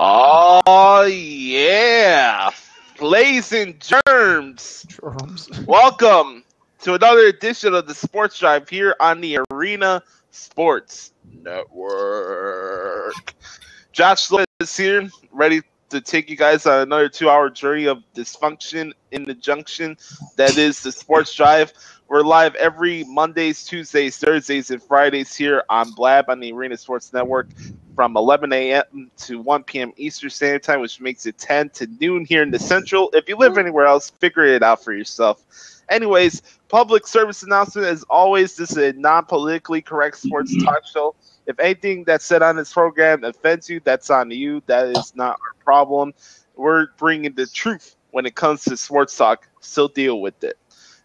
Oh yeah, ladies and germs, Germs. welcome to another edition of the Sports Drive here on the Arena Sports Network. Josh Lewis is here, ready to take you guys on another two-hour journey of dysfunction in the junction that is the Sports Drive. We're live every Mondays, Tuesdays, Thursdays, and Fridays here on Blab on the Arena Sports Network from 11 a.m. to 1 p.m. Eastern Standard Time, which makes it 10 to noon here in the Central. If you live anywhere else, figure it out for yourself. Anyways, public service announcement as always. This is a non-politically correct sports talk show. If anything that's said on this program offends you, that's on you. That is not our problem. We're bringing the truth when it comes to sports talk. So deal with it.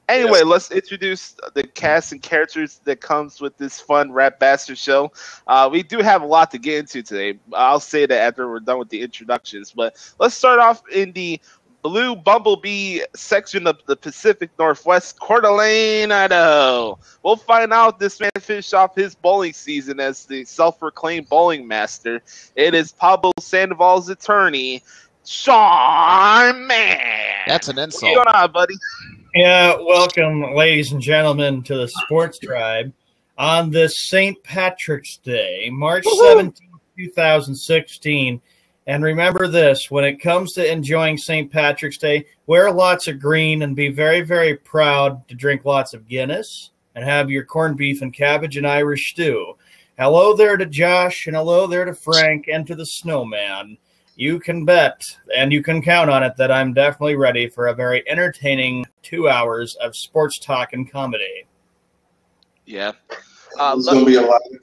Anyway, let's introduce the cast and characters that comes with this fun rap bastard show. Uh, we do have a lot to get into today. I'll say that after we're done with the introductions. But let's start off in the Blue Bumblebee section of the Pacific Northwest, Coeur d'Alene, Idaho. We'll find out this man finished off his bowling season as the self-proclaimed bowling master. It is Pablo Sandoval's attorney, Sean Mann. That's an What's insult. going on, buddy? Yeah, welcome, ladies and gentlemen, to the Sports Drive on this St. Patrick's Day, March seventeenth, 2016. And remember this when it comes to enjoying St. Patrick's Day, wear lots of green and be very, very proud to drink lots of Guinness and have your corned beef and cabbage and Irish stew. Hello there to Josh, and hello there to Frank, and to the snowman. You can bet and you can count on it that I'm definitely ready for a very entertaining two hours of sports talk and comedy. Yeah. Uh, There's gonna be a lot of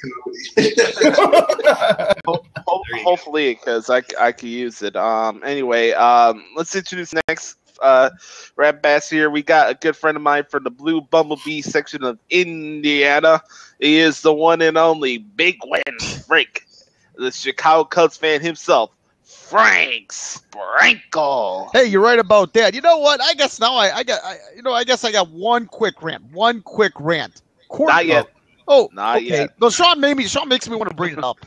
comedy. ho- ho- There you go. hopefully, because I, I could use it. Um. Anyway, um. Let's introduce next uh rap bass here. We got a good friend of mine from the Blue Bumblebee section of Indiana. He is the one and only Big Win Frank, the Chicago Cubs fan himself, Frank Sprinkle. Hey, you're right about that. You know what? I guess now I, I got, I, you know, I guess I got one quick rant. One quick rant. Corn Not yet. Oh, Not okay. yet. Well, Sean made me. Sean makes me want to bring it up.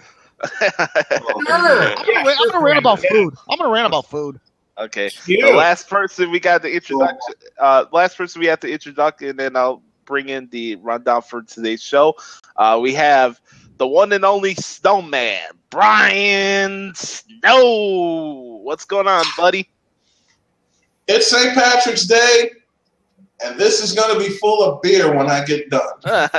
Sure. I'm gonna, rant, I'm gonna rant about food. I'm gonna rant about food. okay. You. The last person we got the introduction. Uh, last person we have to introduce, and then I'll bring in the rundown for today's show. Uh, we have the one and only Snowman, Brian Snow. What's going on, buddy? It's St. Patrick's Day, and this is gonna be full of beer when I get done.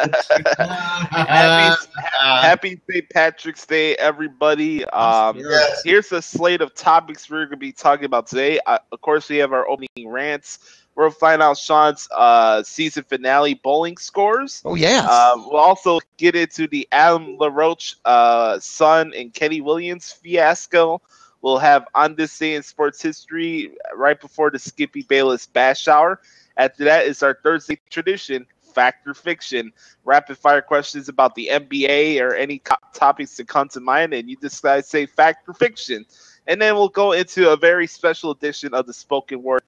happy, happy St. Patrick's Day, everybody. Um, Yes. here's a slate of topics we're going to be talking about today. Uh, of course, we have our opening rants. We'll find out Sean's uh, season finale bowling scores. Oh yeah. Uh, we'll also get into the Adam LaRoche uh, son and Kenny Williams fiasco. We'll have on this day in sports history right before the Skippy Bayless bash hour. After that is our Thursday tradition, fact or fiction, rapid fire questions about the NBA or any co- topics that come to mind, and you just guys say fact or fiction. And then we'll go into a very special edition of the spoken word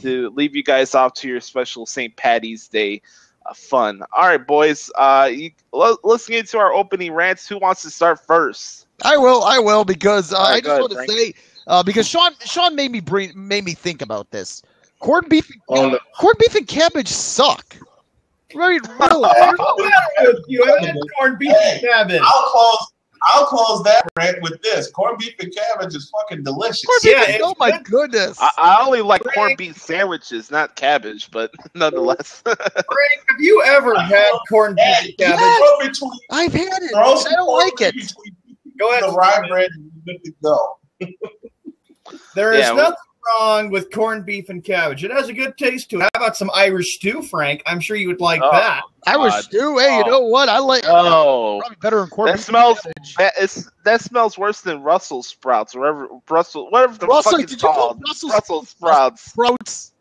to leave you guys off to your special St. Patty's Day uh, fun. All right, boys. Uh, you, let, let's get into our opening rants. Who wants to start first? I will. I will because uh, All right, I just ahead, want to say uh, because Sean Sean made me bring made me think about this. Corned beef. Oh, no. Corned beef and cabbage suck. Right. Really. What's the matter with you? I had corned beef and cabbage. I'll close. I'll close that rant with this: corned beef and cabbage is fucking delicious. Yeah, is- it's oh my goodness. I, I only like Frank. corned beef sandwiches, not cabbage, but nonetheless. Frank, have you ever had corned beef and cabbage? throw between, I've had it. throw I don't like it. Go ahead. the rye bread and you're go. There is Yeah, well- nothing wrong with corned beef and cabbage. It has a good taste to it. How about some Irish stew, Frank? I'm sure you would like Oh. that. Irish God. stew. Hey, you Oh. know what? I like oh, probably better than corned that beef. smells. and. That, it's, that smells worse than Russell sprouts, or whatever Brussels, whatever the Russell, fuck it's did called. Brussels- Brussels sprouts. Sprouts.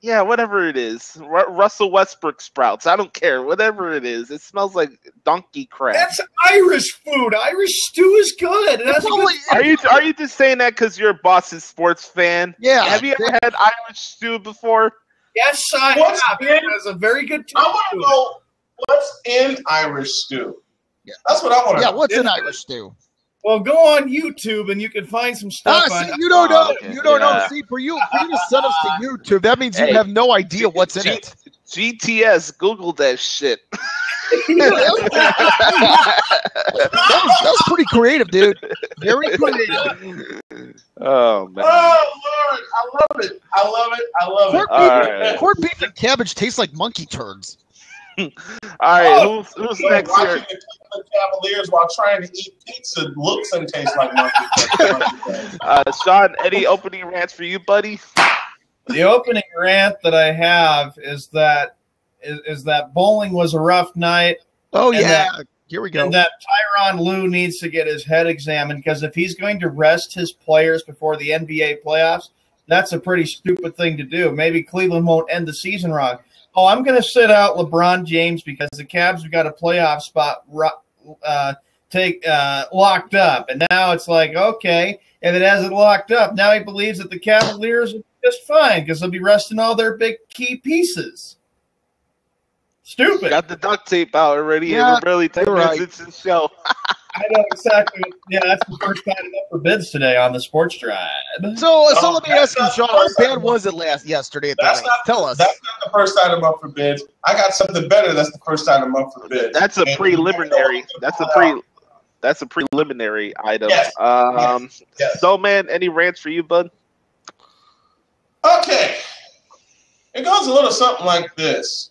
Yeah, whatever it is. Ru- Russell Westbrook sprouts. I don't care. Whatever it is. It smells like donkey crap. That's Irish food. Irish stew is good. It has a good Are you are you just saying that because you're a Boston sports fan? Yeah. Have you ever had Irish stew before? Yes, I What's have. big? It has a very good taste. I want to know what's in Irish stew? Yeah. That's what I want to Yeah, know. what's in Irish stew? Well, go on YouTube and you can find some stuff. Ah, stuff see, on. you don't Oh, know. okay. You don't know. See, for you, for you to send us to YouTube, that means you Hey. have no idea what's in G- it. GTS, Google that shit. That was, that was pretty creative, dude. Very creative. oh man. Oh Lord, I love it. I love it. I love it. Corned All beef, right. corned beef and cabbage taste like monkey turds. All right, who's who's So next watching here? the Cavaliers while trying to eat pizza looks and tastes like monkey. Uh, Sean, any opening rants for you, buddy? The opening rant that I have is that is, is that bowling was a rough night, Oh And yeah, here we go. and that Tyronn Lue needs to get his head examined because if he's going to rest his players before the NBA playoffs, that's a pretty stupid thing to do. Maybe Cleveland won't end the season wrong. Oh, I'm going to sit out LeBron James because the Cavs have got a playoff spot uh, take uh, locked up, and now it's like okay, if it hasn't locked up, now he believes that the Cavaliers are just fine because they'll be resting all their big key pieces. Stupid. Got the duct tape out already, Yeah, and we're barely ten you're minutes right. into the show. I know exactly. Yeah, that's the first item up for bids today on the sports drive. So, so Oh, let me ask you, not Sean, how bad was it last yesterday at That's Rings? not- Tell us. That's not the first item up for bids. I got something better. That's the first item up for bids. That's a And- preliminary. That's a pre. That's a preliminary item. Yes. Um. Yes. So, man, any rants for you, bud? Okay. It goes a little something like this.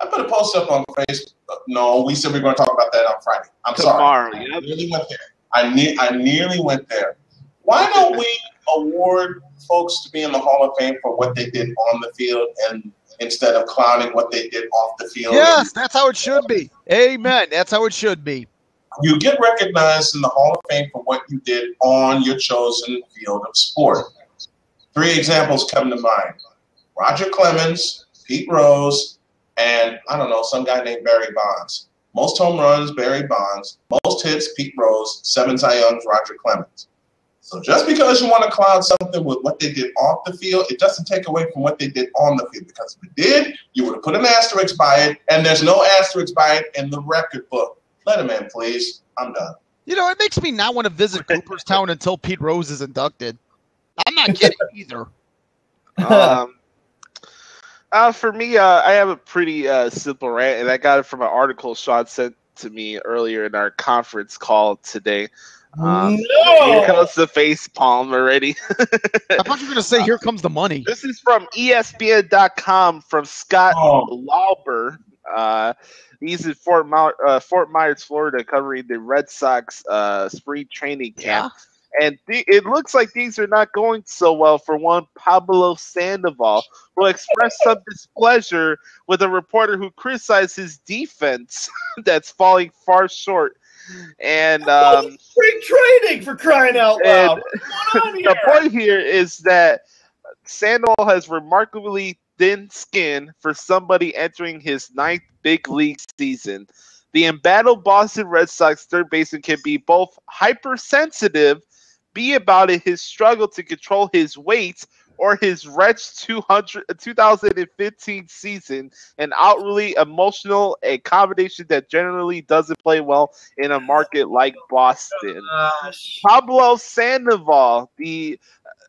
I put a post up on Facebook. No, we said we are going to talk about that on Friday. I'm Tomorrow, sorry. yep. I nearly went there. I, ne- I nearly went there. Why don't we award folks to be in the Hall of Fame for what they did on the field and instead of clowning what they did off the field? Yes, that's how it should be. Amen. That's how it should be. You get recognized in the Hall of Fame for what you did on your chosen field of sport. Three examples come to mind Roger Clemens, Pete Rose, and I don't know, some guy named Barry Bonds. Most home runs, Barry Bonds. Most hits, Pete Rose. Seven Cy Youngs, Roger Clemens. So just because you want to cloud something with what they did off the field, it doesn't take away from what they did on the field. Because if it did, you would have put an asterisk by it, and there's no asterisk by it in the record book. Let him in, please. I'm done. You know, it makes me not want to visit Cooperstown until Pete Rose is inducted. I'm not kidding either. um, uh, for me, uh, I have a pretty uh, simple rant, and I got it from an article Sean sent to me earlier in our conference call today. Um, Here comes the face palm already. I thought you were going to say, "Here comes the money." This is from E ESPN.com from Scott Oh. Lauber. Uh, he's in Fort, Mount, uh, Fort Myers, Florida, covering the Red Sox uh, spring training camp. And th- it looks like things are not going so well for one Pablo Sandoval, who expressed some displeasure with a reporter who criticized his defense that's falling far short. And um, Spring training for crying out loud. What's going on the point here is that Sandoval has remarkably thin skin for somebody entering his ninth big league season. The embattled Boston Red Sox third baseman can be both hypersensitive, be about it his struggle to control his weight, or his wretched 200, 2015 season, an outwardly emotional, a combination that generally doesn't play well in a market like Boston. Gosh. Pablo Sandoval. The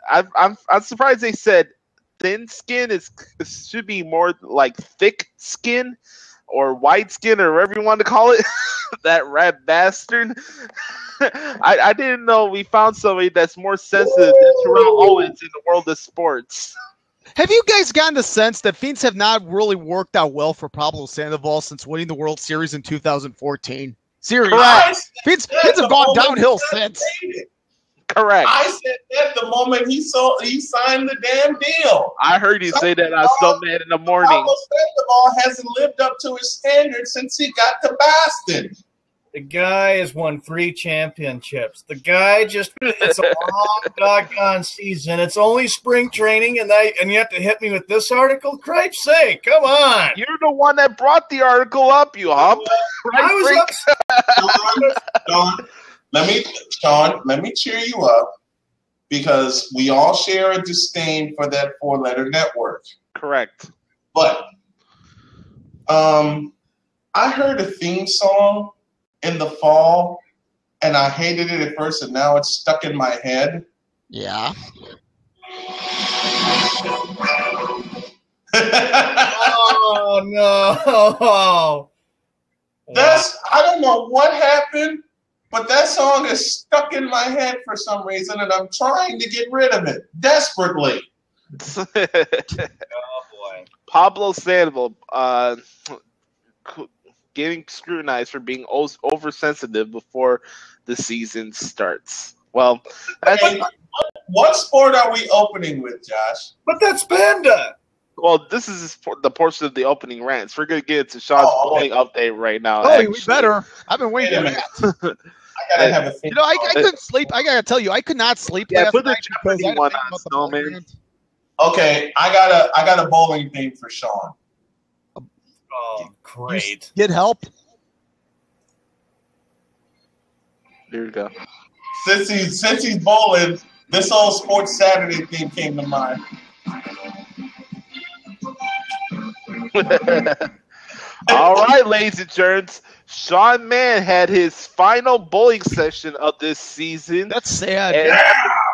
I'm I'm I'm surprised they said thin skin is should be more like thick skin or white skin or whatever you want to call it. that rat bastard. I, I didn't know we found somebody that's more sensitive than Terrell Owens in the world of sports. Have you guys gotten the sense that things have not really worked out well for Pablo Sandoval since winning the World Series in 2014? Seriously, Correct. things, said things have gone downhill since. traded. Correct. I said that the moment he saw he signed the damn deal. I heard you say that on So Mad in the Morning. Pablo Sandoval hasn't lived up to his standards since he got to Boston. The guy has won three championships. The guy just it's a long doggone season. It's only spring training, and I and you have to hit me with this article. Cripe's sake, come on! You're the one that brought the article up, you hump. I Right, was Frank? upset. Sean, Sean, let me, Sean, let me cheer you up because we all share a disdain for that four-letter network. Correct. But um, I heard a theme song in the fall, and I hated it at first, and now it's stuck in my head. Yeah. Oh no! That's I don't know what happened, but that song is stuck in my head for some reason, and I'm trying to get rid of it desperately. Oh boy! Pablo Sandoval uh, getting scrutinized for being o- oversensitive before the season starts. Well, that's, Hey, what sport are we opening with, Josh? But that's Panda. well, this is the portion of the opening rants. We're gonna get into Sean's Oh, okay. bowling update right now. Oh, we better. I've been Wait waiting. a minute. I gotta have a thing. You know, I, I couldn't sleep. I gotta tell you, I could not sleep Yeah, last put the night because Jeopardy I had to one on, Snowman. Okay, I got a I got a bowling theme for Sean. Oh, great! Get help. Here we go. Since he's since he's bowling, this old Sports Saturday thing came to mind. All right, ladies and gents. Sean Mann had his final bowling session of this season. That's sad. And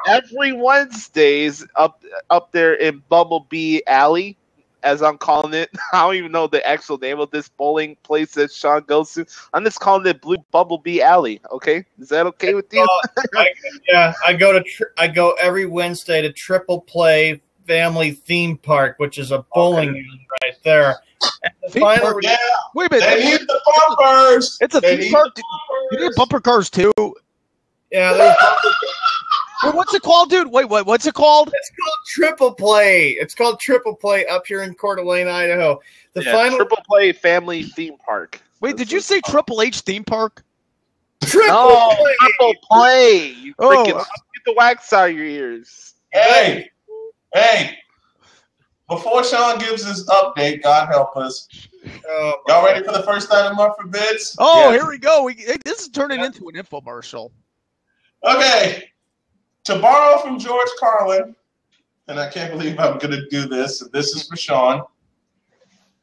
every Wednesdays up up there in Bumblebee Alley, as I'm calling it. I don't even know the actual name of this bowling place that Sean goes to. I'm just calling it Blue Bumblebee Alley. Okay, is that okay with you? Uh, I, yeah, I go to tr- I go every Wednesday to Triple Play Family Theme Park, which is a bowling alley right there. And the Theme final park? Yeah, Wait a they minute. need the bumpers. It's a They theme park. the You need bumpers. bumper cars too. yeah, Wait, what's it called, dude? Wait, what? What's it called? it's called Triple Play. It's called Triple Play up here in Coeur d'Alene, Idaho. The Yeah, final Triple Play Family Theme Park. Wait, did you say Triple H theme park? Triple No, Play. Triple Play. You Oh. freaking get the wax out of your ears. Hey, hey. Before Sean gives his update, God help us. Oh, Y'all ready for the first item up for bids? Oh, Yeah. here we go. We, this is turning into an infomercial. Okay. To borrow from George Carlin, and I can't believe I'm going to do this, this is for Sean.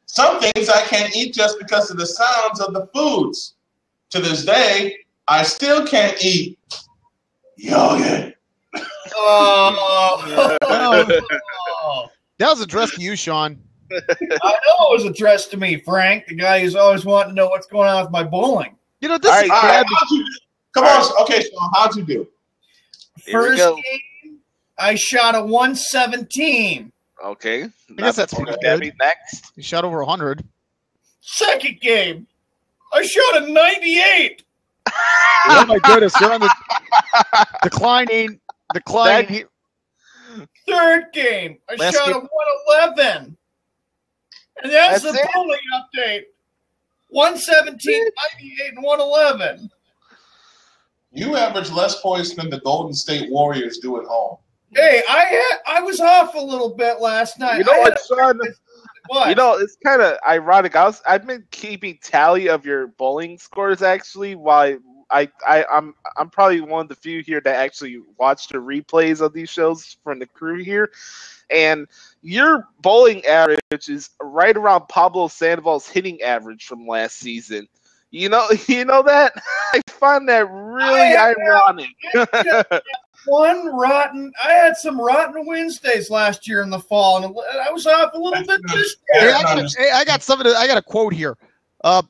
Some things I can't eat just because of the sounds of the foods. To this day, I still can't eat yogurt. Oh. That was addressed to you, Sean. I know it was addressed to me, Frank, the guy who's always wanting to know what's going on with my bowling. You know, this All is right, All right, bad. you do? Come on. Okay, Sean, how'd you do? First game, I shot a 117. Okay. I guess that's Not pretty Gabby good. next. You shot over 100. Second game, I shot a 98. oh my goodness, you're on the declining, declining. Third game, I Last shot game- a 111. And that's, That's the bowling update. 117, 98, and 111. You average less points than the Golden State Warriors do at home. Hey, I had I was off a little bit last night. You know what, Sean? what? You know, it's kind of ironic. I was, I've been keeping tally of your bowling scores actually. While I, I, I'm, I'm probably one of the few here that actually watch the replays of these shows from the crew here, and your bowling average is right around Pablo Sandoval's hitting average from last season. You know, you know that. I find that really I- ironic. one rotten. I had some rotten Wednesdays last year in the fall, and I was off a little bit this Hey, year. I, got, hey, I got something. To, I got a quote here. Uh,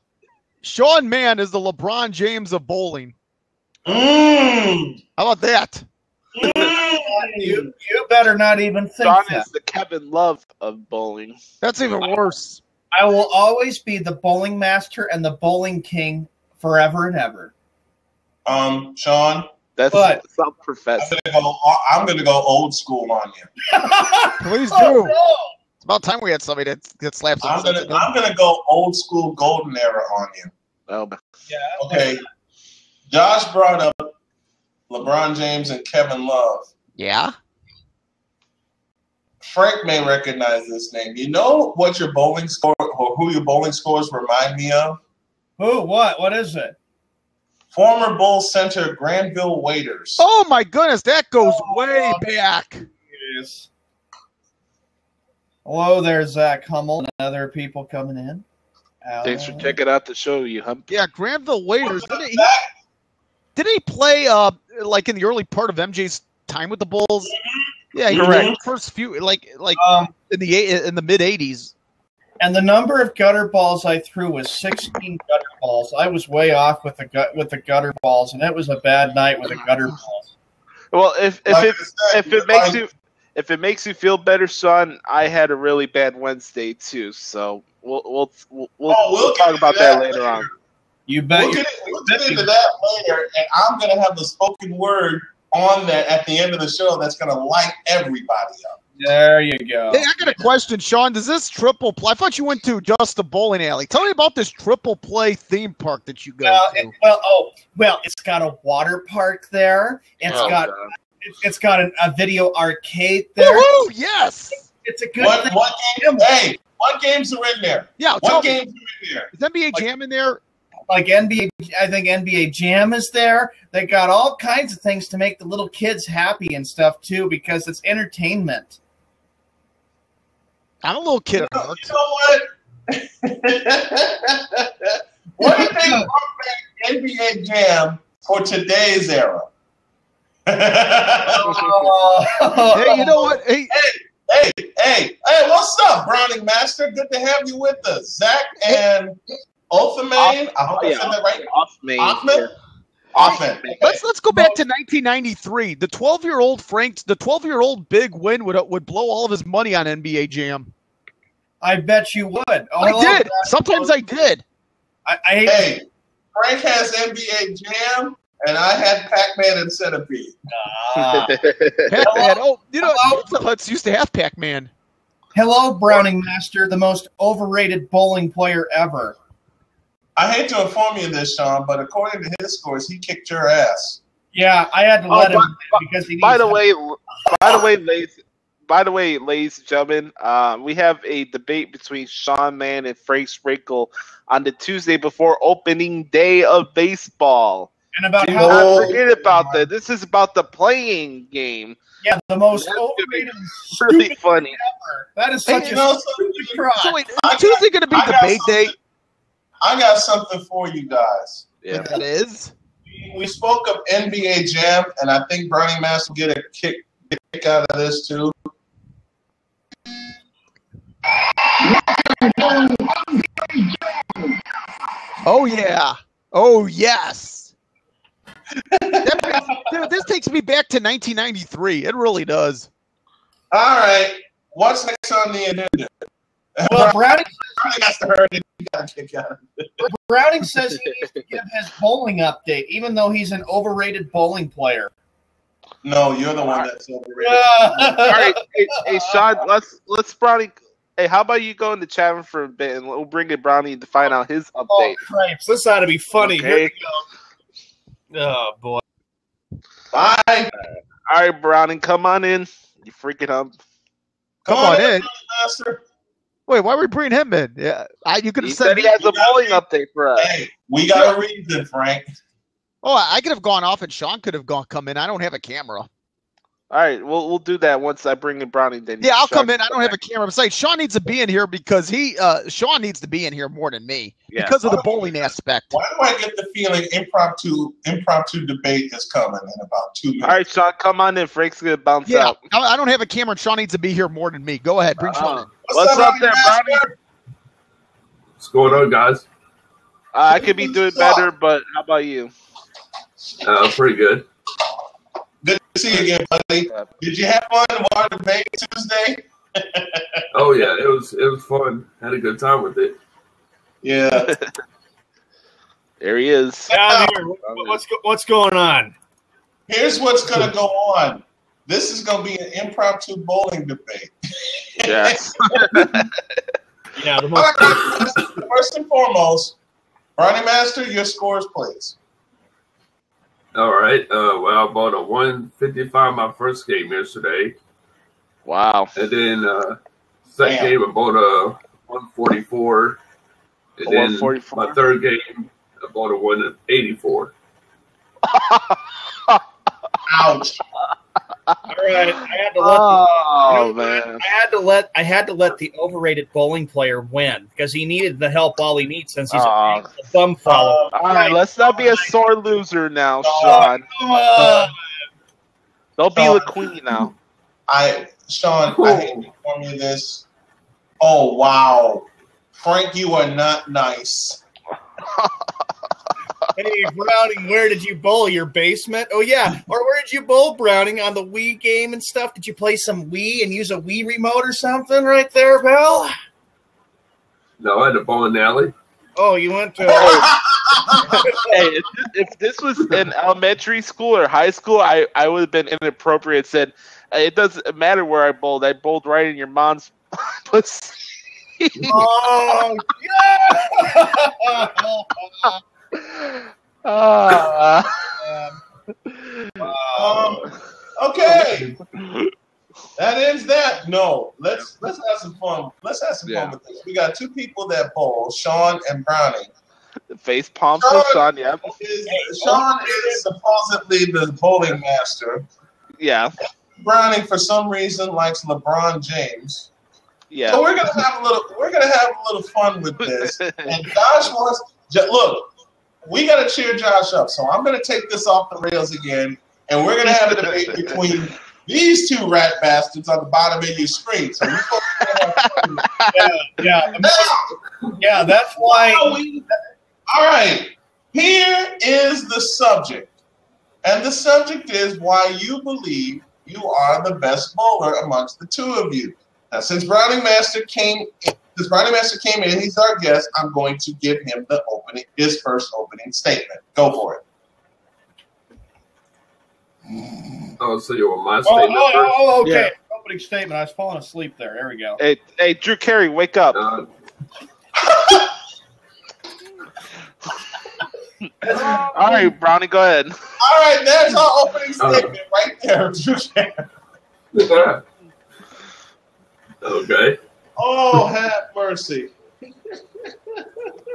Sean Mann is the LeBron James of bowling. Mmm. How about that? You, you better not even think Sean that. is the Kevin Love of bowling. That's even worse. I will always be the bowling master and the bowling king forever and ever. Um, Sean, That's What? some I'm gonna go. I'm gonna go old school on you. Please do. Oh, no. It's about time we had somebody that, that slaps I'm gonna. I'm gonna go old school golden era on you. Oh, Yeah. Okay. Josh brought up LeBron James and Kevin Love. Yeah. Frank may recognize this name. You know what your bowling score or who your bowling scores remind me of? Who? What? What is it? Former Bull center Granville Waiters. Oh my goodness, that goes oh, way back. Yes. Hello there, Zach Hummel and other people coming in. Thanks for checking out the show, you hump. Yeah, Granville Waiters. Didn't he, didn't he play uh like in the early part of MJ's time with the Bulls? Yeah, he Correct. played the first few like like Um, in the in the mid '80s. and the number of gutter balls I threw was 16 gutter balls. I was way off with the gut with the gutter balls, and it was a bad night with the gutter balls. Well, if if like it said, if it makes like- you if it makes you feel better, Sean, I had a really bad Wednesday too. So we'll we'll we'll, we'll, Oh, we'll we'll talk about that that later on. You bet. We'll get, we'll get into that later, and I'm going to have the spoken word on that at the end of the show that's going to light everybody up. there you go. Hey, I got a question, Sean. Does this triple play? I thought you went to just the bowling alley. Tell me about this triple play theme park that you go Well, to. it, well, oh, well, it's got a water park there. It's Oh, got God. It, it's got an, a video arcade there. Woohoo! Yes. It's a good What, thing. what game, hey, what games are in there? Yeah. Tell What me, games are in there? is NBA Jam in there? Like NBA, I think NBA Jam is there. They got all kinds of things to make the little kids happy and stuff too, because it's entertainment. I'm a little kid. You know what? what if they brought back NBA Jam for today's era? Oh. Hey, you know what? Hey, Hey, hey, hey, what's up, Browning Master? Good to have you with us. Zach and Othman. I hope I said that right. Off main. Ahmed? Othman. let's let's go back to 1993. The 12 year old Frank, the 12 year old Big Win would uh, would blow all of his money on NBA Jam. I bet you would. Oh, I did. Sometimes I did. I, I hate Hey, Frank has NBA Jam, and I had Pac-Man and Centipede. Ah. Pac-Man. Oh, you know, Hello? Pizza Huts used to have Pac-Man. Hello, Browning Master, the most overrated bowling player ever. I hate to inform you this, Sean, but according to his scores, he kicked your ass. Yeah, I had to Oh, let him because he. By the to- way, by the way, ladies, by the way, ladies and gentlemen, uh, we have a debate between Sean Mann and Frank Sprinkle on the Tuesday before opening day of baseball. And about Do how not forget about that. This is about the playing game. yeah, the most That's overrated and Really funny. ever. That is such you a know stupid. So wait, is Tuesday going to be I debate day? I got something for you guys. Yeah. That is. We spoke of NBA Jam, and I think Browning Master will get a kick, kick out of this too. Oh yeah. Oh yes. That- dude, this takes me back to 1993. It really does. All right, what's next on the agenda? Well, Browning, Browning Master heard it. He got a out. Browning says he needs to give his bowling update, even though he's an overrated bowling player. No, you're the one that's overrated. All right, hey, hey Sean, let's let's Brownie. Hey, how about you go in the chat room for a bit and we'll bring in Brownie to find out his Oh, update. cripes. This ought to be funny. Here we go. Oh, boy. Bye. All right, Browning, come on in. You freaking hump. Come on in. Master. Wait, why are we bringing him in? Yeah, I, you could have said said. he has a bowling update for us. Hey, we got a reason, Frank. Oh, I could have gone off, and Sean could have gone come in. I don't have a camera. All right, we'll we'll do that once I bring in Brownie. Then Yeah, I'll Sean come in. I don't have a camera. Besides, Sean needs to be in here because he, uh, Sean needs to be in here more than me Yeah. because of the bowling aspect. Why do I get the feeling impromptu impromptu debate is coming in about two minutes? All right, Sean, come on in. Frank's gonna bounce Yeah, out. I, I don't have a camera, Sean needs to be here more than me. Go ahead, bring Sean Uh, in. What's up Browning there, Brownie? What's going on, guys? Uh, I could be doing better, but how about you? Uh, pretty good. Good to see you again, buddy. Did you have fun in water debate Tuesday? Oh yeah, it was it was fun. Had a good time with it. Yeah. There he is. Down here. What's, what's going on? Here's what's gonna go on. This is gonna be an impromptu bowling debate. Yes. Yeah, the most. right, First and foremost, Brownie Master, your scores, please. All right. Uh, well, I bought a 155 my first game yesterday, Wow. and then uh, second Damn. game I bought a 144, and A then 144? my third game I bought a 184. Ouch. Right, I had to let. Oh You know, oh, man. I had to let I had to let the overrated bowling player win because he needed the help all he needs since he's Aw. a thumb follower. All right, let's not be a sore loser now. Sean. Come on. Don't be Sean. the queen now. I, Sean, I hate to inform you this. Oh wow, Frank, you are not nice. Hey Browning, where did you bowl? Your basement? Oh yeah. Or where did you bowl, Browning? On the Wii game and stuff? Did you play some Wii and use a Wii remote or something right there, Bill? No, at the bowling alley. Oh, you went to hey, uh, if, if this was in elementary school or high school, I, I would have been inappropriate. Said it doesn't matter where I bowled. I bowled right in your mom's pussy. Oh yeah. Ah. Um, okay, that ends that. No, let's let's have some fun. Let's have some Yeah. fun with this. We got two people that bowl, Sean and Browning. The face palm to Sean. Yeah, Is, Sean is supposedly the bowling master. yeah, Browning, for some reason, likes LeBron James. yeah. So we're gonna have a little. We're gonna have a little fun with this. And Josh wants. J- Look, we gotta cheer Josh up. So I'm gonna take this off the rails again, and we're gonna have a debate between these two rat bastards on the bottom of your screen. So you're supposed to have fun. yeah, Now, yeah. That's why. we- all right. Here is the subject, and the subject is why you believe you are the best bowler amongst the two of you. Now, since Browning Master came, since Browning Master came in, he's our guest. I'm going to give him the opening, his first opening statement. Go for it. Oh, so you want my Oh, statement oh, first? oh, okay. Opening statement. I was falling asleep there. There we go. Hey, hey, Drew Carey, wake up. Uh, All right, Brownie, go ahead. All right, there's our opening statement right there. okay. Oh, have mercy.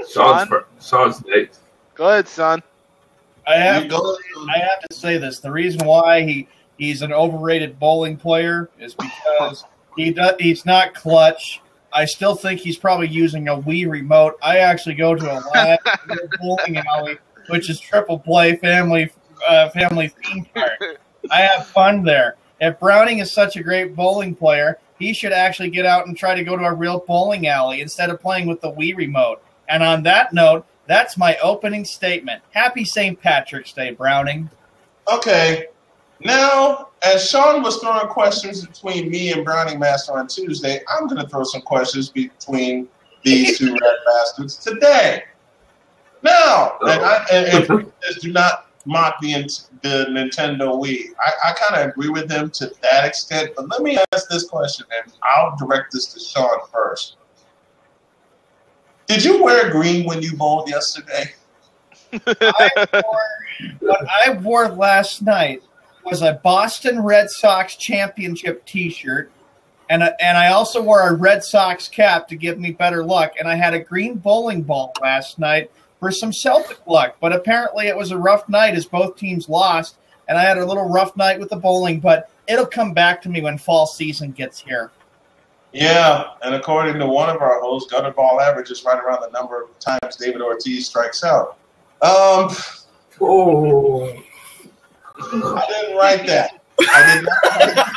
Sean's, Sean? fir- Sean's next. Go ahead, son. I have You to. I have to say this. The reason why he he's an overrated bowling player is because he does he's not clutch. I still think he's probably using a Wii remote. I actually go to a live bowling alley, which is triple play family uh, family theme park. I have fun there. If Browning is such a great bowling player, he should actually get out and try to go to a real bowling alley instead of playing with the Wii remote. And on that note, that's my opening statement. Happy St. Patrick's Day, Browning. Okay. Now, as Sean was throwing questions between me and Browning Master on Tuesday, I'm going to throw some questions between these two red bastards today. Now, oh. and, I, and, and please do not mock the, the Nintendo Wii. I, I kind of agree with them to that extent, but let me ask this question, and I'll direct this to Sean first. Did you wear green when you bowled yesterday? I wore, what I wore last night was a Boston Red Sox championship T-shirt, and a, and I also wore a Red Sox cap to give me better luck. And I had a green bowling ball last night for some Celtic luck. But apparently, it was a rough night as both teams lost, and I had a little rough night with the bowling. But it'll come back to me when fall season gets here. Yeah, and according to one of our hosts, gutter ball average is right around the number of times David Ortiz strikes out. Um, Oh. I didn't write that. I did not.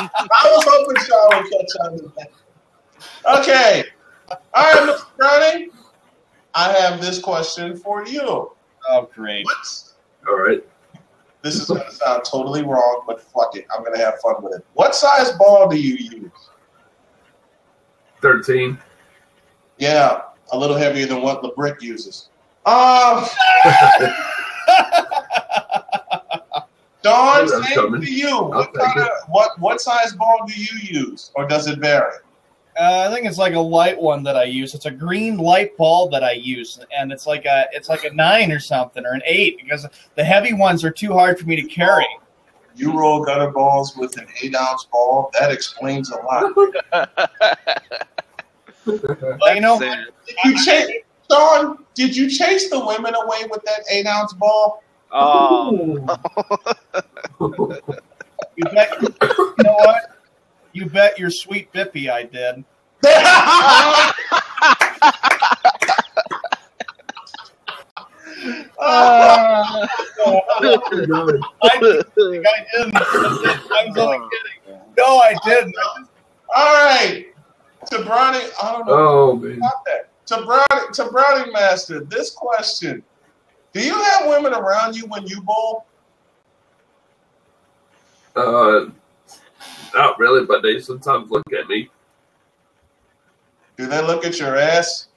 I was hoping Sean would catch on to that. Okay. All right, Mr. Browning. I have this question for you. Oh, great! What's All right. this is going to sound totally wrong, but fuck it. I'm going to have fun with it. What size ball do you use? 13. Yeah, a little heavier than what LeBrick uses. Um, Dawn, I'm same coming. to you. What kind of what what size ball do you use, or does it vary? Uh, I think it's like a light one that I use. It's a green light bulb that I use, and it's like a it's like a nine or something or an eight because the heavy ones are too hard for me to carry. You roll gutter balls with an eight ounce ball. That explains a lot. But you know, Sad. Did you chase, Dawn? Did you chase the women away with that eight ounce ball? Oh, You bet. You know what? You bet your sweet bippy I did. Uh, I didn't. I didn't. I was only kidding. No, I didn't. I just- All right. To Browning, I don't know Oh man. about that. To Browning, to Browning Master, this question: Do you have women around you when you bowl? Uh, not really, but they sometimes look at me. Do they look at your ass?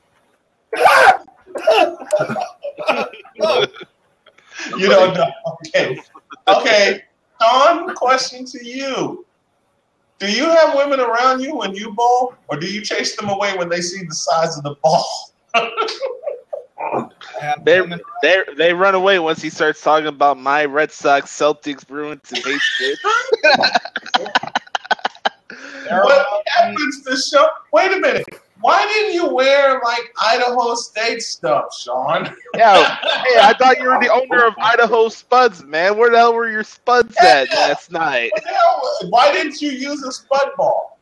You don't know. Okay. Okay. Sean, question to you. Do you have women around you when you bowl, or do you chase them away when they see the size of the ball? I have They they they run away once he starts talking about my Red Sox, Celtics, Bruins, and base shit. What around me. happens to Sean? Wait a minute. Why didn't you wear like Idaho State stuff, Sean? Yeah, hey, I thought you were the owner of Idaho Spuds, man. Where the hell were your Spuds at last night? Hell? Why didn't you use a spud ball?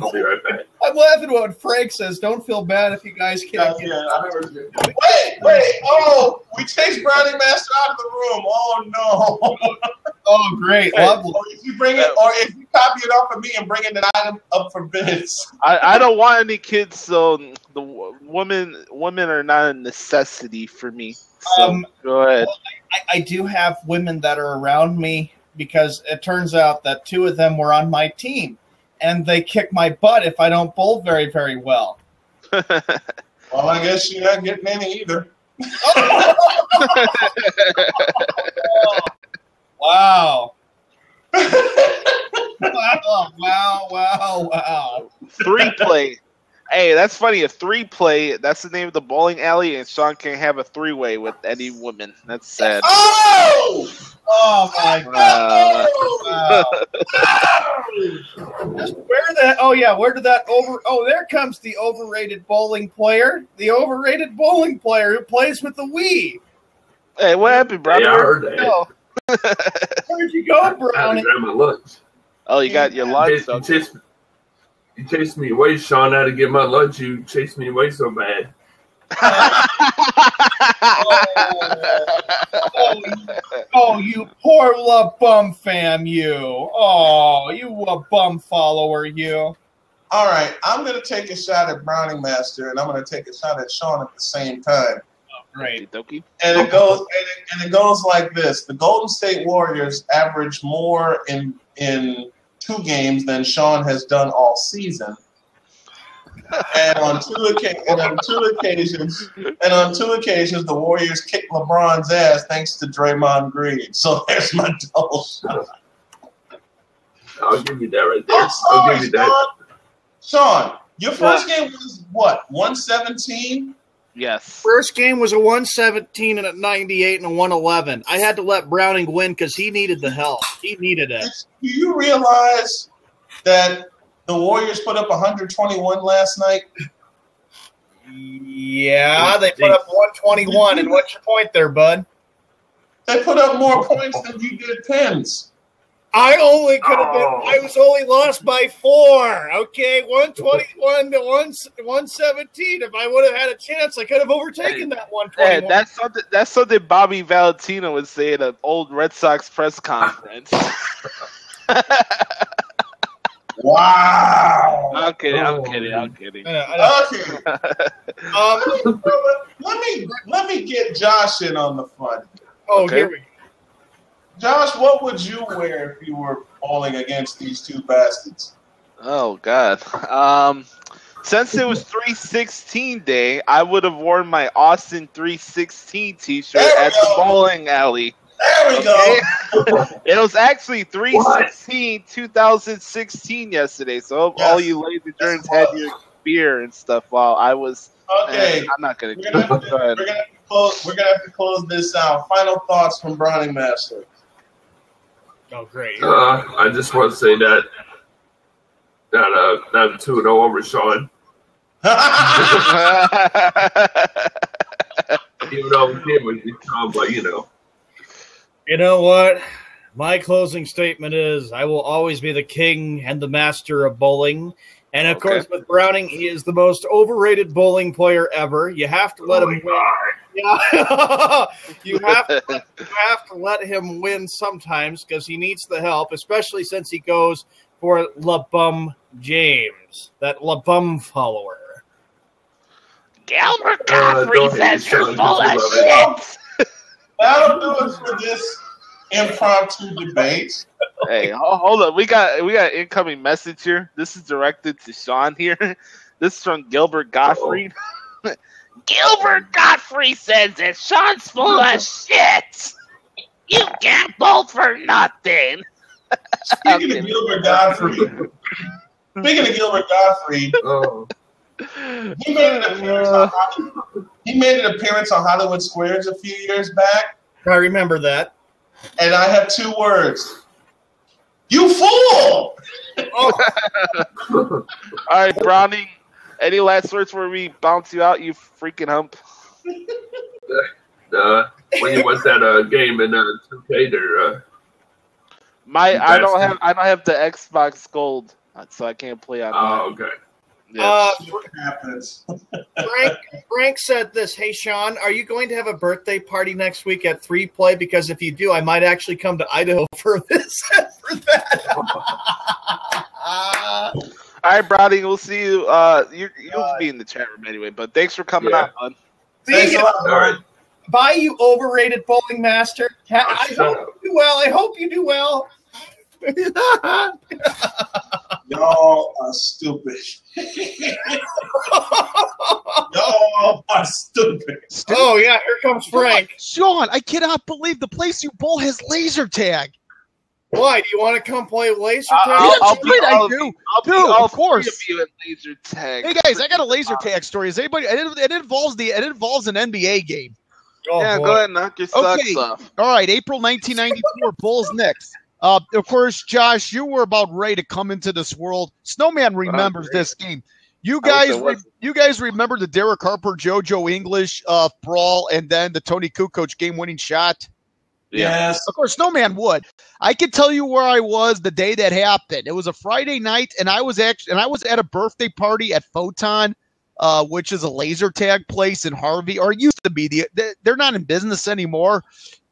I'll be right back. I'm laughing when Frank says, "Don't feel bad if you guys can't get." Yeah, I heard you. Wait, wait. Oh, we chased Browning Master out of the room. Oh no. Oh, great, lovely. or if you bring it, or if you copy it off of me and bring it an item up for bids. I, I don't want any kids, so the women women are not a necessity for me. So Um, go ahead. I, I do have women that are around me because it turns out that two of them were on my team, and they kick my butt if I don't bowl very, very well. Well, I guess you're not getting any either. Wow. wow, wow, wow, wow. three play. Hey, that's funny. A three play. That's the name of the bowling alley, and Sean can't have a three way with any woman. That's sad. oh! Oh my uh, god. Wow. Where the oh yeah, where did that over oh there comes the overrated bowling player. The overrated bowling player who plays with the Wii. Hey, what happened, Yeah, I brother? heard that. No. Oh. Where'd you go, I had to grab my lunch. Oh, you got your You lunch. chased, you, chased, me away, Sean. I had to get my lunch. You chased me away so bad. Oh, you- oh, you poor La Bum fam, you. Oh, you a bum follower, you. All right, I'm going to take a shot at Browning Master, and I'm going to take a shot at Sean at the same time. Oh, great. Okey-dokey. And it goes and it, and it goes like this: the Golden State Warriors average more in in two games than Sean has done all season. And on two occa- and on two occasions, and on two occasions, the Warriors kicked LeBron's ass thanks to Draymond Green. So there's my double shot. I'll give you that right there. I'm I'll sorry, give you that. Sean. Sean, your first game was what? One seventeen. Yes. First game was a 117 and a 98 and a 111. I had to let Browning win because he needed the help. He needed it. Do you realize that the Warriors put up 121 last night? Yeah, they put up 121. And what's your point there, bud? They put up more points than you did pins. I only could have been. Oh. I was only lost by four. Okay, 121 to 1, 117. If I would have had a chance, I could have overtaken that Hey, 121. that's something. That's something Bobby Valentino would say at an old Red Sox press conference. Wow. I'm kidding. I'm Oh, kidding. I'm kidding. Okay. um, let me let me get Josh in on the fun. oh, Okay. here we go. Josh, what would you wear if you were bowling against these two bastards? Oh God. Um, since it was 316 day, I would have worn my Austin 316 T-shirt at the bowling alley. There we Okay. go. It was actually 316 2016 yesterday. So hope all you lazy Yes, germs had your beer and stuff while I was. Okay. Eh, I'm not gonna We're gonna, have it. to, Go we're, gonna close, we're gonna have to close this out. Final thoughts from Browning Master. Oh, great. Uh, I just want to say that that uh, that two and zero over Sean. Even though we did with Sean, but you know, You know what? My closing statement is I will always be the king and the master of bowling. And of Okay. course, with Browning, he is the most overrated bowling player ever. You have to let Oh him my win. God. Yeah. you have to you have to let him win sometimes because he needs the help, especially since he goes for LaBum James, that LaBum follower. Gilbert Uh, Gottfried don't says you're Sean, full of shit. That'll do it for this impromptu debate. hey, hold up. We got we got an incoming message here. This is directed to Sean here. This is from Gilbert Gottfried. Gilbert Gottfried says that Sean's full of shit. You can't bolt for nothing. Speaking of Gilbert Gottfried, speaking of Gilbert Gottfried, Oh, he made an appearance on Hollywood, he made an appearance on Hollywood Squares a few years back, I remember that. and I have two words: "You fool!" Oh, All right, Browning. Any last words before we bounce you out, you freaking hump? uh, when you watch that uh, game in uh, 2K there, uh, My I don't have I don't have the Xbox Gold, so I can't play on oh, that. okay. Yeah. uh, What happens? Frank, Frank said this. Hey, Sean, are you going to have a birthday party next week at Three Play? Because if you do, I might actually come to Idaho for this. for that. All right, Browning. We'll see you. Uh, you you'll be in the chat room anyway. But thanks for coming Yeah. out, bud. Thanks See a lot, All right. Bye, you overrated bowling master. Ha- I hope up. you do well. I hope you do well. Y'all are stupid. Y'all are stupid. oh yeah, here comes Frank. Sean, I cannot believe the place you bowl has laser tag. Why do you want to come play laser I'll- tag? I'll- Yeah, I'll that's be right, I all of do. I'll be Dude, all of course. three of laser tag. Hey guys, I got a laser tag story. Is anybody? It, it involves the. It involves an NBA game. Oh, yeah, boy. go ahead, knock your socks Okay. off. All right, April 1994, Bulls Knicks. Uh, of course, Josh, you were about ready to come into this world. Snowman remembers this game. You guys, re- you guys remember the Derek Harper, JoJo English uh, brawl, and then the Toni Kukoc game-winning shot. Yes. Of course, no man would. I can tell you where I was the day that happened. It was a Friday night, and I was actually and I was at a birthday party at Photon, uh, which is a laser tag place in Harvey, or it used to be. The they- they're not in business anymore.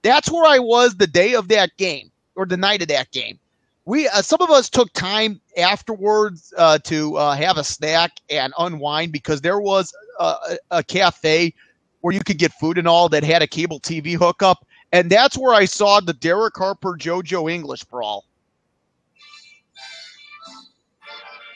That's where I was the day of that game, or the night of that game. We uh, some of us took time afterwards uh, to uh, have a snack and unwind because there was a a cafe where you could get food and all that had a cable TV hookup. And that's where I saw the Derek Harper JoJo English brawl.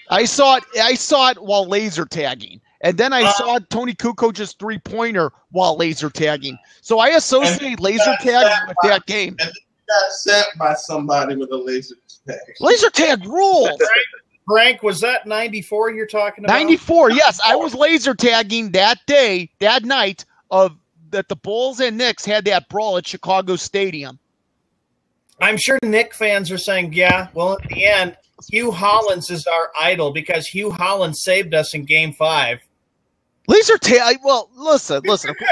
I saw it. I saw it while laser tagging, and then I Uh, saw Toni Kukoc's three pointer while laser tagging. So I associate laser that's- tag with why- that game. And Got sent by somebody with a laser tag. Laser tag rules. Frank, was that 94 you're talking about? 94. Yes, I was laser tagging that day, that night of that the Bulls and Knicks had that brawl at Chicago Stadium. I'm sure Knick fans are saying, yeah, well, at the end, Hue Hollins is our idol because Hue Hollins saved us in game five. Laser tag. Well, listen, listen.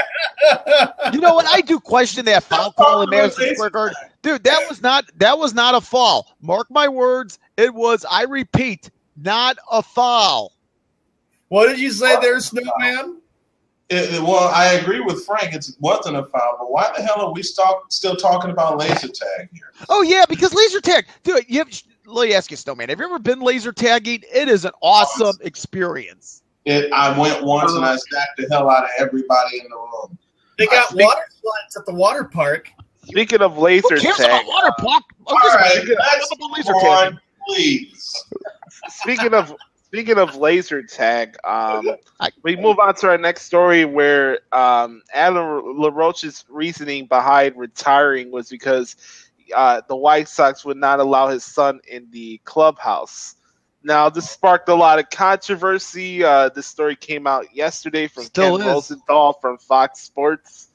You know what? I do question that foul call in Madison Square Garden, dude. That was not that was not a foul. Mark my words. It was. I repeat, not a foul. What did you say there, Snowman? It- it- well, I agree with Frank. It wasn't a foul, but why the hell are we stop, still talking about laser tag here? Oh yeah, because laser tag, dude. You have, let me ask you, Snowman. Have you ever been laser tagging? It is an awesome experience. It, I went once and I stacked the hell out of everybody in the room. They got think- water slides at the water park. Speaking of laser Who cares tag, about water park? I'm All just right, speaking let's about laser tagging. on, please. speaking of speaking of laser tag, um, we move on to our next story where um, Adam LaRoche's reasoning behind retiring was because uh, the White Sox would not allow his son in the clubhouse. Now, this sparked a lot of controversy. Uh, this story came out yesterday from Still Ken is. Rosenthal from Fox Sports.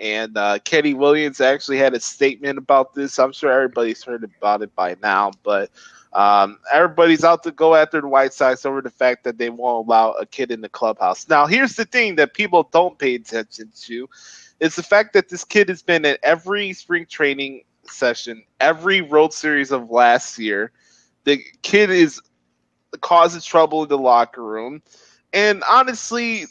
And uh, Kenny Williams actually had a statement about this. I'm sure everybody's heard about it by now, but um, everybody's out to go after the White Sox over the fact that they won't allow a kid in the clubhouse. Now, here's the thing that people don't pay attention to is the fact that this kid has been at every spring training session every World Series of last year. The kid is causes trouble in the locker room, and honestly,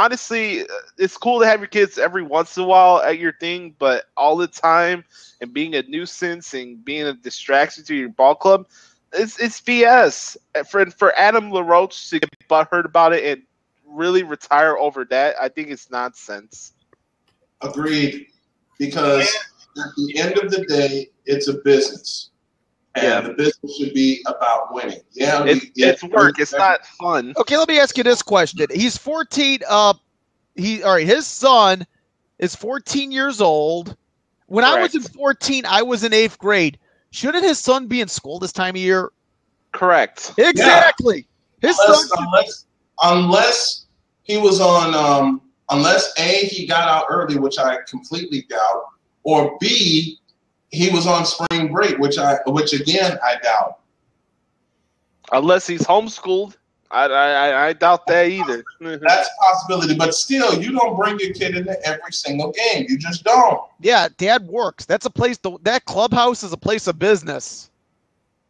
honestly, uh, it's cool to have your kids every once in a while at your thing, but all the time and being a nuisance and being a distraction to your ball club, it's it's BS. For for Adam LaRoche to get butthurt about it and really retire over that, I think it's nonsense. Agreed. Because at the end of the day, it's a business. And Yeah. the business should be about winning. Yeah, It's, we- yeah, it's work. It's not fun. Okay, let me ask you this question. He's 14. Uh, he all right. His son is 14 years old. When I was in 14, I was in eighth grade. Shouldn't his son be in school this time of year? Correct. Exactly. His unless, son. unless, unless he was on, um, unless A, he got out early, which I completely doubt, or B, he was on spring break, which I, which again, I doubt. Unless he's homeschooled. I, I, I- I doubt that either. That's a possibility, but still, you don't bring your kid into every single game. You just don't. Yeah, dad works. That's a place. To, that clubhouse is a place of business.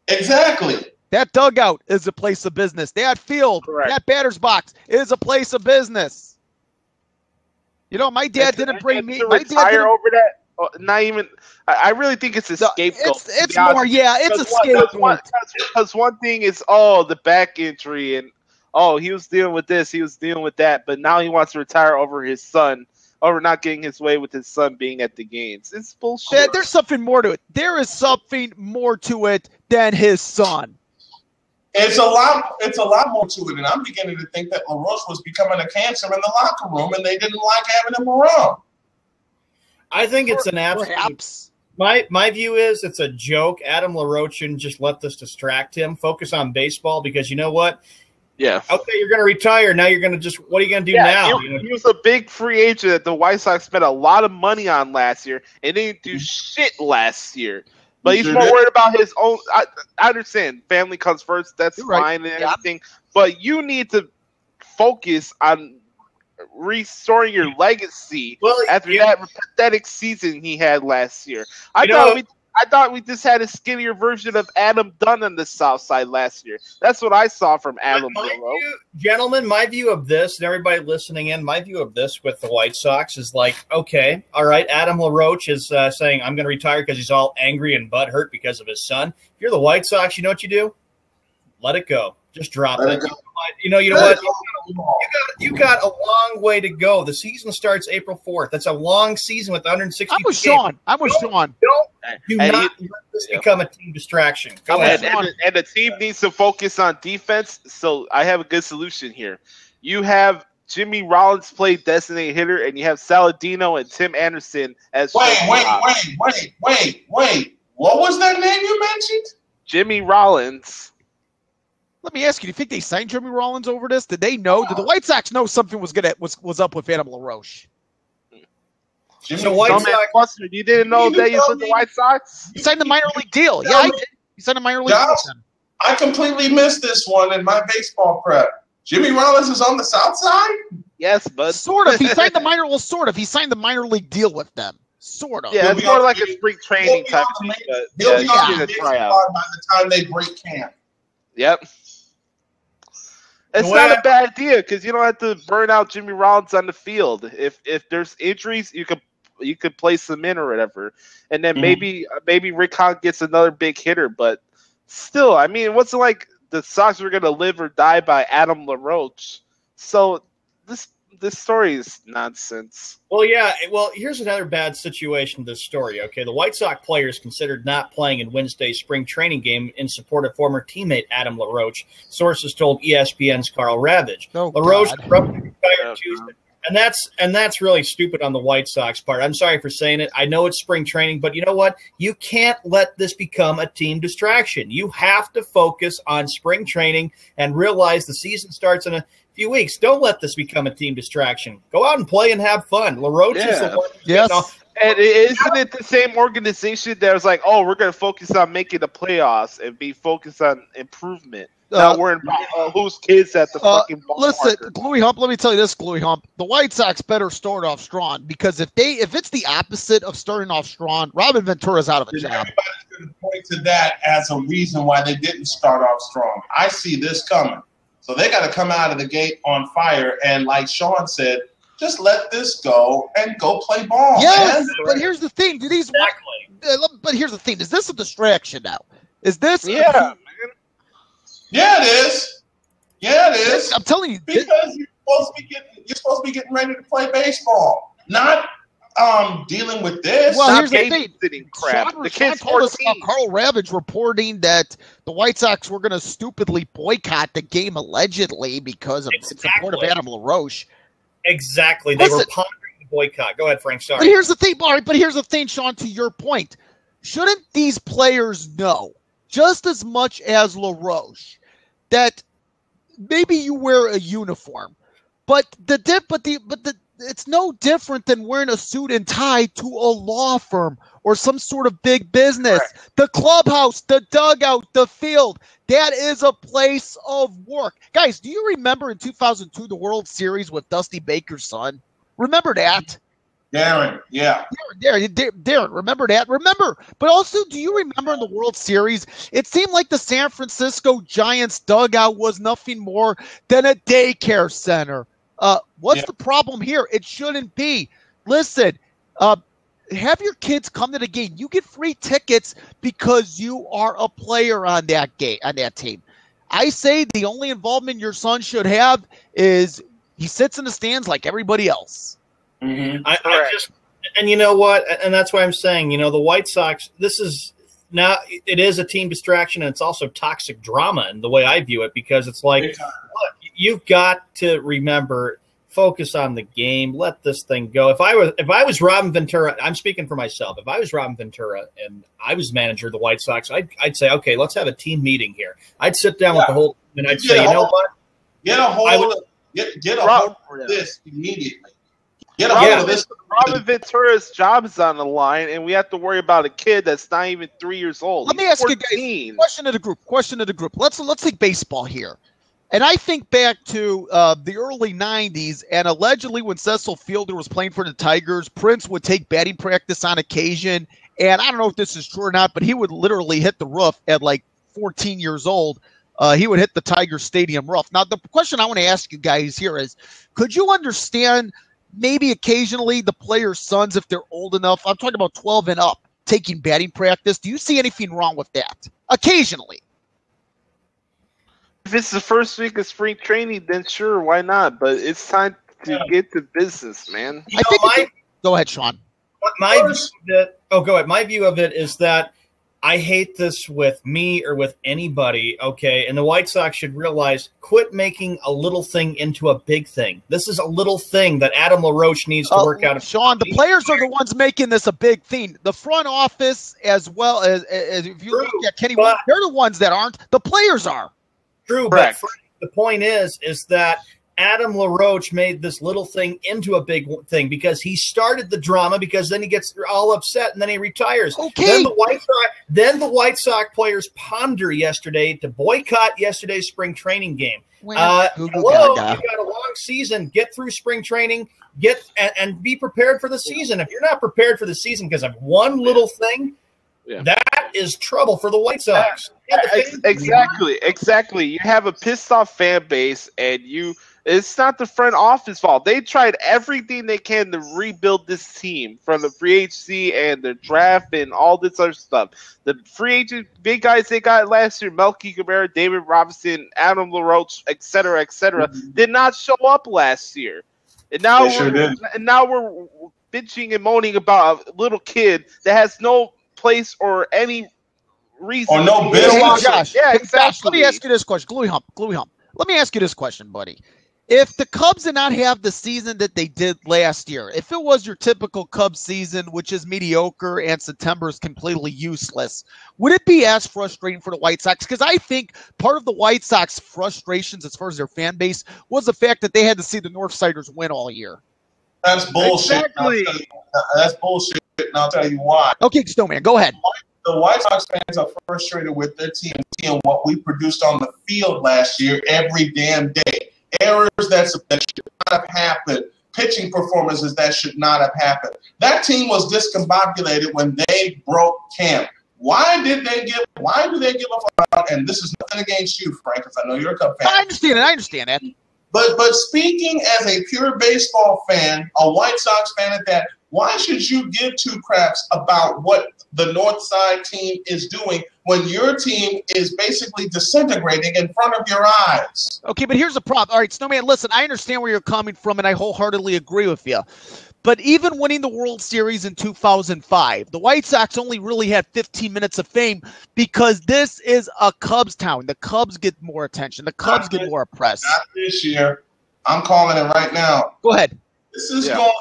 Exactly. That dugout is a place of business. That field, Correct. that batter's box is a place of business. You know, my dad didn't bring me. My dad didn't, over that. Uh, Not even. I, I really think it's a No, scapegoat. It's it's be more. Yeah, it's a Because one- because one- scapegoat. Because one thing is, oh, the back injury, and oh, he was dealing with this, he was dealing with that, but now he wants to retire over his son, over not getting his way with his son being at the games. It's bullshit. Dad, there's something more to it. There is something more to it than his son. It's a lot. It's a lot more to it, and I'm beginning to think that LaRoche was becoming a cancer in the locker room, and they didn't like having him around. I think it's an absolute. Perhaps. My my view is it's a joke. Adam LaRoche shouldn't just let this distract him. Focus on baseball because you know what? yeah. Okay, you're going to retire. Now you're going to just what are you going to do Yeah, now? he, You know, he was a big free agent that the White Sox spent a lot of money on last year, and they didn't do mm-hmm. shit last year. But he's more worried about his own. I, I understand family comes first. That's You're right. fine and Yeah. everything. But you need to focus on restoring your legacy well, after you- that pathetic season he had last year. I You thought know- we. I thought we just had a skinnier version of Adam Dunn on the South Side last year. That's what I saw from Adam my view, gentlemen, my view of this, and everybody listening in, my view of this with the White Sox is like, okay, all right, Adam LaRoche is uh, saying I'm going to retire because he's all angry and butthurt because of his son. If you're the White Sox, you know what you do? Let it go. Just drop Let it. it. You know, you know Let what? it go. You got a long way to go. The season starts April 4th. That's a long season with 160 I'm with games. Sean. I'm with Sean. Don't do And not he- let this yeah. become a team distraction. Go ahead. and, and, the, and the team needs to focus on defense. So I have a good solution here. You have Jimmy Rollins play designated hitter, and you have Saladino and Tim Anderson as Wait, wait, shortstop. wait, wait, wait, wait. What was that name you mentioned? Jimmy Rollins. Let me ask you: Do you think they signed Jimmy Rollins over this? Did they know? Did the White Sox know something was gonna was was up with Adam LaRoche? Jimmy So White Sox- Buster, you didn't know that you tell with the. White Sox? He signed the minor league deal. Yeah, I did. He signed a minor league Yeah. deal. I completely missed this one in my baseball prep. Jimmy Rollins is on the South Side. Yes, bud. Sort of. He signed the minor. Well, sort of. He signed the minor league deal with them. Sort of. Yeah, He'll it's more like a spring training type on thing. He'll yeah, be on the tryout. by the time they break camp. Yep. It's way not a bad idea because you don't have to burn out Jimmy Rollins on the field. If if there's injuries, you could you could place them in or whatever, and then Mhm. maybe maybe Rick Hahn gets another big hitter. But still, I mean, it like the Sox were gonna live or die by Adam LaRoche. So this this story is nonsense. Well, yeah. Well, here's another bad situation. to This story. Okay, the White Sox players considered not playing in Wednesday's spring training game in support of former teammate Adam LaRoche. Sources told ESPN's Karl Ravech. Oh, LaRoche God. abruptly retired Yeah, Tuesday. And that's and that's really stupid on the White Sox part. I'm sorry for saying it. I know it's spring training, but you know what? You can't let this become a team distraction. You have to focus on spring training and realize the season starts in a few weeks. Don't let this become a team distraction. Go out and play and have fun. LaRoche is the one Yes. getting all- And isn't it the same organization that was like, oh, we're gonna focus on making the playoffs and be focused on improvement? not worrying about uh, whose kids at the Uh, fucking ball Listen, marker. Gluey Hump. Let me tell you this, Gluey Hump. The White Sox better start off strong because if they if it's the opposite of starting off strong, Robin Ventura's out of a job. everybody's going to point to that as a reason why they didn't start off strong. I see this coming. So they got to come out of the gate on fire. And like Sean said, just let this go and go play ball. Yes, man. but here's the thing: do these? Exactly. uh, But here's the thing: is this a distraction now? Is this? yeah, man. Yeah, it is. Yeah, it is. I'm telling you, this- Because you're supposed to be getting you're supposed to be getting ready to play baseball, not um dealing with this. Well, Stop here's the thing. crap. Sean, the kid's told us about Karl Ravech reporting that the White Sox were going to stupidly boycott the game allegedly because of in support of Adam LaRoche. Exactly. They were pondering the boycott. Go ahead, Frank. Sorry. But here's the thing, all right, but here's the thing, Sean, to your point. Shouldn't these players know just as much as LaRoche that maybe you wear a uniform, but the dip but the but the it's no different than wearing a suit and tie to a law firm or some sort of big business. The clubhouse, the dugout, the field, that is a place of work. Guys, do you remember in 2002 the World Series with Dusty Baker's son? Remember that? Darren, yeah. Darren, Darren, Darren, remember that? Remember, but also, do you remember in the World Series? It seemed like the San Francisco Giants dugout was nothing more than a daycare center. Uh, what's Yeah. the problem here? It shouldn't be. Listen, uh, have your kids come to the game. You get free tickets because you are a player on that game on that team. I say the only involvement your son should have is he sits in the stands like everybody else. Mm-hmm. I, I just and you know what and that's why i'm saying you know the white sox this is now it is a team distraction and it's also toxic drama in the way i view it because it's like look you've got to remember focus on the game let this thing go if i was if i was robin ventura i'm speaking for myself if i was robin ventura and i was manager of the white sox i'd, I'd say okay let's have a team meeting here i'd sit down with the whole team and i'd Yeah, say you know what Get a hold I would- of get get a Rob- hold of this immediately. Get a Robin, hold of this. Robin Ventura's job is on the line, and we have to worry about a kid that's not even three years old. Let me He's ask you guys- question to the group. Question to the group. Let's let's take baseball here. And I think back to uh, the early '90s, and allegedly when Cecil Fielder was playing for the Tigers, Prince would take batting practice on occasion. And I don't know if this is true or not, but he would literally hit the roof at like 14 years old. Uh, he would hit the Tiger Stadium roof. Now, the question I want to ask you guys here is: Could you understand maybe occasionally the players' sons, if they're old enough? I'm talking about 12 and up, taking batting practice. Do you see anything wrong with that? Occasionally. If it's the first week of spring training, then sure, why not? But it's time to Yeah. get to business, man. you I know, think my, it's- Go ahead, Sean. my view of it, oh go ahead my view of it is that i hate this with me or with anybody okay and the white sox should realize quit making a little thing into a big thing this is a little thing that adam laroche needs to Uh, work out Sean, the players are the ones making this a big thing. The front office, as well as, as if you True, look at Kenny, but- they're the ones that aren't. The players are. True Correct. but the point is is that Adam LaRoche made this little thing into a big thing because he started the drama because then he gets all upset and then he retires. Okay. Then the White Sox, then the White Sox players ponder yesterday to boycott yesterday's spring training game. Uh, Goo goo hello, you got a long season. Get through spring training. Get and, and be prepared for the season. If you're not prepared for the season because of one little thing, Yeah. that is trouble for the White Sox. And the exactly, exactly. You have a pissed off fan base, and you. It's not the front office fault. They tried everything they can to rebuild this team from the free agency and the draft and all this other stuff. The free agent big guys they got last year, Melky Cabrera, David Robertson, Adam LaRoche, et cetera, et cetera, mm-hmm. did not show up last year. And now They sure we're, did. and now we're bitching and moaning about a little kid that has no place or any reason. Or no business. Hey, on. Josh, Yeah, hey, Josh, exactly. let me ask you this question. Gluey hump, gluey hump. Let me ask you this question, buddy. If the Cubs did not have the season that they did last year, if it was your typical Cubs season, which is mediocre and September is completely useless, would it be as frustrating for the White Sox? Because I think part of the White Sox frustrations as far as their fan base was the fact that they had to see the North Northsiders win all year. That's bullshit. Exactly. I'll tell you- that's bullshit, and I'll tell you why. Okay, Snowman, go ahead. the White Sox fans are frustrated with their team and what we produced on the field last year every damn day. Errors that, that should not have happened, pitching performances that should not have happened. That team was discombobulated when they broke camp. Why did they give? Why do they give up? And this is nothing against you, Frank, because I know you're a Cub fan. I understand it. I understand that. But but speaking as a pure baseball fan, a White Sox fan at that, why should you give two craps about what the North Side team is doing when your team is basically disintegrating in front of your eyes? Okay, but here's the problem. All right, Snowman, listen, I understand where you're coming from, and I wholeheartedly agree with you. But even winning the World Series in 2005, the White Sox only really had 15 minutes of fame because this is a Cubs town. The Cubs get more attention. The Cubs Not get this- more press. Not this year. I'm calling it right now. Go ahead. This is Yeah. going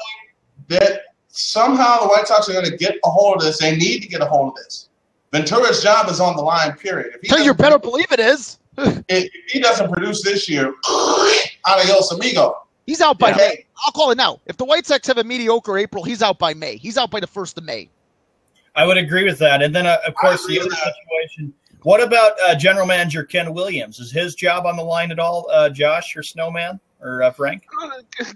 that somehow the White Sox are going to get a hold of this. They need to get a hold of this. Ventura's job is on the line. Period. If he, you better believe it is. if he doesn't produce this year, adios amigo. He's out by Yeah. May. I'll call it now. If the White Sox have a mediocre April, he's out by May. He's out by the first of May. I would agree with that. And then, uh, of course, the other situation. What about uh, General Manager Ken Williams? Is his job on the line at all, uh, Josh or Snowman or uh, Frank?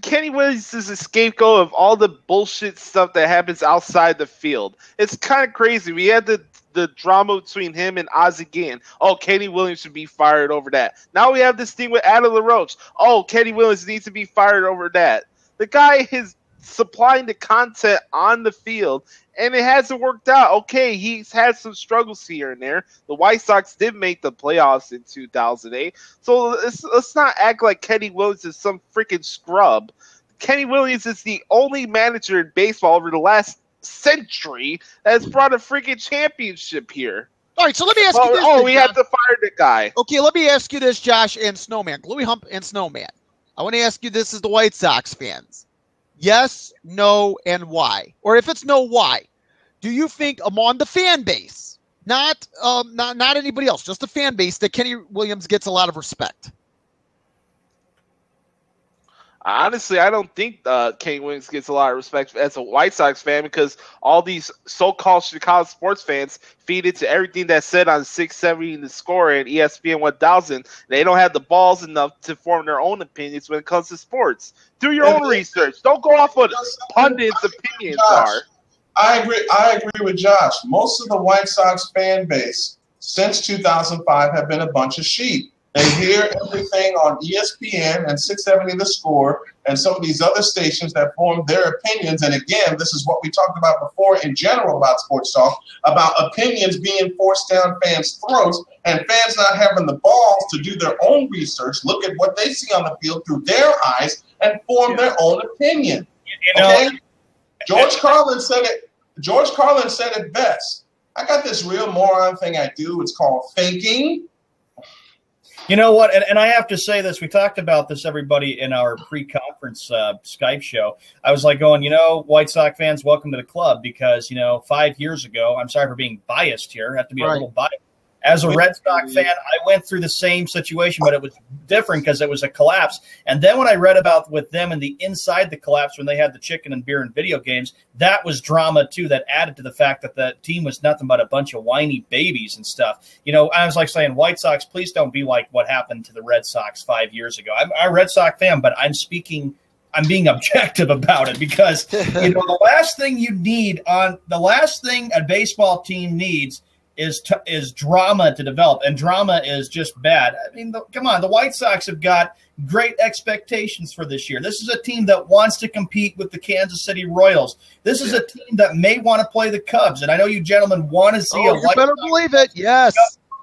Kenny Williams is a scapegoat of all the bullshit stuff that happens outside the field. It's kind of crazy. We had the the drama between him and Ozzie Guillen. Oh, Kenny Williams should be fired over that. Now we have this thing with Adam LaRoche. Oh, Kenny Williams needs to be fired over that. The guy is supplying the content on the field, and it hasn't worked out. Okay, he's had some struggles here and there. The White Sox did make the playoffs in 2008. So let's, let's not act like Kenny Williams is some freaking scrub. Kenny Williams is the only manager in baseball over the last century that has brought a freaking championship here. All right, so let me ask Oh, you this. oh then, we John. had to fire the guy. Okay, let me ask you this, Josh and Snowman, Gluey Hump and Snowman. I want to ask you this as the White Sox fans. Yes, no, and why? Or if it's no, why? Do you think among the fan base, not um, not not anybody else, just the fan base, that Kenny Williams gets a lot of respect? Honestly, I don't think uh, Kenny Williams gets a lot of respect as a White Sox fan because all these so-called Chicago sports fans feed into everything that's said on 670 The Score and ESPN 1000. They don't have the balls enough to form their own opinions when it comes to sports. Do your own research. Don't go off what pundits' opinions are. I agree. I agree with Josh. Most of the White Sox fan base since 2005 have been a bunch of sheep. They hear everything on ESPN and 670 The Score and some of these other stations that form their opinions. And again, this is what we talked about before in general about sports talk about opinions being forced down fans' throats and fans not having the balls to do their own research, look at what they see on the field through their eyes, and form their own opinion. You know, Okay? George Carlin said it. George Carlin said it best. I got this real moron thing I do. It's called thinking. You know what? And, and I have to say this. We talked about this, everybody, in our pre-conference uh, Skype show. I was like going, you know, White Sox fans, welcome to the club because you know, five years ago, I'm sorry for being biased here. I have to be a little biased. As a Red Sox fan, I went through the same situation, but it was different because it was a collapse. And then when I read about with them and the inside the collapse when they had the chicken and beer and video games, that was drama too. That added to the fact that the team was nothing but a bunch of whiny babies and stuff. You know, I was like saying, White Sox, please don't be like what happened to the Red Sox five years ago. I'm a Red Sox fan, but I'm speaking. I'm being objective about it because you know the last thing you need on the last thing a baseball team needs is t- is drama to develop, and drama is just bad. I mean, the, come on, the White Sox have got great expectations for this year. This is a team that wants to compete with the Kansas City Royals. This is a team that may want to play the Cubs, and I know you gentlemen want to see Oh, a you White better Sox believe it. Yes.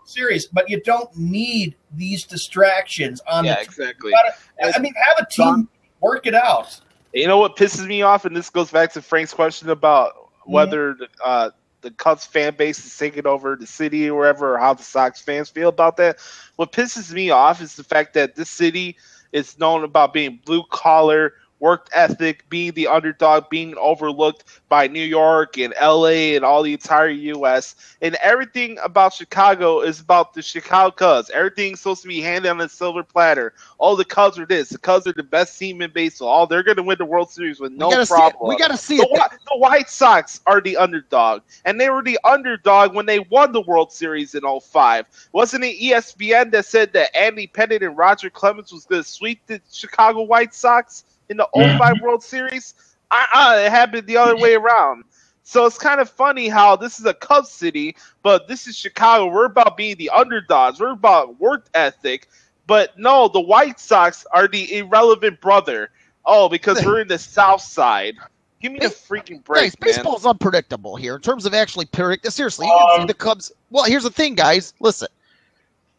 series, but you don't need these distractions on Yeah, the. exactly. Gotta- I mean, have a team work it out. You know what pisses me off, and this goes back to Frank's question about whether the, uh, the Cubs fan base is taking over the city or wherever, or how the Sox fans feel about that. What pisses me off is the fact that this city is known about being blue collar, work ethic, being the underdog, being overlooked by New York and LA and all the entire US. And everything about Chicago is about the Chicago Cubs. Everything's supposed to be handed on a silver platter. Oh, the Cubs are this. The Cubs are the best team in baseball. Oh, they're going to win the World Series with no we problem. We got to see the, it. The White Sox are the underdog, and they were the underdog when they won the World Series in 05. Wasn't it ESPN that said that Andy Pettitte and Roger Clemens was going to sweep the Chicago White Sox in the old 05 World Series? Uh-uh, it happened the other way around. So it's kind of funny how this is a Cubs city, but this is Chicago. We're about being the underdogs. We're about work ethic. But no, the White Sox are the irrelevant brother. Oh, because we're in the South Side. Give me a freaking break, Guys, man. baseball's unpredictable here in terms of actually predict. Seriously, you can see Um, the Cubs. Well, here's the thing, guys. Listen,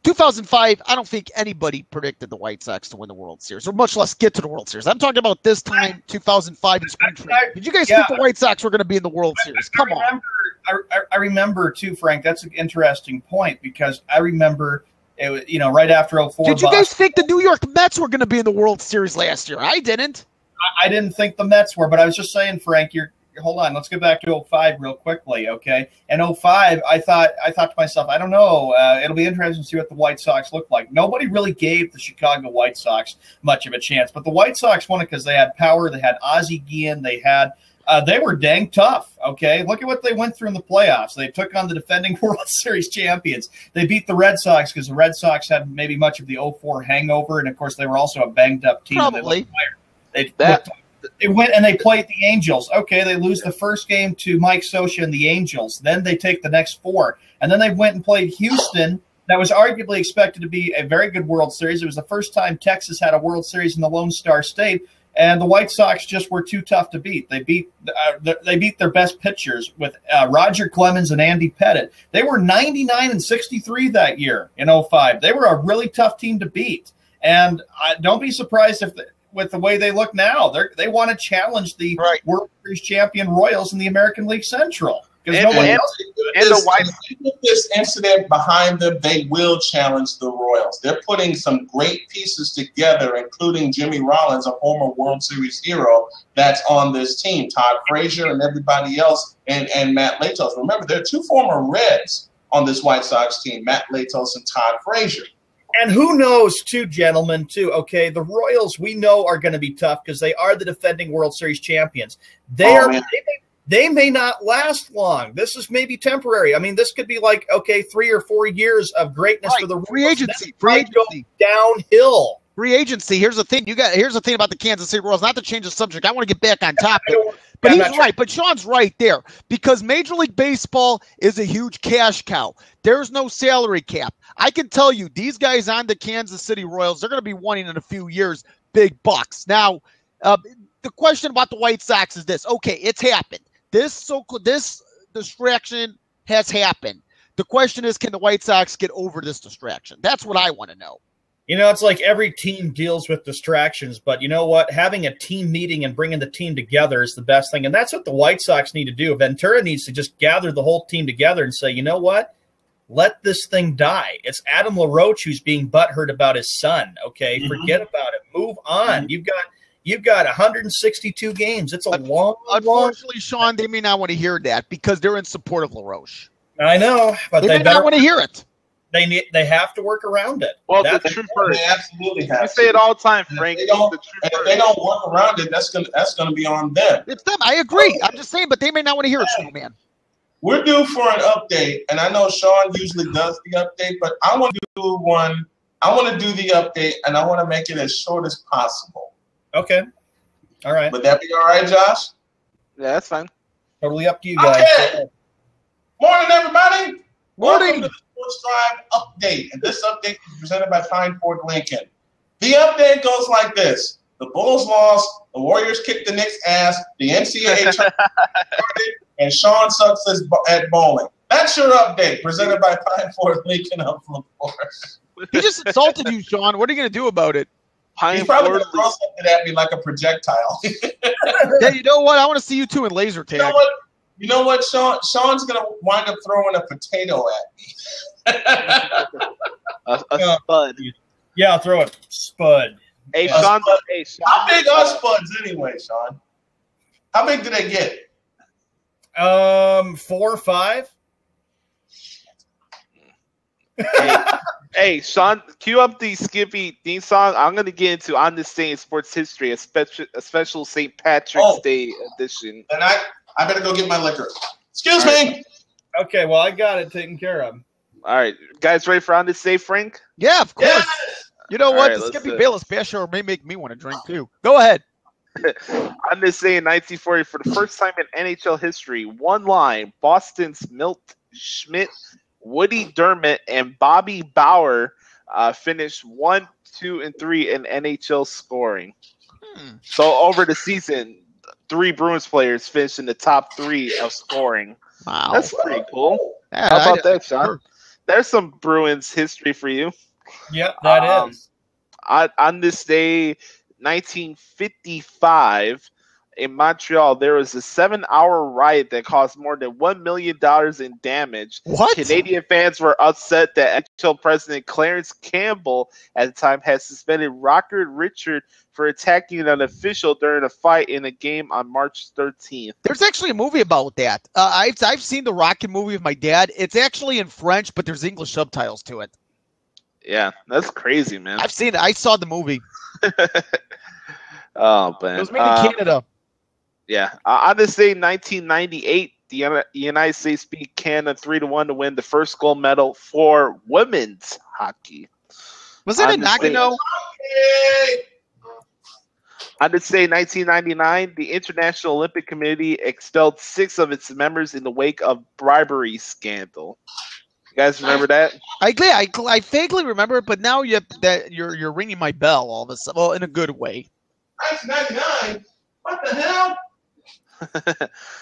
2005. I don't think anybody predicted the White Sox to win the World Series, or much less get to the World Series. I'm talking about this time, 2005 in spring training. Did you guys Yeah. think the White Sox were going to be in the World Series? Come I on. remember, I, I, I remember too, Frank. That's an interesting point because I remember it. was, You know, right after 04, Did you Boston- guys think the New York Mets were going to be in the World Series last year? I didn't. I didn't think the Mets were, but I was just saying, Frank, you're hold on, let's get back to 05 real quickly, okay? And 05, I thought I thought to myself, I don't know, uh, it'll be interesting to see what the White Sox look like. Nobody really gave the Chicago White Sox much of a chance, but the White Sox won it because they had power, they had Ozzie Guillen, they had uh, they were dang tough. Okay, look at what they went through in the playoffs. They took on the defending World Series champions. They beat the Red Sox because the Red Sox had maybe much of the 04 hangover, and of course they were also a banged up team. Probably. They That- they went and they played the Angels. Okay, they lose the first game to Mike Scioscia and the Angels. Then they take the next four, and then they went and played Houston. That was arguably expected to be a very good World Series. It was the first time Texas had a World Series in the Lone Star State, and the White Sox just were too tough to beat. They beat uh, they beat their best pitchers with uh, Roger Clemens and Andy Pettitte. They were 99 and 63 that year in 05. They were a really tough team to beat, and uh, don't be surprised if. The, with the way they look now. They they want to challenge the Right. World Series champion Royals in the American League Central because And- nobody and- else. and the This- White- if put this incident behind them, they will challenge the Royals. They're putting some great pieces together, including Jimmy Rollins, a former World Series hero, that's on this team. Todd Frazier and everybody else, and, and Matt Latos. Remember, there are two former Reds on this White Sox team, Matt Latos and Todd Frazier. And who knows, too, gentlemen, too. Okay, the Royals we know are going to be tough because they are the defending World Series champions. They Oh, are. They may, they may not last long. This is maybe temporary. I mean, this could be like okay, three or four years of greatness for the Right. Free Royals. agency. Free they might go agency. downhill. Free agency. Here's the thing. You got. Here's the thing about the Kansas City Royals. Not to change the subject. I want to get back on topic. But he's right. But Sean's right there because Major League Baseball is a huge cash cow. There's no salary cap. I can tell you, these guys on the Kansas City Royals, they're going to be wanting in a few years big bucks. Now, uh, the question about the White Sox is this: Okay, it's happened. This so this distraction has happened. The question is, can the White Sox get over this distraction? That's what I want to know. You know, it's like every team deals with distractions, but you know what? Having a team meeting and bringing the team together is the best thing. And that's what the White Sox need to do. Ventura needs to just gather the whole team together and say, you know what? Let this thing die. It's Adam LaRoche who's being butthurt about his son. Okay. Mhm. Forget about it. Move on. You've got you've got 162 games. It's a long, long Unfortunately, Sean, they may not want to hear that because they're in support of LaRoche. I know, but They they, may better not want to hear it. they need they have to work around it. Well, That- the trooper. They absolutely have You say it all the time, And if Frank. they don't- The And if they don't work around it, that's gonna that's gonna be on them. It's them. I agree. I'm just saying, but they may not want to hear it, Snowman. We're due for an update, and I know Sean usually does the update, but I want to do one. I want to do the update, and I want to make it as short as possible. okay. All right. Would that be all right, Josh? Yeah, that's fine. Totally up to you guys. Okay. Morning, everybody. Welcome Morning. to the Sports Drive update, and this update is presented by Fine Ford Lincoln. The update goes like this: The Bulls lost, the Warriors kicked the Knicks' ass, the NCAA tournament started, and Sean sucks at at bowling. That's your update, presented by Fine Ford Lincoln of LaForce. He just insulted you, Sean. What are you going to do about it? Pine He's probably Florida. gonna throw something at me like a projectile. Yeah, you know what? I want to see you two in laser You know tag. what? You know what, Sean? Sean's gonna wind up throwing a potato at me. A, a Yeah. spud. Yeah, I'll throw it. Spud. Hey, Yeah. Sean. Hey, Sean. How big are spuds anyway, Sean? How big do they get? Um, four or five. hey, hey, Sean, cue up the Skippy theme song. I'm gonna get into on this day in sports history, a special, a special St. Patrick's Oh. Day edition. And I, I better go get my liquor. Excuse All me. Okay, well I got it taken care of. All right, guys, ready for on this day, Frank? Yeah, of course. Yes. You know All what? right, the Skippy do it. Bayless Bash Show may make me want to drink too. Go ahead. On this day in 1940, for the first time in NHL history, one line: Boston's Milt Schmidt, Woody Dumart, and Bobby Bauer uh, finished one, two, and three in NHL scoring. Hmm. So over the season, three Bruins players finished in the top three of scoring. Wow. That's pretty cool. Yeah, How I- about that, Sean? sure. There's some Bruins history for you. Yep, that is. Um, on, on this day, 1955, in Montreal, there was a seven-hour riot that caused more than one million dollars in damage. What? Canadian fans were upset that NHL President Clarence Campbell, at the time, had suspended Rocket Richard for attacking an official during a fight in a game on March 13th. There's actually a movie about that. Uh, I've I've seen the Rocket movie with my dad. It's actually in French, but there's English subtitles to it. Yeah, that's crazy, man. I've seen it. I saw the movie. oh man, It was made in Uh, Canada. Yeah, uh, on this day, 1998, the United States beat Canada three to one to win the first gold medal for women's hockey. Was it on in Nagano? On this day, 1999, the International Olympic Committee expelled six of its members in the wake of bribery scandal. You guys remember that? I, I I vaguely remember it, but now you that you're you're ringing my bell all of a sudden. Well, in a good way. 1999. What the hell?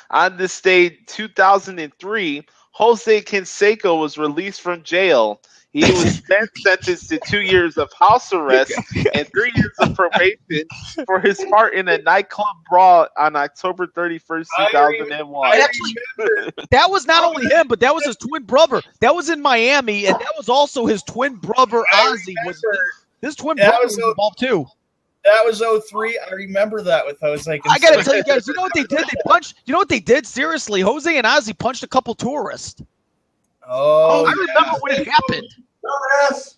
On this day, 2003, Jose Canseco was released from jail. He was then sentenced to two years of house arrest and three years of probation for his part in a nightclub brawl on October 31st, 2001. I Actually- That was not only him, but that was his twin brother. That was in Miami, and that was also his twin brother I Ozzie. Was remember. his twin brother was was a- involved too? That was 03. I remember that with Jose. I gotta tell you guys, you know what they did? They punched. You know what they did? Seriously, Jose and Ozzie punched a couple tourists. Oh, I remember when it happened. Dumbass.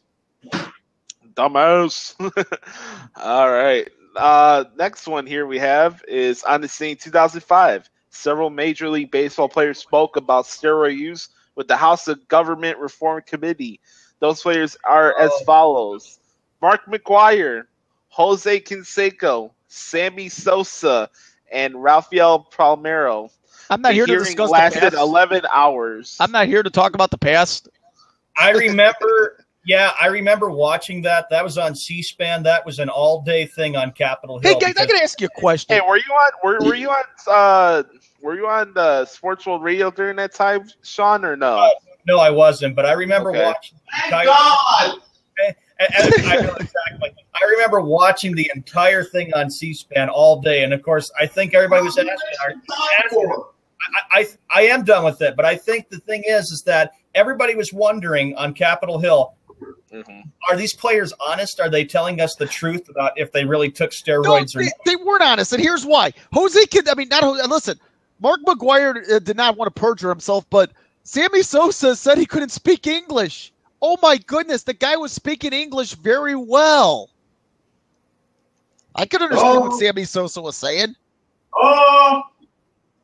Dumbass. All right. Uh, next one here we have is on the scene 2005. Several Major League Baseball players spoke about steroid use with the House of Government Reform Committee. Those players are as Oh. follows Mark McGwire, Jose Canseco, Sammy Sosa, and Rafael Palmeiro. I'm not The here to hearing discuss the lasted past. 11 hours. I'm not here to talk about the past. I remember. Yeah, I remember watching that. That was on C-SPAN. That was an all-day thing on Capitol Hill. Hey guys, I because- gotta ask you a question. Hey, were you on? Were, were you on? Uh, were you on the Sports World Radio during that time, Sean, or no? no, I wasn't, but I remember Okay. watching. Thank God. And- and I know exactly. I remember watching the entire thing on C-SPAN all day, and of course, I think everybody was asking. Are, I, I I am done with it, but I think the thing is, is that everybody was wondering on Capitol Hill, Mhm. are these players honest? Are they telling us the truth about if they really took No, steroids or they, not? they weren't honest, and here's why. Jose could. I mean, not Jose. Listen, Mark McGwire uh, did not want to perjure himself, but Sammy Sosa said he couldn't speak English. Oh my goodness, the guy was speaking English very well. I could understand Oh. what Sammy Sosa was saying. Oh,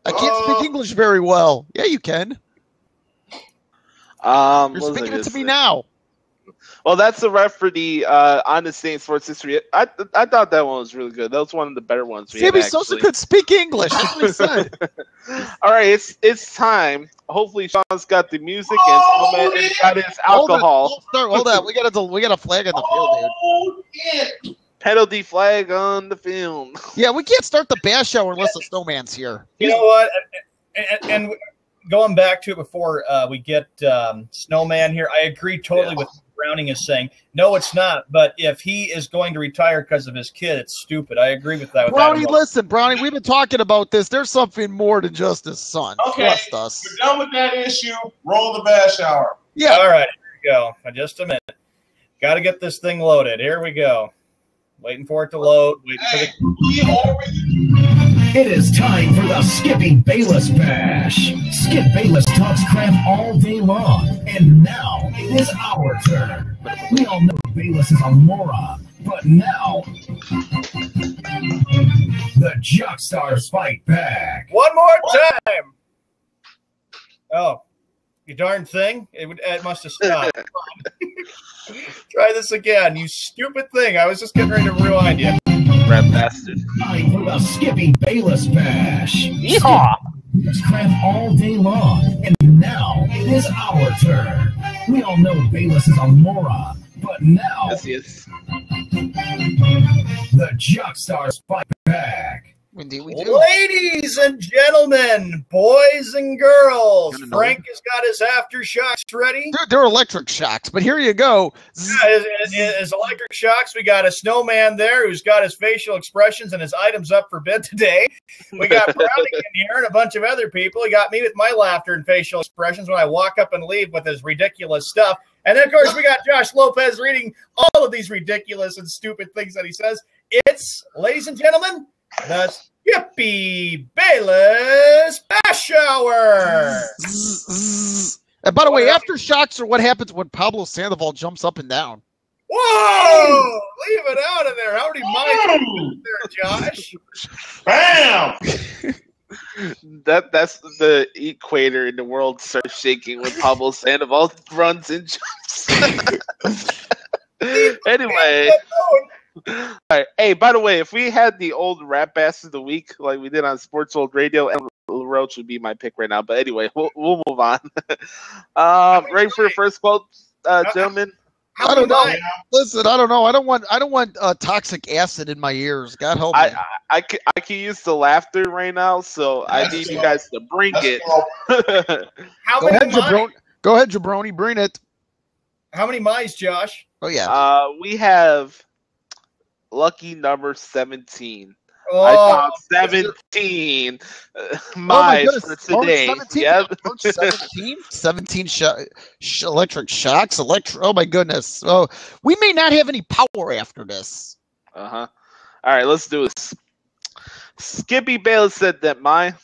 I can't Oh. speak English very well. Yeah, you can. Um, You're what was I speaking it to me now. Well, that's the ref for the uh, on the same sports history. I I thought that one was really good. That was one of the better ones. We had, Sammy Sosa could speak English. That's what he said. All right, it's it's time. Hopefully, Sean's got the music and Oh, Snowman has got his alcohol. Hold, start- hold on. We got a we got a flag on the field here. oh. Penalty flag on the film. Yeah, we can't start the bash show unless the snowman's here. You know what? And, and, and going back to it before uh, we get um, Snowman here, I agree totally Yeah. with what Browning is saying. No, it's not. But if he is going to retire because of his kid, it's stupid. I agree with that. With Brownie, that listen, Brownie, we've been talking about this. There's something more than just his son. Okay. Trust us. We're done with that issue. Roll the bash hour. Yeah. All right, here we go. In Just a minute. Got to get this thing loaded. Here we go. Waiting for it to load. Waiting for the. We already It is time for the Skippy Bayless Bash. Skip Bayless talks crap all day long, and now it is our turn. We all know Bayless is a moron, but now the Jockstars fight back. One more time. Oh, you darn thing! It, would, it must have stopped. Try this again, you stupid thing! I was just getting ready to rewind you. Rat bastard. Time for the Skippy Bayless Bash. Yeehaw! Skip crap all day long, and now it is our turn. We all know Bayless is a moron, but now Yes, yes. the Jockstars fight back. Indeed, we do. Ladies and gentlemen, boys and girls, Frank has got his aftershocks ready. Dude, they're electric shocks, but here you go. Yeah, his, his- his electric shocks. We got a snowman there who's got his facial expressions and his items up for bid today. We got Brownie in here and a bunch of other people. He got me with my laughter and facial expressions when I walk up and leave with his ridiculous stuff. And then, of course, we got Josh Lopez reading all of these ridiculous and stupid things that he says. It's, ladies and gentlemen, the Skippy Bayless Bash Hour. And by the way, aftershocks are what happens when Pablo Sandoval jumps up and down. Whoa! Leave it out of there. How many mics there, Josh? bam. That that's the equator in the world starts shaking when Pablo Sandoval runs and jumps. anyway, all right. Hey, by the way, if we had the old rap bass of the week like we did on Sports Old Radio, and Roach would be my pick right now. But anyway, we'll we'll move on. um, ready for the first quote, uh, gentlemen? I don't know. Listen, I don't know. I don't want. I don't want uh, toxic acid in my ears. God help me. I, I I can I can use the laughter right now, so I need you guys to bring That's it. How Go many ahead. Jabroni. Go ahead, Jabroni. Bring it. How many mics, Josh? Oh yeah. Uh, we have lucky number 17. I Oh, found 17 uh, oh my for today. Orange 17. Yep. Orange 17. 17 sho- sh- electric shocks. Electro. Oh my goodness. Oh, we may not have any power after this. Uh huh. All right, let's do this. Skippy Bayless said that my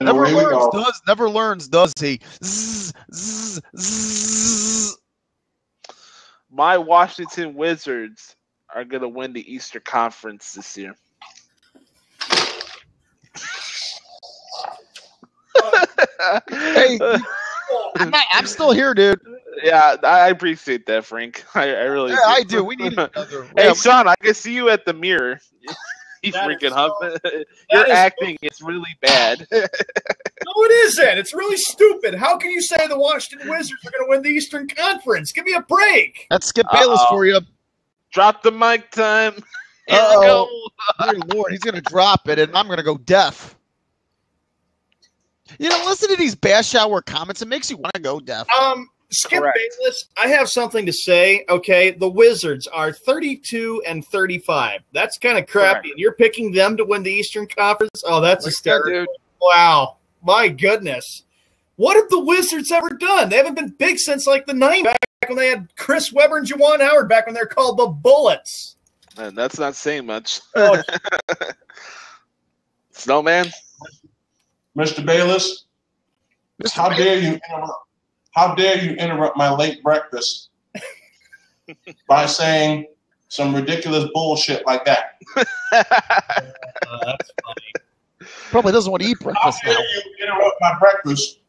Never away learns, does never learns, does he? Zzz, zzz, zzz. my Washington Wizards are gonna win the Easter Conference this year. Hey, I'm, not, I'm still here, dude. yeah, I I appreciate that, Frank. I, I really Yeah, do. I do. We need another. Hey, Yeah, Sean, I can see you at the mirror. you That is freaking so- hump. Your is- acting is really bad. no, it isn't. It's really stupid. How can you say the Washington Wizards are going to win the Eastern Conference? Give me a break. That's Skip Bayless Uh-oh. for you. Drop the mic time. Here Uh-oh. we go. Dear Lord, he's gonna drop it, and I'm gonna go deaf. You know, listen to these bash hour comments. It makes you want to go deaf. Um, Skip Correct. Bayless, I have something to say. Okay, the Wizards are 32 and 35. That's kind of crappy. Correct. And you're picking them to win the Eastern Conference? Oh, that's hysterical. dude. Wow. My goodness. What have the Wizards ever done? They haven't been big since like the 90s, back when they had Chris Webber and Juwan Howard, back when they're called the Bullets. And that's not saying much. Oh, Snowman. Mr. Bayless, Mr. how Bayless, dare you interrupt? How dare you interrupt my late breakfast by saying some ridiculous bullshit like that? uh, that's funny. probably doesn't want to eat How breakfast now. dare you interrupt my breakfast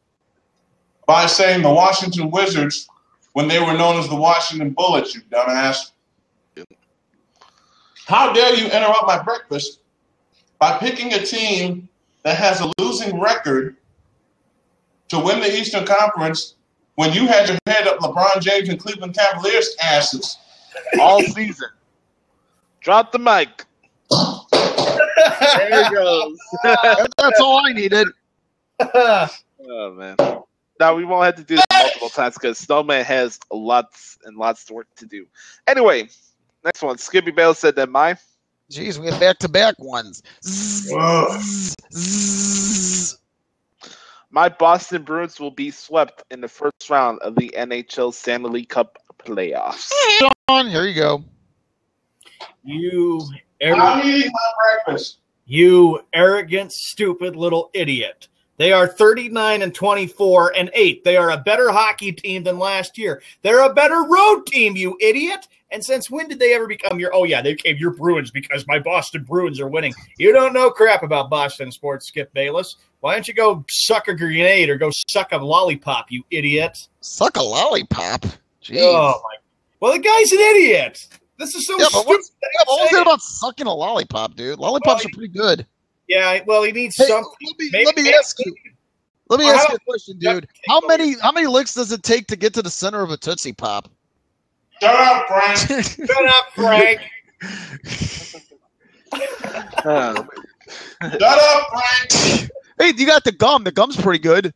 by saying the Washington Wizards when they were known as the Washington Bullets, you dumbass? How dare you interrupt my breakfast by picking a team that has a losing record to win the Eastern Conference when you had your head up LeBron James and Cleveland Cavaliers asses? All season. Drop the mic. There he goes. That's all I needed. oh man. Now we won't have to do this multiple times because Snowman has lots and lots of work to do. Anyway, next one. Skippy Bale said that my Jeez, we have back to back ones. My Boston Bruins will be swept in the first round of the NHL Stanley Cup playoffs. Sean, here you go. You, I'm eating my breakfast. you arrogant, stupid little idiot. They are 39 and 24 and 8. They are a better hockey team than last year. They're a better road team, you idiot. And since when did they ever become your oh yeah, they became your Bruins because my Boston Bruins are winning. You don't know crap about Boston sports, Skip Bayless. Why don't you go suck a grenade or go suck a lollipop, you idiot? Suck a lollipop. Jeez. Oh my well the guy's an idiot. This is so Yeah, stupid. what's, that yeah, what was it about sucking a lollipop, dude? Lollipops Well, are pretty good. Yeah, well, he needs Hey, something. let me, Maybe- let me maybe- ask you. Let me Well, ask you a question, dude. How many how many licks does it take to get to the center of a Tootsie Pop? Shut up, Frank. Shut up, Frank. Uh, Shut up, Frank. hey, you got the gum. The gum's pretty good.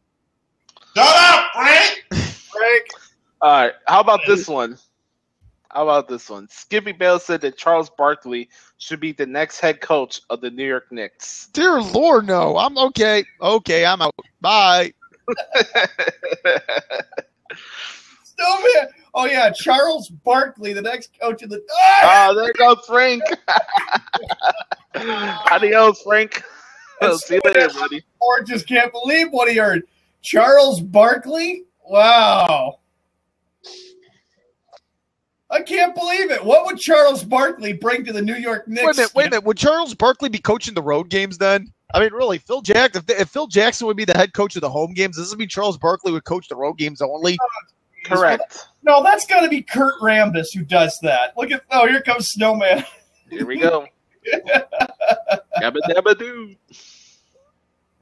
Shut up, Frank. Frank. all right. How about this one? How about this one? Skippy Bale said that Charles Barkley should be the next head coach of the New York Knicks. Dear Lord, no. I'm okay. Okay, I'm out. Bye. Snowman. Oh yeah, Charles Barkley, the next coach of the. Ah! Ah, there goes Frank. Adios, Frank. And See you later, buddy. Or just can't believe what he heard. Charles Barkley. Wow. I can't believe it. What would Charles Barkley bring to the New York Knicks? Wait a minute. Wait a minute. Would Charles Barkley be coaching the road games then? I mean, really, Phil Jack. If, if Phil Jackson would be the head coach of the home games, does this mean Charles Barkley would coach the road games only? Uh, Correct. No, that's got to be Kurt Rambis who does that. Look at oh, here comes Snowman. Here we go. Yabba dabba doo.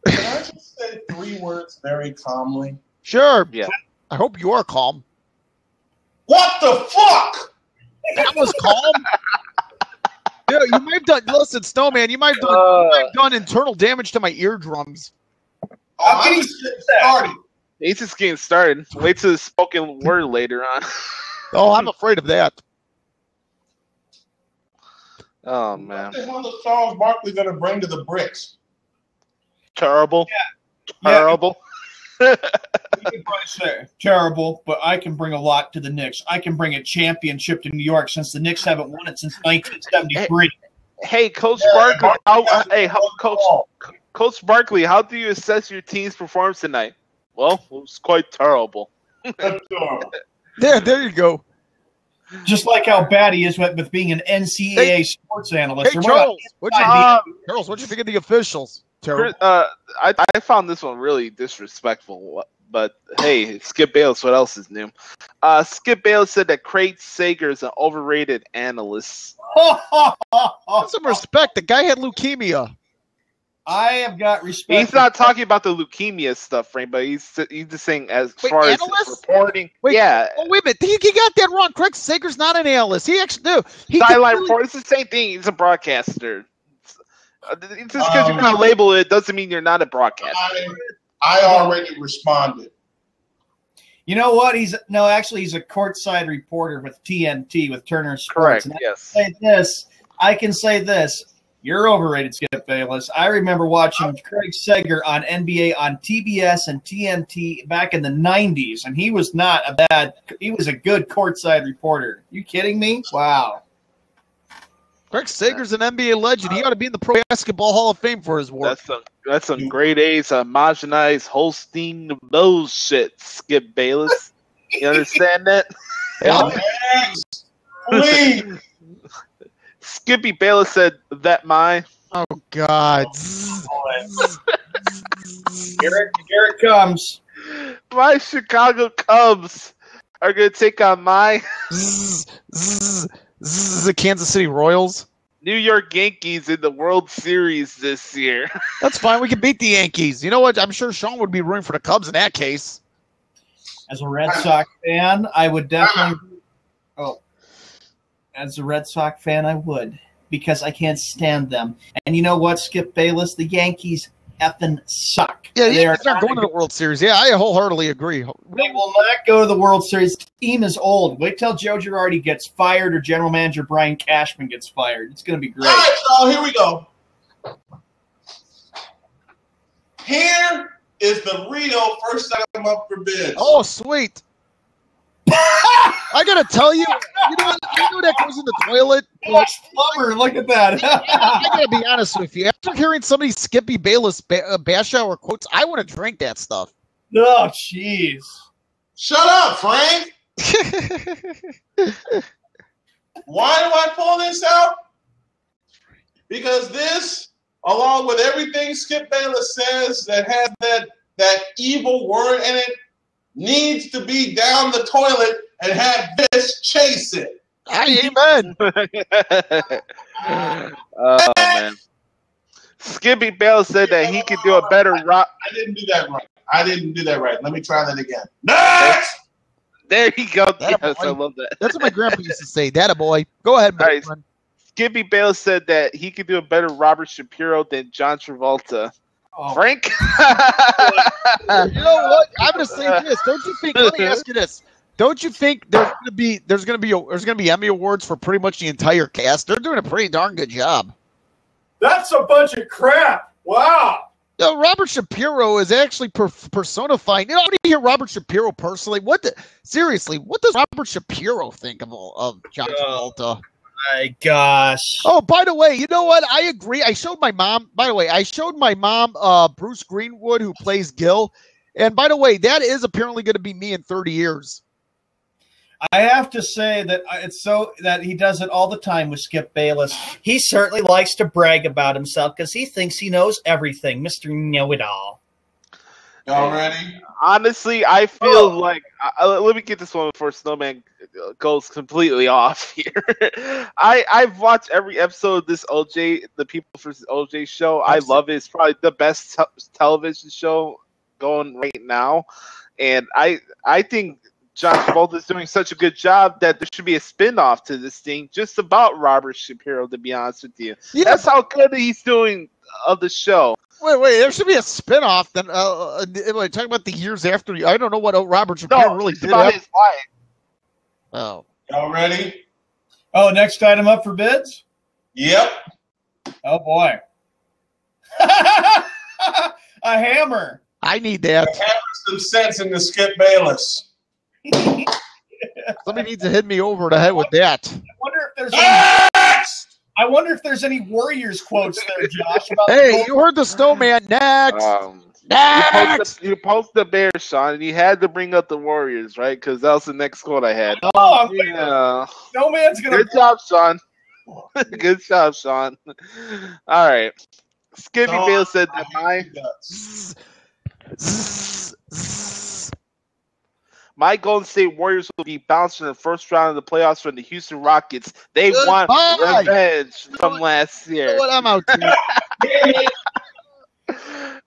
Can I just say three words very calmly? Sure. Yeah. I hope you are calm. What the fuck? That was calm. Dude, you might have done. Listen, Snowman, you might have done, you Uh, might have done internal damage to my eardrums. Oh, I'm just getting started. He's just getting started. Wait till the spoken word later on. Oh, I'm afraid of that. Oh man, What the hell is Charles Barkley going to bring to the bricks? terrible, Yeah. terrible. You can probably say terrible, but I can bring a lot to the Knicks. I can bring a championship to New York since the Knicks haven't won it since 1973. Hey, Coach Yeah, Barkley. How, hey, how, Coach Coach Barkley, how do you assess your team's performance tonight? Well, it was quite terrible. That's horrible. There, there you go. Just like how bad he is with, with being an NCAA sports analyst. Hey, what about- Charles, what'd you, Uh, Charles, what'd you think of the officials? Terrible. uh, I, I found this one really disrespectful. But hey, Skip Bayless, what else is new? Uh, Skip Bayless said that Craig Sager is an overrated analyst. Have some respect. The guy had leukemia. I have got respect. He's not talking about the leukemia stuff, Frank, but he's he's just saying as Wait, far analyst? as reporting. Wait, yeah, Oh wait a minute, he, he got that wrong. Craig Sager's not an analyst. He actually no. He sideline completely- report. It's the same thing. He's a broadcaster. Uh, Just because Um, you kind of label it doesn't mean you're not a broadcaster. I, I already responded. You know what? He's no, actually, he's a courtside reporter with TNT with Turner Sports. Correct. And I Yes. can say this. I can say this. You're overrated, Skip Bayless. I remember watching Craig Sager on NBA on TBS and TNT back in the '90s, and he was not a bad. He was a good courtside reporter. You kidding me? Wow. Craig Sager's an NBA legend. He ought to be in the Pro Basketball Hall of Fame for his work. That's some that's some grade A's uh, homogenized Holstein bullshit, Skip Bayless. You understand that? Yeah. Next, please. Skippy Bayless said that my Oh God. Here it, here it comes. my Chicago Cubs are gonna take on my Zzz. Zzz. Zzz. The Kansas City Royals. New York Yankees in the World Series this year. That's fine. We can beat the Yankees. You know what? I'm sure Sean would be rooting for the Cubs in that case. As a Red Sox fan, I would definitely. Oh, as a Red Sox fan, I would because I can't stand them. And you know what, Skip Bayless, the Yankees effing suck. Yeah, the they are aren't going to the World Series. Yeah, I wholeheartedly agree. They will not go to the World Series. The team is old. Wait till Joe Girardi gets fired or General Manager Brian Cashman gets fired. It's going to be great. right, y'all, here we go. Here is the real first time up for bids. Oh, sweet. I gotta tell you, you know, you know that goes in the toilet. But Plumber, look at that. I gotta be honest with you. After hearing some of these Skippy Bayless ba- uh, bash hour quotes, I want to drink that stuff. oh, jeez. Shut up, Frank. Why do I pull this out? Because this, along with everything Skip Bayless says that has that that evil word in it, needs to be down the toilet and have this chase it. Amen. oh man. Skippy Bell said that he could do a better rock. I didn't do that right. I didn't do that right. Let me try that again. Next. There you go. Yes. I love that. That's what my grandpa used to say. That a boy. Go ahead, my Nice. friend. Skippy Bale said that he could do a better Robert Shapiro than John Travolta. Oh, Frank? You know what? I'm gonna say this. Don't you think? Let me ask you this. Don't you think there's gonna be there's gonna be there's gonna be Emmy awards for pretty much the entire cast? They're doing a pretty darn good job. That's a bunch of crap. Wow. You know, Robert Shapiro is actually per- personifying. You know, I want to hear Robert Shapiro personally. What? The, seriously, what does Robert Shapiro think of all- of John Oh. Travolta? My gosh. Oh, by the way, you know what? I agree. I showed my mom. By the way, I showed my mom uh, Bruce Greenwood, who plays Gil. And by the way, that is apparently going to be me in 30 years. I have to say that uh, it's so that he does it all the time with Skip Bayless. He certainly likes to brag about himself because he thinks he knows everything, Mister Know It All. Y'all ready? Honestly, I feel Oh. like. Uh, let me get this one before Snowman goes completely off here. I I've watched every episode of this OJ, the People vs. OJ show. I love it. It's probably the best te- television show going right now, and I I think John Travolta is doing such a good job that there should be a spin-off to this thing just about Robert Shapiro. To be honest with you, Yeah, that's how good he's doing of the show. wait, wait. There should be a spinoff. Then, uh, uh, uh, talking about the years after. I don't know what Robert Shapiro No, really did. about his life. oh, Y'all ready? Oh, next item up for bids. Yep. Oh boy, a hammer. I need that. Some sense in the Skip Bayless. Somebody needs to hit me over the head with that. I wonder if there's any, Next. I wonder if there's any Warriors quotes there, Josh. About Hey, gold- you heard the snowman. Next. Um, you Next. the, you post the Bears, Sean, and you had to bring up the Warriors, right? Because that was the next quote I had. oh, I'm Yeah. no man's gonna. Good job, Sean. Good job, Sean. All right. Skippy Sean, Bale said that my. My Golden State Warriors will be bounced in the first round of the playoffs from the Houston Rockets. They want Goodbye. revenge from last You know year. what? I'm out. Here.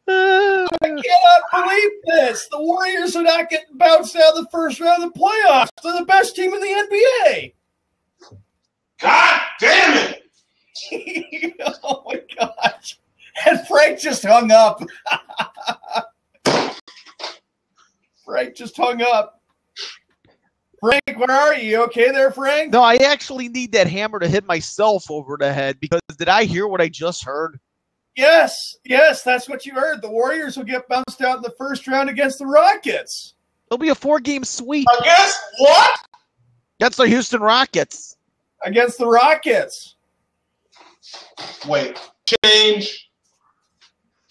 I cannot believe this. The Warriors are not getting bounced out of the first round of the playoffs. They're the best team in the NBA. God damn it! Oh my gosh. And Frank just hung up. Frank just hung up. Frank, where are you? You Okay, there, Frank. No, I actually need that hammer to hit myself over the head because did I hear what I just heard? Yes, yes, that's what you heard. The Warriors will get bounced out in the first round against the Rockets. It'll be a four-game sweep. Against what? Against the Houston Rockets. Against the Rockets. Wait. Change.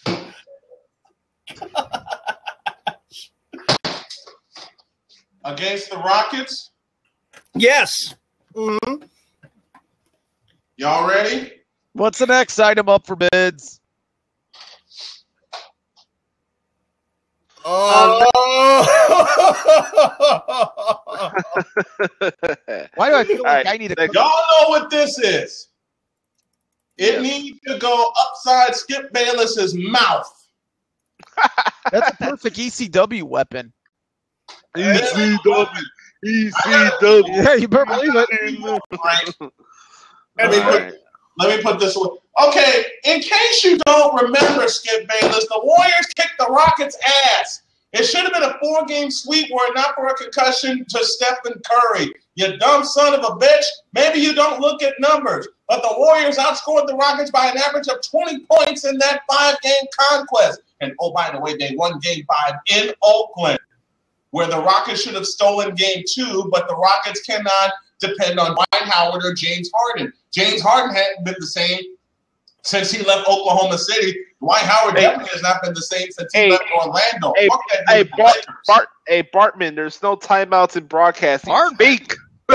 Against the Rockets. Yes. Mm-hmm. Y'all ready? What's the next item up for bids? Oh. Why do I feel like right, I need a Y'all know what this is. It Yes. needs to go upside Skip Bayless's mouth. That's a perfect ECW weapon. ECW. ECW. Yeah, you better believe it. Right? Let me put, let me put this away. Okay, in case you don't remember Skip Bayless, the Warriors kicked the Rockets' ass. It should have been a four-game sweep were it not for a concussion to Stephen Curry. You dumb son of a bitch. Maybe you don't look at numbers, but the Warriors outscored the Rockets by an average of 20 points in that five-game conquest. And oh, by the way, they won Game Five in Oakland. Where the Rockets should have stolen game two, but the Rockets cannot depend on Dwight Howard or James Harden. James Harden hadn't been the same since he left Oklahoma City. Dwight Howard Hey. definitely has not been the same since he Hey. left Orlando. Hey, Fuck that Hey, Bart, Bart, hey, Bartman, there's no timeouts in broadcasting. Bartman? Speak.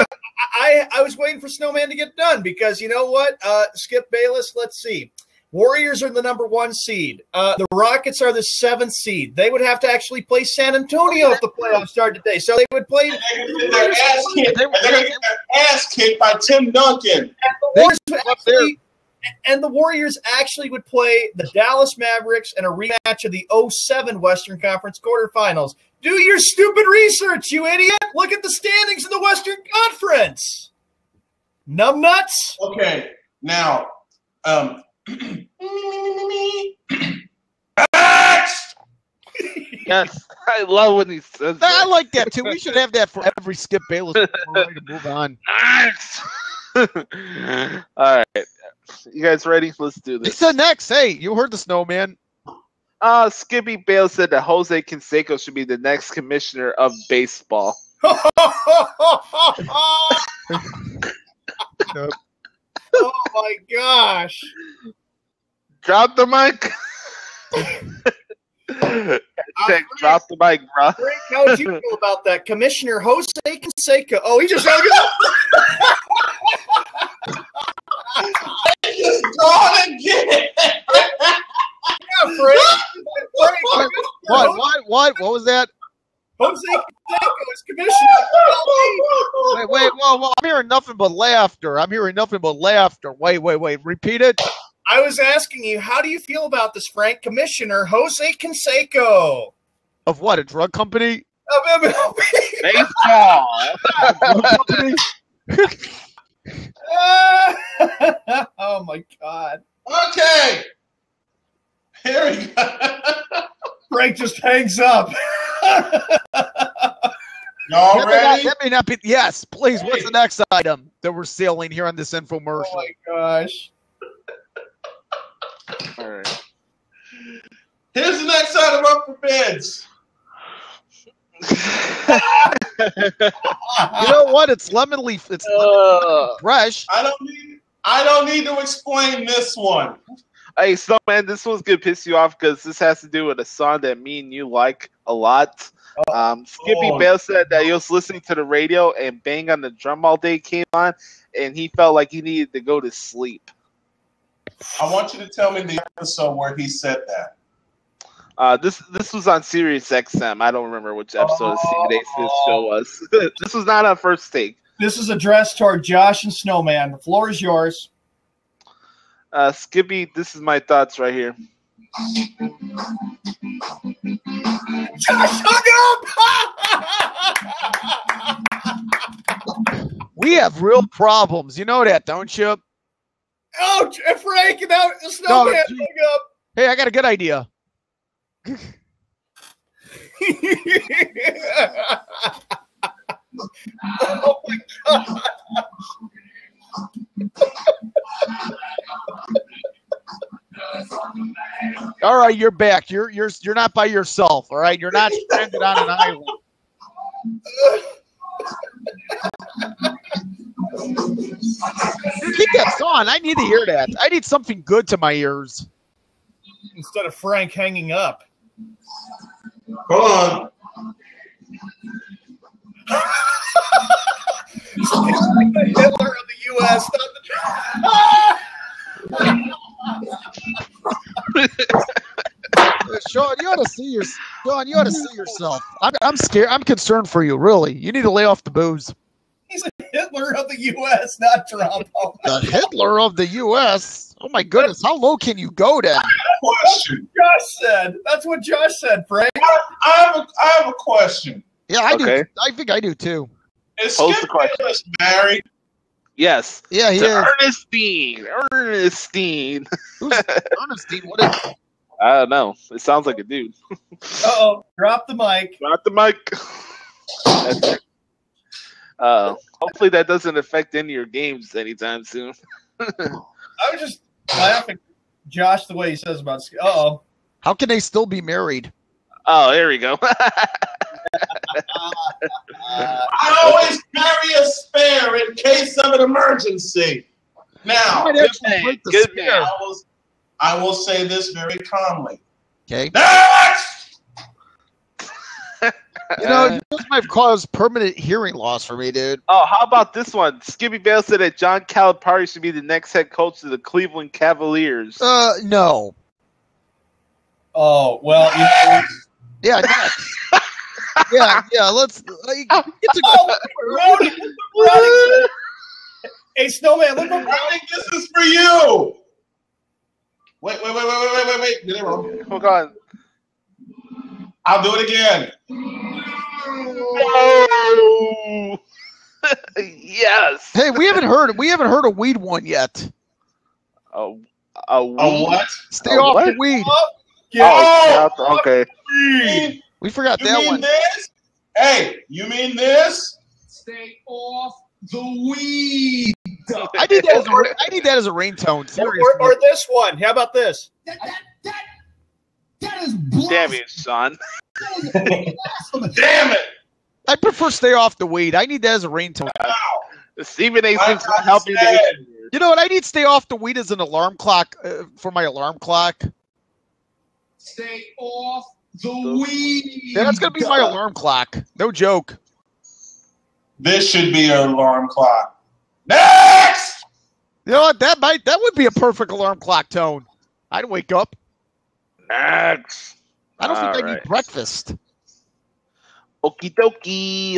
I I was waiting for Snowman to get done because you know what? Uh, Skip Bayless. Let's see. Warriors are the number one seed. Uh, the Rockets are the seventh seed. They would have to actually play San Antonio if the playoffs start today. So they would play. They're gonna get their ass kicked. They- and They're gonna their ass kicked by Tim Duncan. The They Warriors would up there. actually, and the Warriors actually would play the Dallas Mavericks in a rematch of the 07 Western Conference quarterfinals. Do your stupid research, you idiot! Look at the standings in the Western Conference. Numbnuts. Okay, now, um, Yes, I love when he says I like that too. We should have that for every Skip Bayless. We're ready to move on. Nice. All right, you guys ready? Let's do He this. said next. Hey, you heard the snowman. Uh, Skippy Bale said that Jose Canseco should be the next commissioner of baseball. Oh my gosh. Drop the mic. Hashtag uh, drop the mic, bro. Frank, how would you feel about that? Commissioner Jose Canseco. Oh, he just hung up. just gone again. Yeah, Frank. Frank, What? What? What? What was that? Jose Canseco is commissioner. Wait, wait, whoa, whoa! I'm hearing nothing but laughter. I'm hearing nothing but laughter. Wait, wait, wait! Repeat it. I was asking you, how do you feel about this, Frank? Commissioner Jose Canseco Of what? A drug company? of MLB. Baseball. Drug oh my God. Okay. Here we go. Frank just hangs up. Y'all That may, not, ready? that may not be. Yes, please. What's the next item that we're sealing here on this infomercial? oh my gosh. All right. Here's the next item up for bids. you know what? It's lemon leaf. It's Uh, fresh. I don't need. I don't need to explain this one. Hey, so man, this one's gonna piss you off because this has to do with a song that me and you like a lot. Um, Skippy Oh. Bale said that he was listening to the radio and "Bang on the Drum All Day" came on, and he felt like he needed to go to sleep. I want you to tell me the episode where he said that. Uh, this this was on Sirius XM. I don't remember which episode of Stephen A. Smith's show was. this was not on First Take. This is addressed toward Josh and Snowman. The floor is yours. Uh, Skippy, this is my thoughts right here. Josh up! We have real problems. You know that, don't you? oh, Frank, now Snowman gee. hung up. Hey, I got a good idea. oh my god. All right, you're back. You're you're you're not by yourself. All right, you're not stranded on an island. Keep that song. I need to hear that. I need something good to my ears. Instead of Frank hanging up. Hold on. the Hitler of the U.S. Not Sean, you ought to see your Sean. You ought to see yourself. I'm I'm scared. I'm concerned for you. Really, you need to lay off the booze. He's a Hitler of the U.S., not Trump. Oh, The Hitler of the U.S. Oh my goodness, how low can you go then? Question. Josh said. That's what Josh said, Frank. I have a, I have a question. Yeah, I Okay. do. I think I do too. Is Pose Skip the question. Bayless married? Yes, Yeah, he to is. Ernestine. Ernestine. Who's Ernestine? What is? I don't know. It sounds like a dude. Uh-oh. Drop the mic. Drop the mic. Uh, hopefully that doesn't affect any of your games anytime soon. I was just laughing. Josh, the way he says about. Uh oh. How can they still be married? Oh, there we go. I always carry a spare in case of an emergency. Now, might good actually man, break the good spare. I will, I will say this very calmly. Okay. Next! You know, this might have caused permanent hearing loss for me, dude. Oh, how about this one? Skippy Bale said that John Calipari should be the next head coach of the Cleveland Cavaliers. Uh, no. Oh well, you know what? Yeah, yeah, yeah, yeah. Let's. Like, oh, it's a, Oh, Brownie, Brownie. Hey, Snowman, look what I this is for you. Wait, wait, wait, wait, wait, wait, wait, wait. Did it wrong. Oh, Hold on. I'll do it again. No. yes. hey, we haven't heard. We haven't heard a weed one yet. A, a, A what? Stay A off what? Oh, the weed. Oh, yeah, okay. You We forgot that mean one. this? Hey, you mean this? Stay off the weed. I need that as a. I need that as a ringtone. Or, Seriously. or, or this one. How about this? That, that, that, that is blasphemy. Damn it, son. That is blasphemous. Damn it! I prefer stay off the weed. I need that as a ringtone. Wow. Stephen A. My seems to help you. You know what? I need stay off the weed as an alarm clock uh, for my alarm clock. Stay off the weed. Yeah, that's gonna be my alarm clock. No joke. This should be your alarm clock. Next! You know what? That might that would be a perfect alarm clock tone. I'd wake up. Next. I don't think I need breakfast. Okie dokie.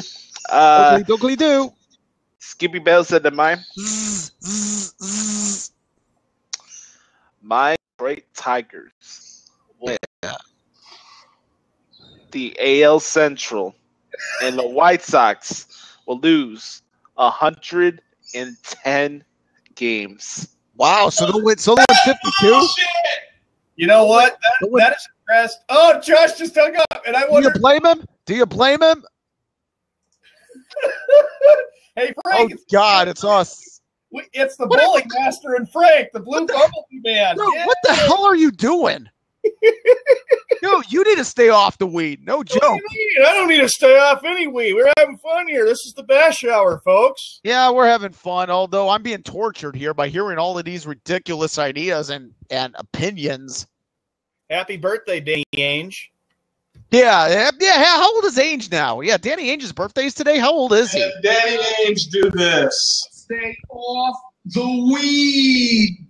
Uh, Doogly doogly do. Skippy Bell said that mine. My great Tigers. will Yeah. The AL Central and the White Sox will lose hundred and ten games. Wow. So they'll win. So they'll win fifty-two. Oh, Bullshit! You know what? That, that is impressed. Oh, Josh just hung up, and I Do you blame him? Do you blame him? hey, Frank, Oh God, it's us. it's the What- bowling master and Frank, the blue What the- bumblebee man. Dude, Yeah. what the hell are you doing? Dude, you need to stay off the weed. No What do joke. you mean? I don't need to stay off any weed. We're having fun here. This is the bash hour, folks. Yeah, we're having fun, although I'm being tortured here by hearing all of these ridiculous ideas and, and opinions. Happy birthday, Danny Ainge. Yeah, yeah, yeah. How old is Ainge now? Yeah, Danny Ainge's birthday is today. How old is he? And Danny Ainge do this. Stay off the weed.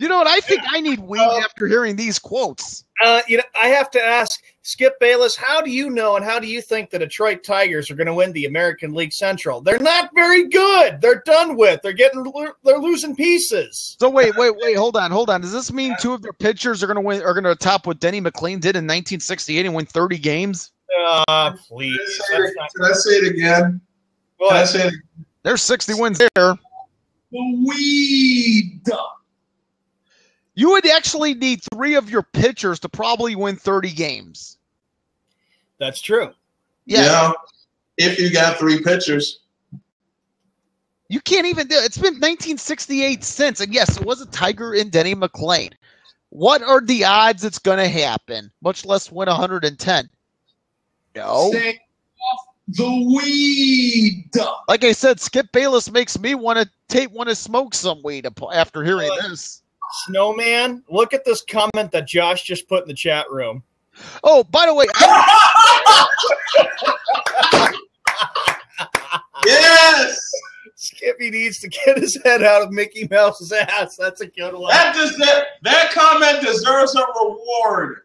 You know what? I think I need weed Uh, after hearing these quotes. Uh, you know, I have to ask Skip Bayless, how do you know and how do you think the Detroit Tigers are going to win the American League Central? They're not very good. They're done with. They're getting they're losing pieces. So wait, wait, wait. Hold on, hold on. Does this mean two of their pitchers are going to win? Are going to top what Denny McLain did in 1968 and win 30 games? Uh, please. Can I say it- can I say it again? Go Can I ahead. say it There's 60 wins there. The weed. You would actually need three of your pitchers to probably win 30 games. That's true. Yeah, Yeah. If you got three pitchers. you can't even do. it. It's been 1968 since, and yes, it was a Tiger and Denny McLain. What are the odds it's going to happen? Much less win 110. No. Stay off the weed. Like I said, Skip Bayless makes me want to take want to smoke some weed after hearing Uh, this. Snowman, look at this comment that Josh just put in the chat room. Oh, by the way, Yes! Skippy needs to get his head out of Mickey Mouse's ass. That's a good one. That, des- that, that comment deserves a reward.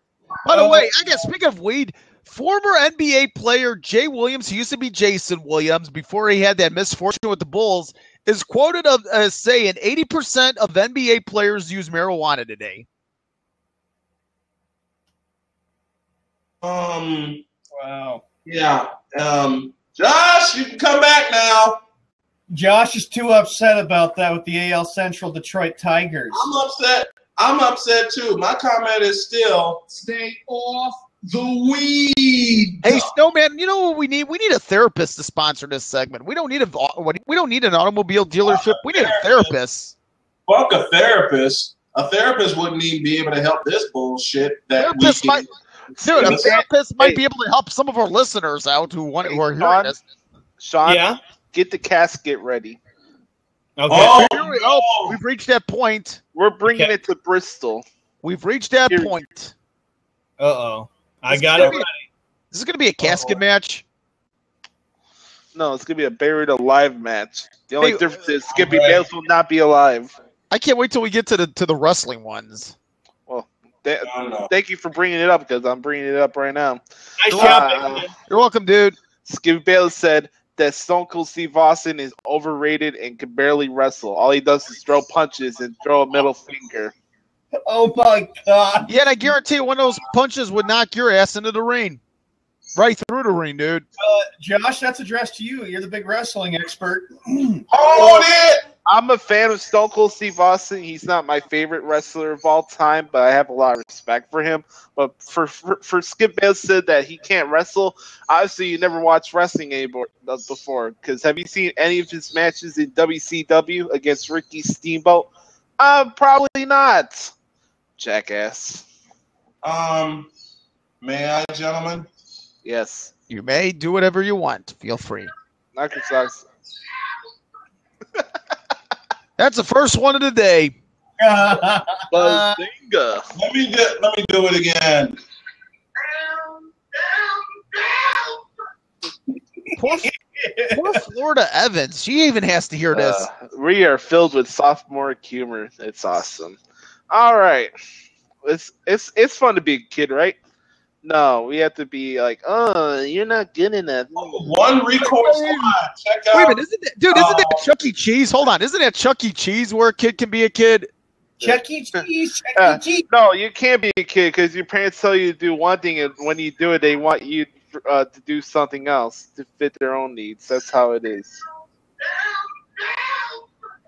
By the Oh. way, I guess speaking of weed, former NBA player Jay Williams, who used to be Jason Williams before he had that misfortune with the Bulls, is quoted of, as saying 80% of NBA players use marijuana today. Um, Wow. yeah. Um, Josh, you can come back now. Josh is too upset about that with the AL Central Detroit Tigers. I'm upset. I'm upset too. My comment is still Stay off the weed. Hey, Snowman, you know what we need? We need a therapist to sponsor this segment. We don't need a what- we don't need an automobile dealership. We need a therapist. fuck a therapist. A therapist wouldn't even be able to help this bullshit that we Therapist can- might Dude, a Hey, therapist might be able to help some of our listeners out who want who are Hey, hearing Sean. this. Sean, Yeah. get the casket ready. Okay. Oh, Here we go. We've reached that point. We're bringing Okay. it to Bristol. We've reached that Here- point. Uh oh. I got is it. gonna be- This is going to be a casket Uh-oh. match. No, it's gonna be a buried alive match. The only Hey, difference is Skippy Alright. Bales will not be alive. I can't wait till we get to the to the wrestling ones. Th- No, no. thank you for bringing it up because I'm bringing it up right now. Nice Uh, job. You're welcome, dude. Skippy Bayless said that Stone Cold Steve Austin is overrated and can barely wrestle. All he does is throw punches and throw a middle finger. Oh my god. Yeah, and I guarantee you one of those punches would knock your ass into the ring. Right through the ring, dude. Uh, Josh, that's addressed to you. You're the big wrestling expert. Hold it. I'm a fan of Stone Cold Steve Austin. He's not my favorite wrestler of all time, but I have a lot of respect for him. But for for, for Skip Bayless said that he can't wrestle. Obviously, you never watched wrestling anymore uh, before. Because have you seen any of his matches in WCW against Ricky Steamboat? Uh, probably not. Jackass. Um, may I, gentlemen? Yes. You may do whatever you want. Feel free. Knock your socks. That's the first one of the day. Bazinga. Let me get. Let me do it again. Poor, poor Florida Evans. She even has to hear this. Uh, we are filled with sophomore humor. It's awesome. All right, it's it's it's fun to be a kid, right? No, we have to be like, oh, you're not good enough. One recourse line. Check Wait a minute, isn't that, dude? Isn't that Uh, Chuck E. Cheese? Hold on, isn't that Chuck E. Cheese where a kid can be a kid? Chuck E. Cheese. Chuck Uh, E. Cheese. No, you can't be a kid because your parents tell you to do one thing, and when you do it, they want you uh, to do something else to fit their own needs. That's how it is.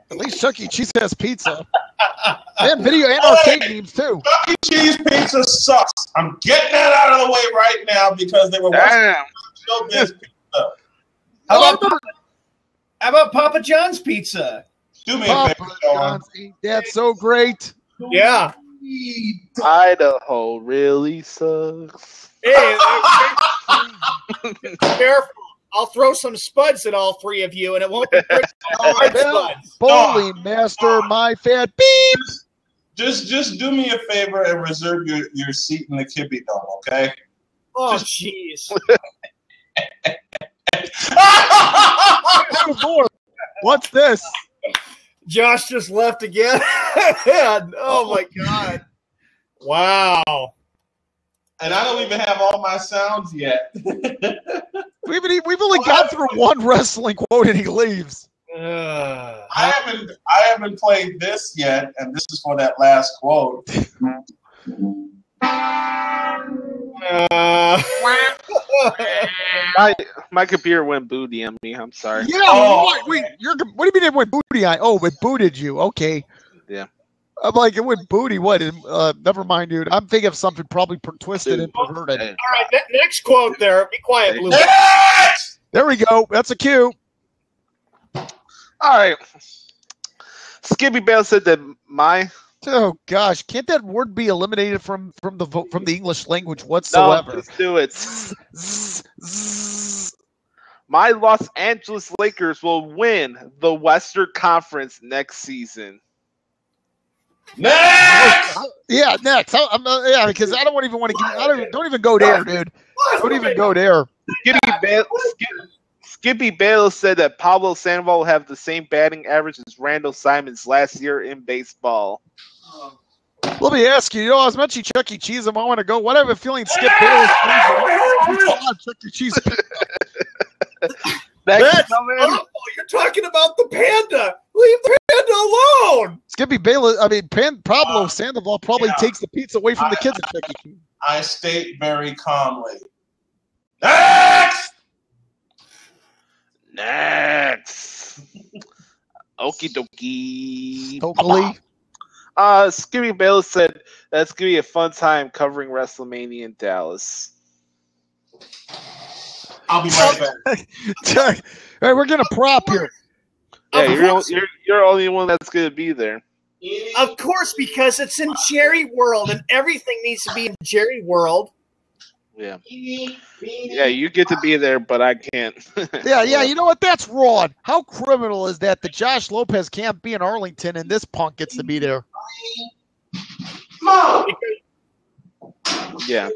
At least Chuck E. Cheese has pizza. and video and arcade games too. Chuck E. Cheese pizza sucks. I'm getting that out of the way right now because they were watching Damn. Showbiz pizza. How about, how about Papa John's Pizza? Do me a favor, Sean. John's, ain't that so great? Yeah. Idaho really sucks. Hey, careful. I'll throw some spuds at all three of you, and it won't be pretty hard Bill. spuds. Bowling master, my fat beep. Just, just do me a favor and reserve your, your seat in the Kippy Dome, okay? Oh, jeez. What's this? Josh just left again. oh my god! Wow. And I don't even have all my sounds yet. We've been, we've only got through one wrestling quote and he leaves. Uh, I haven't, I haven't played this yet, and this is for that last quote. uh, My my computer went booty on me. I'm sorry. Yeah, Oh. what? Wait, you're, what do you mean it went booty on? Oh, it booted you. Okay. Yeah. I'm like, it went booty. What? Uh, never mind, dude. I'm thinking of something probably per- twisted and perverted. All right, ne- next quote there. Be quiet, Blue. Next! There we go. That's a cue. All right. Skippy Bale said that my Oh gosh, can't that word be eliminated from from the vo- from the English language no, whatsoever? let's do it. My Los Angeles Lakers will win the Western Conference next season. Next! Yeah, next. I, I'm, uh, yeah, because I don't even want to. I don't. Don't even go there, dude. Don't even go there. Skippy Bale, Skip, Skippy Bale said that Pablo Sandoval will have the same batting average as Randall Simons last year in baseball. Let me ask you. You know, I was mentioning Chuck E. Cheese a moment ago. What I have a feeling Skip Bayless. Chuck E. Cheese. Next, That's- gentlemen, Oh, you're talking about the panda. Leave the panda alone. Skippy Bayless. I mean, Pan, Pablo Uh, Sandoval probably yeah. takes the pizza away from the kids at Chuck E. I state very calmly. Next! next. Okie dokie. Totally. Uh, Skippy Bale said that's gonna be a fun time covering WrestleMania in Dallas. I'll be right back. All right, we're getting a prop here. Yeah, Of you're, course. you're you're the only one that's gonna be there. Of course, because it's in Jerry World, and everything needs to be in Jerry World. Yeah. Yeah, you get to be there, but I can't. Yeah, yeah. You know what? That's wrong. How criminal is that? That Josh Lopez can't be in Arlington and this punk gets to be there. Mom, yeah.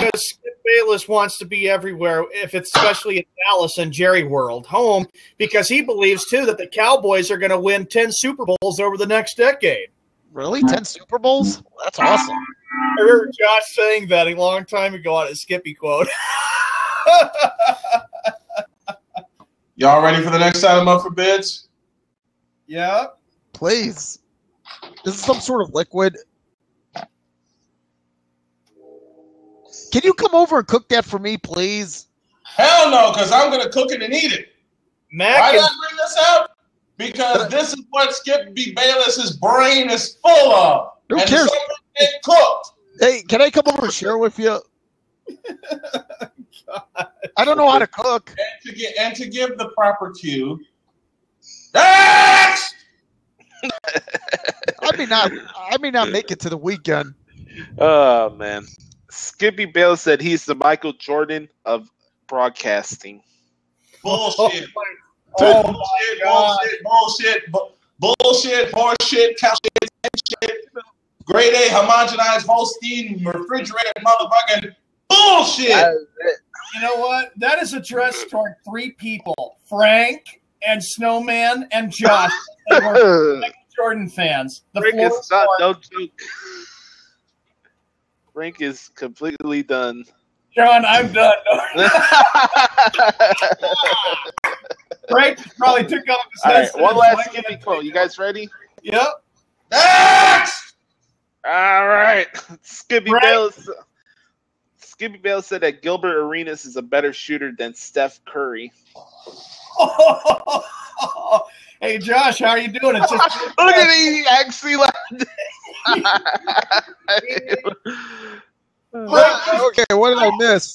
Because Skip Bayless wants to be everywhere, if it's especially in Dallas and Jerry World home, because he believes too that the Cowboys are going to win ten Super Bowls over the next decade. Really? Ten Super Bowls? That's awesome. I remember Josh saying that a long time ago on a Skippy quote. y'all ready for the next item up for bids? yeah. Please. This is some sort of liquid. Can you come over and cook that for me, please? Hell no, because I'm gonna cook it and eat it. Why Mac did I bring this up? Because this is what Skip B. Bayless's brain is full of. Who and cares? something get cooked. Hey, can I come over and share with you? I don't know how to cook. And to get and to give the proper cue. Next! I may not. I may not make it to the weekend. Oh man. Skippy Bale said he's the Michael Jordan of broadcasting. Bullshit. Oh, bullshit, God. bullshit, bullshit, bu- bullshit, horseshit, cow shit, shit, grade A homogenized Holstein refrigerated motherfucking bullshit. You know what? That is addressed toward three people: Frank and Snowman and Josh. They were Frank Jordan fans. The is not no joke. Frank is completely done. John, I'm done. Frank probably took off his All right, one last Skippy quote. You guys ready? Yep. Next! All right. Skippy Right. Bale. Skippy Bale said that Gilbert Arenas is a better shooter than Steph Curry. hey, Josh, how are you doing? It's just Look at he actually laughed. What- okay, what did I miss?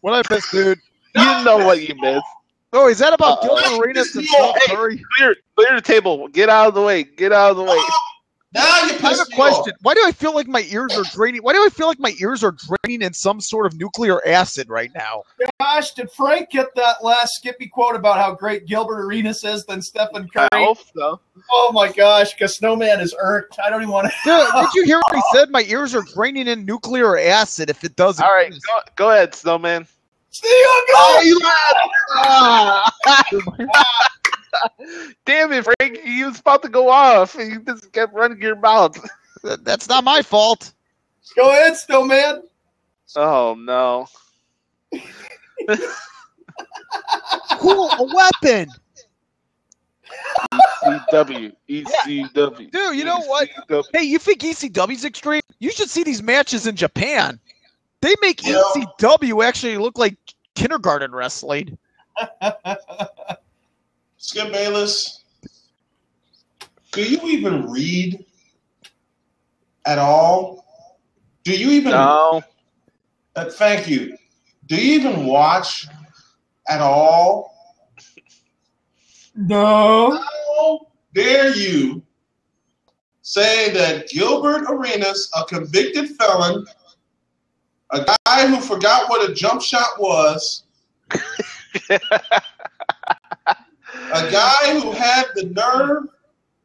What did I miss, dude? you know what you missed. Oh, is that about Uh-oh. Gilbert Arenas and Steph Curry? Clear, clear the table. Get out of the way. Get out of the way. Oh, Now you I have a me question. Why do I feel like my ears are draining? Why do I feel like my ears are draining in some sort of nuclear acid right now? Josh, did Frank get that last Skippy quote about how great Gilbert Arenas is than Stephen I Curry? hope so. Oh my gosh, because Snowman is irked. I don't even want to. Dude, did you hear what he said? My ears are draining in nuclear acid if it doesn't. All right, go, go ahead, Snowman. Steve, go! Oh, you laughed. Ah. Damn it, Frank! He was about to go off, and you just kept running your mouth. That's not my fault. Go ahead, Snowman. Oh no! Cool, a weapon. ECW, ECW. Dude, you know what? ECW. Hey, you think ECW's extreme? You should see these matches in Japan. They make Yeah. ECW actually look like kindergarten wrestling. Skip Bayless, do you even read at all? Do you even? No, Uh, thank you. Do you even watch at all? No. How dare you say that Gilbert Arenas, a convicted felon, a guy who forgot what a jump shot was, a guy who had the nerve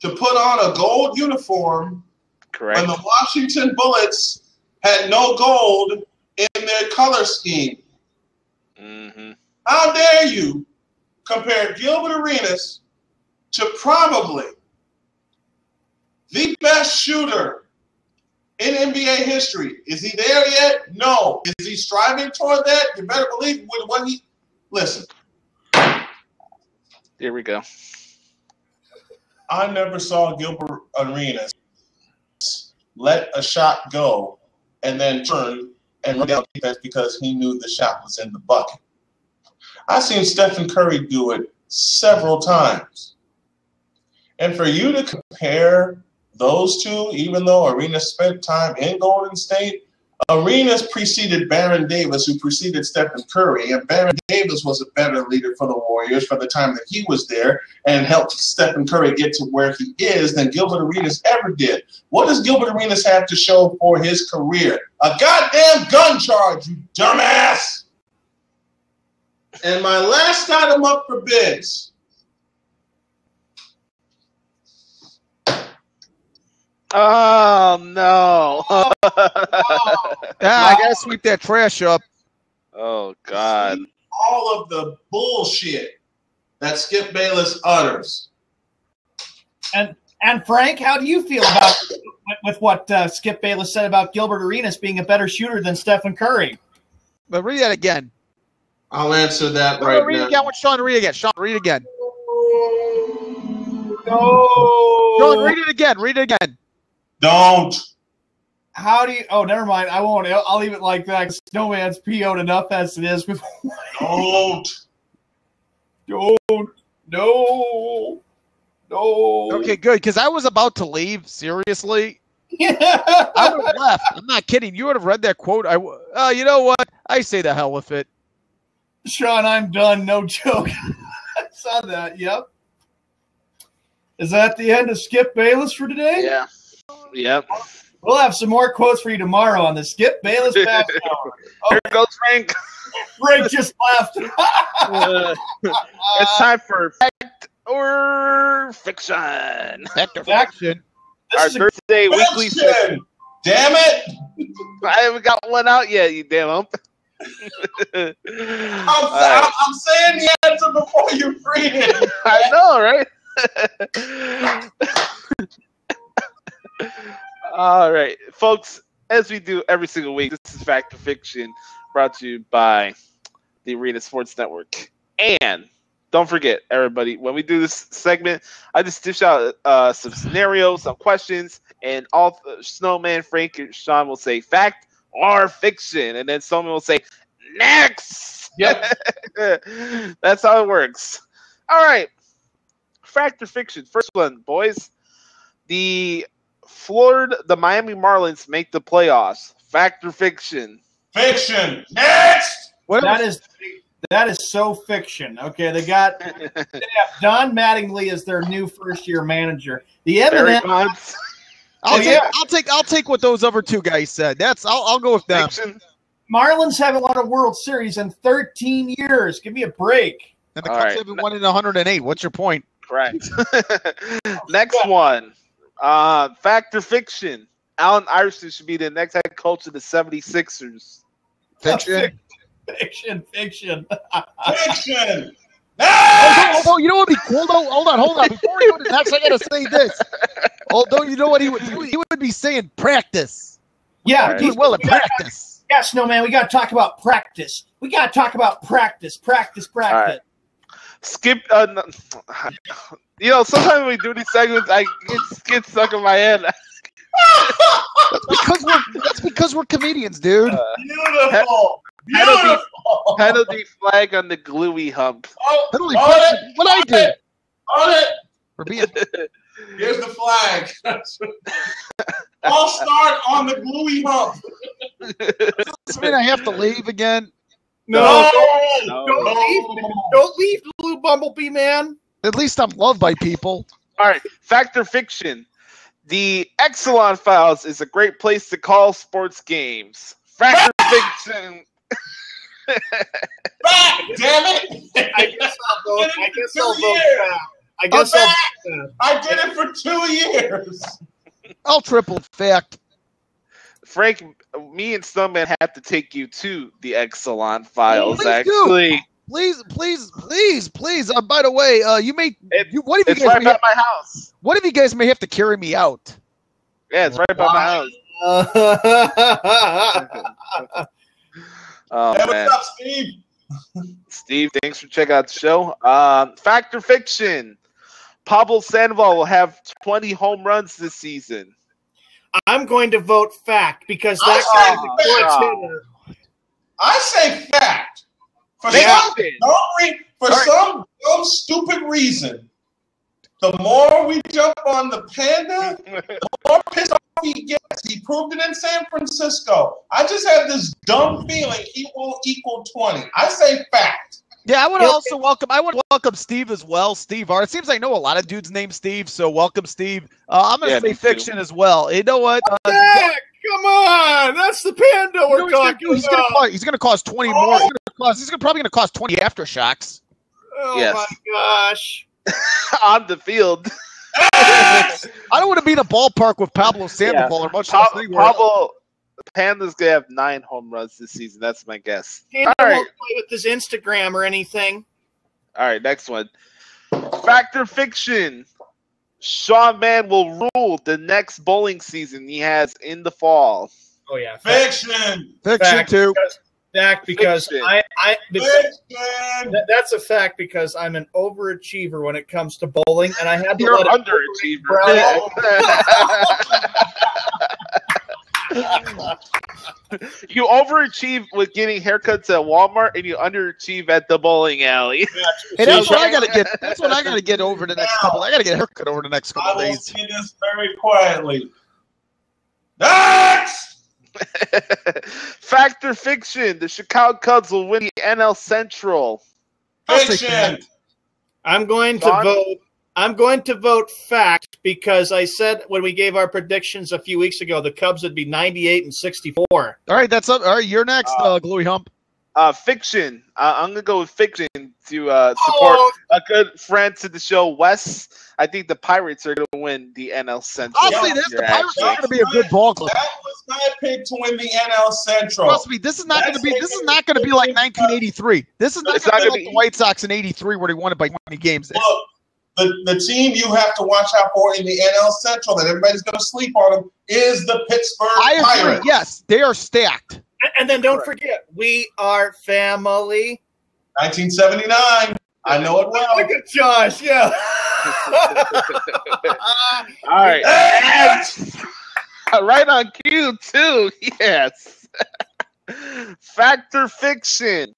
to put on a gold uniform correct. when the Washington Bullets had no gold in their color scheme. hmm How dare you compare Gilbert Arenas to probably the best shooter in NBA history? Is he there yet? No. Is he striving toward that? You better believe with what he. Listen, Here we go. I never saw Gilbert Arenas let a shot go and then turn and run down defense because he knew the shot was in the bucket. I've seen Stephen Curry do it several times. And for you to compare those two, even though Arenas spent time in Golden State, Arenas preceded Baron Davis, who preceded Stephen Curry, and Baron Davis was a better leader for the Warriors for the time that he was there and helped Stephen Curry get to where he is than Gilbert Arenas ever did. What does Gilbert Arenas have to show for his career? A goddamn gun charge, you dumbass! And my last item up for bids. Oh no! Yeah, I gotta sweep that trash up. oh god! All of the bullshit that Skip Bayless utters. And and Frank, how do you feel about with, with what uh, Skip Bayless said about Gilbert Arenas being a better shooter than Stephen Curry? But read that again. I'll answer that No, right read now. again. What Sean? to Read again. Sean, read again. No. Sean, read it again. Read it again. Don't. How do you? Oh, never mind. I won't. I'll, I'll leave it like that. Snowman's PO'd enough as it is. With Don't. don't. No. No. Okay, good. Because I was about to leave. Seriously, I would have left. I'm not kidding. You would have read that quote. I. w- Uh, you know what? I say the hell with it. Sean, I'm done. No joke. I saw that. Yep. Is that the end of Skip Bayless for today? Yeah. Yep. We'll have some more quotes for you tomorrow on the Skip Bayless Bash Hour. Here goes Frank. Frank just left. Uh, it's time for fact or fiction. Fact or fiction? Our This Thursday weekly. Fiction. Damn it! I haven't got one out yet. You damn ump. I'm, All right. I'm, I'm saying the answer before you read it. I know, right? All right, folks. As we do every single week, this is Fact or Fiction, brought to you by the Arena Sports Network. And don't forget, everybody, when we do this segment, I just dish out uh, some scenarios, some questions, and all Snowman, Frank, and Sean will say fact or fiction, and then someone will say next. Yep. That's how it works. All right. Fact or fiction? First one, boys. The Florida, the Miami Marlins make the playoffs. Fact or fiction? Fiction. Next. What that is that is so fiction. Okay, they got they have Don Mattingly as their new first year manager. The Barry Eminem, Bonds. I'll Oh, take. yeah. I'll take. I'll take what those other two guys said. That's. I'll. I'll go with them. Fiction. Marlins haven't won a World Series in 13 years. Give me a break. And the All Cubs right. haven't won in 108. What's your point? Correct. next one. Uh, fact or fiction? Allen Iverson should be the next head coach of the 76ers. Fiction. Fiction, fiction. Fiction. Although, although you know what would be cool though. Hold on, hold on. Before we go to next, I gotta say this. Although you know what he would, he would, he would be saying practice. Yeah, All right. Doing well at practice. Yes, no, man, We got to talk about practice. We got to talk about practice, practice, practice. Skip. Uh, no- you know, sometimes we do these segments, I get gets stuck in my head. That's because we're that's because we're comedians, dude. Beautiful. Penalty- Beautiful. Penalty flag on the gluey hump. Oh, Penalty on flag. it. What I On do it. On it. for being Here's the flag. I'll start on the gluey hump. does it mean I have to leave again? No, No. don't leave, don't leave, Blue Bumblebee man. At least I'm loved by people. All right, fact or fiction? The Exelon Files is a great place to call sports games. Fact or fiction? Back, damn it. I guess I'll vote. I guess I'll vote. I guess I'm I'll. back. I did it for two years. I'll triple fact. Frank, me and Snowman have to take you to the Exelon Files. Please do. actually, Please, please, please, please. Uh, by the way, uh, you may. It- you, what if you guys? right may by have, my house. what if you guys may have to carry me out? Yeah, it's right by my house. Oh Hey, man, what's up, Steve? Steve, thanks for checking out the show. Um, fact or fiction? Pablo Sandoval will have 20 home runs this season. I'm going to vote fact because I that said guy's a good fact. hitter. I say fact. For Yeah. some re- for All right. some dumb stupid reason, the more we jump on the panda, the more pissed off he gets. He proved it in San Francisco. I just have this dumb feeling he will equal 20. I say fact. Yeah, I would Yeah. also welcome. I would welcome Steve as well. Steve R. It seems I know a lot of dudes named Steve, so welcome Steve. Uh, I'm gonna Yeah, say me too. fiction as well. You know what? Uh, Heck, come on, that's the panda you know we're what he's, gonna talking do? He's gonna about. cost, he's gonna cost 20 more. He's gonna cost. He's gonna, probably gonna cost 20 aftershocks. Oh Yes. my gosh. on the field. I don't want to be in a ballpark with Pablo Sandoval or much less Pa- anywhere. Pablo, Panda's gonna have nine home runs this season. That's my guess. Panda All right. won't play with his Instagram or anything. All right, next one. Factor fiction? Sean Mann will rule the next bowling season he has in the fall. Oh yeah, fact, Fiction. Fiction fact, too. because, fact because Fiction. I I because Fiction. that- that's a fact because I'm an overachiever when it comes to bowling, and I had to You're let underachiever. you overachieve with getting haircuts at Walmart, and you underachieve at the bowling alley. Hey, that's what I gotta get. That's what I gotta get over the next couple. I gotta get a haircut over the next couple I will days. say this very quietly. Next. Fact or fiction? The Chicago Cubs will win the NL Central. Fiction. I'm going to Don? vote. I'm going to vote fact because I said when we gave our predictions a few weeks ago, the Cubs would be 98 and 64. All right, that's up. All right, you're next, uh, Gluey Hump. Uh, fiction. Uh, I'm gonna go with fiction to uh, support Oh, a good friend to the show, Wes. I think the Pirates are gonna win the NL Central. I'll Yeah, say this: this the year, Pirates are going to be a good ball club. That was my pick to win the NL Central. Trust me, this is not going to be. like This is not going to be like 1983. This is not It's going not to be gonna like the White Sox in '83 where they won it by 20 games. Look, the, the team you have to watch out for in the NL Central that everybody's going to sleep on them is the Pittsburgh I agree. Pirates. Yes, they are stacked. And- And then don't forget, we are family. 1979. I know it well. Look at Josh. Yeah. All right, Next. and uh, right on cue too. Yes. Factor fiction?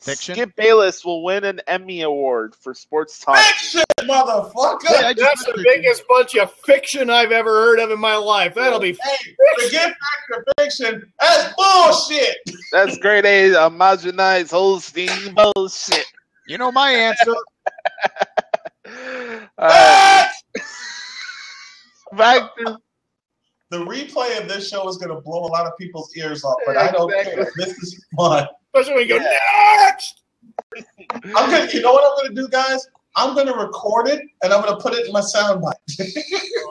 Fiction. Skip Bayless will win an Emmy Award for sports talk. Fiction, motherfucker. Hey, That's the biggest bunch of fiction I've ever heard of in my life. That'll be Hey, forget back to fiction. That's bullshit. That's grade A homogenized Holstein bullshit. You know my answer. All right, fact or The replay of this show is going to blow a lot of people's ears off, but I don't care. This is fun. especially when you go next. I'm gonna, you know what I'm going to do, guys? I'm going to record it and I'm going to put it in my soundbite.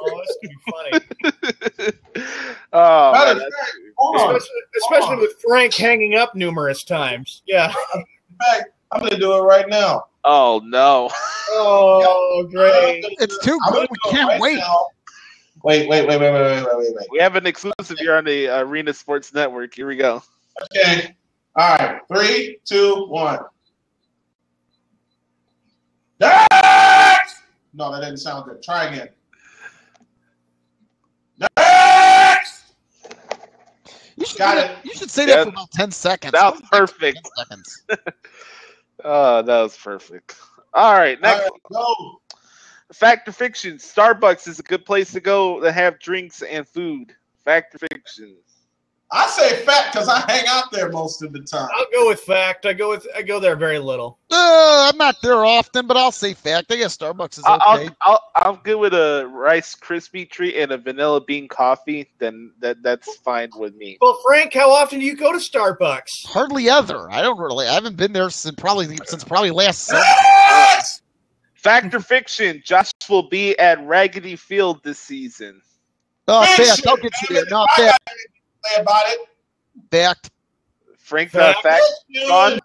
Oh, this could be funny. oh, Matter man, of fact, hold on. Especially, especially with Frank hanging up numerous times. Yeah. In fact, I'm going to do it right now. oh no. Oh, great. It's too good. We can't right wait. now. Wait, wait, wait, wait, wait, wait, wait, wait. We have an exclusive here on the Arena Sports Network. Here we go. Okay. All right. Three, two, one. Next! No, that didn't sound good. Try again. Next! You should, Got it. you should say that for about 10 seconds. That was perfect. 10 seconds. oh, that was perfect. All right. Next. All right, go fact or fiction. Starbucks is a good place to go to have drinks and food. Fact or fiction. I say fact because I hang out there most of the time. I'll go with fact. I go with I go there very little. Uh, I'm not there often, but I'll say fact. I guess Starbucks is I'll, okay. I'll, I'll, I'm good with a Rice Krispie treat and a vanilla bean coffee. Then that that's fine with me. Well, Frank, how often do you go to Starbucks? Hardly ever. I don't really. I haven't been there since probably since probably last summer. Next! Fact or fiction. Josh will be at Wrigley Field this season. Oh, Fiction! fact. I'll get you there. No, I fact. got anything to say about it. Fact. Frank, uh, Fact. fact. Sean?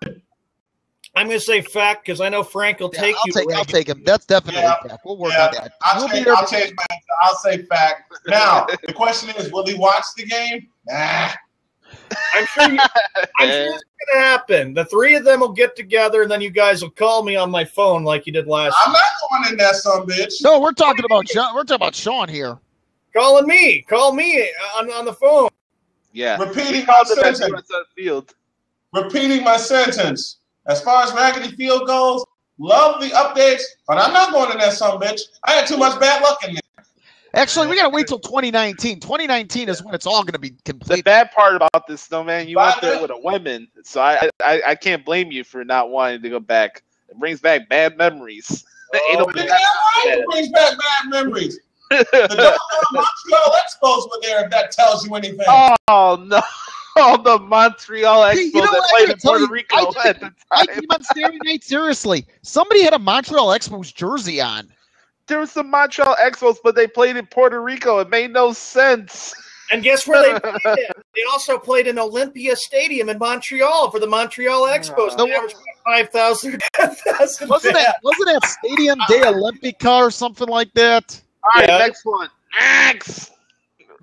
I'm going to say fact because I know Frank will Yeah, take I'll you. take. I'll take him. That's definitely Yeah. fact. We'll work Yeah. on that. I'll, We'll be change. I'll change my. I'll say fact. Now, the question is, will he watch the game? Nah. I'm sure. You, I'm sure it's going to happen. The three of them will get together, and then you guys will call me on my phone like you did last. I'm not going in that some bitch. No, we're talking about Sean. We're talking about Sean here. Calling me. Call me uh, on, on the phone. Yeah. Repeating my called it at sentence. Field. Repeating my sentence. As far as Wrigley Field goes, love the updates, but I'm not going in that some bitch. I had too much bad luck in there. Actually, we gotta wait till 2019. 2019 is when it's all gonna be complete. The bad part about this, though, man, you went there with a women, so I, I I can't blame you for not wanting to go back. It brings back bad memories. Ain't Oh, no- yeah, right. It brings back bad memories. The doggone Montreal Expos were there. If that tells you anything. oh no! Oh, the Montreal Expos Hey, you know that played in Puerto you, Rico I at the I time. came on Saturday night. Seriously, somebody had a Montreal Expos jersey on. There was some Montreal Expos, but they played in Puerto Rico. It made no sense. And guess where they played it? They also played in Olympia Stadium in Montreal for the Montreal Expos. No, They averaged 5,000. Wasn't that wasn't that Stadium uh, de Olympica or something like that? All right, Yeah. next one. Next.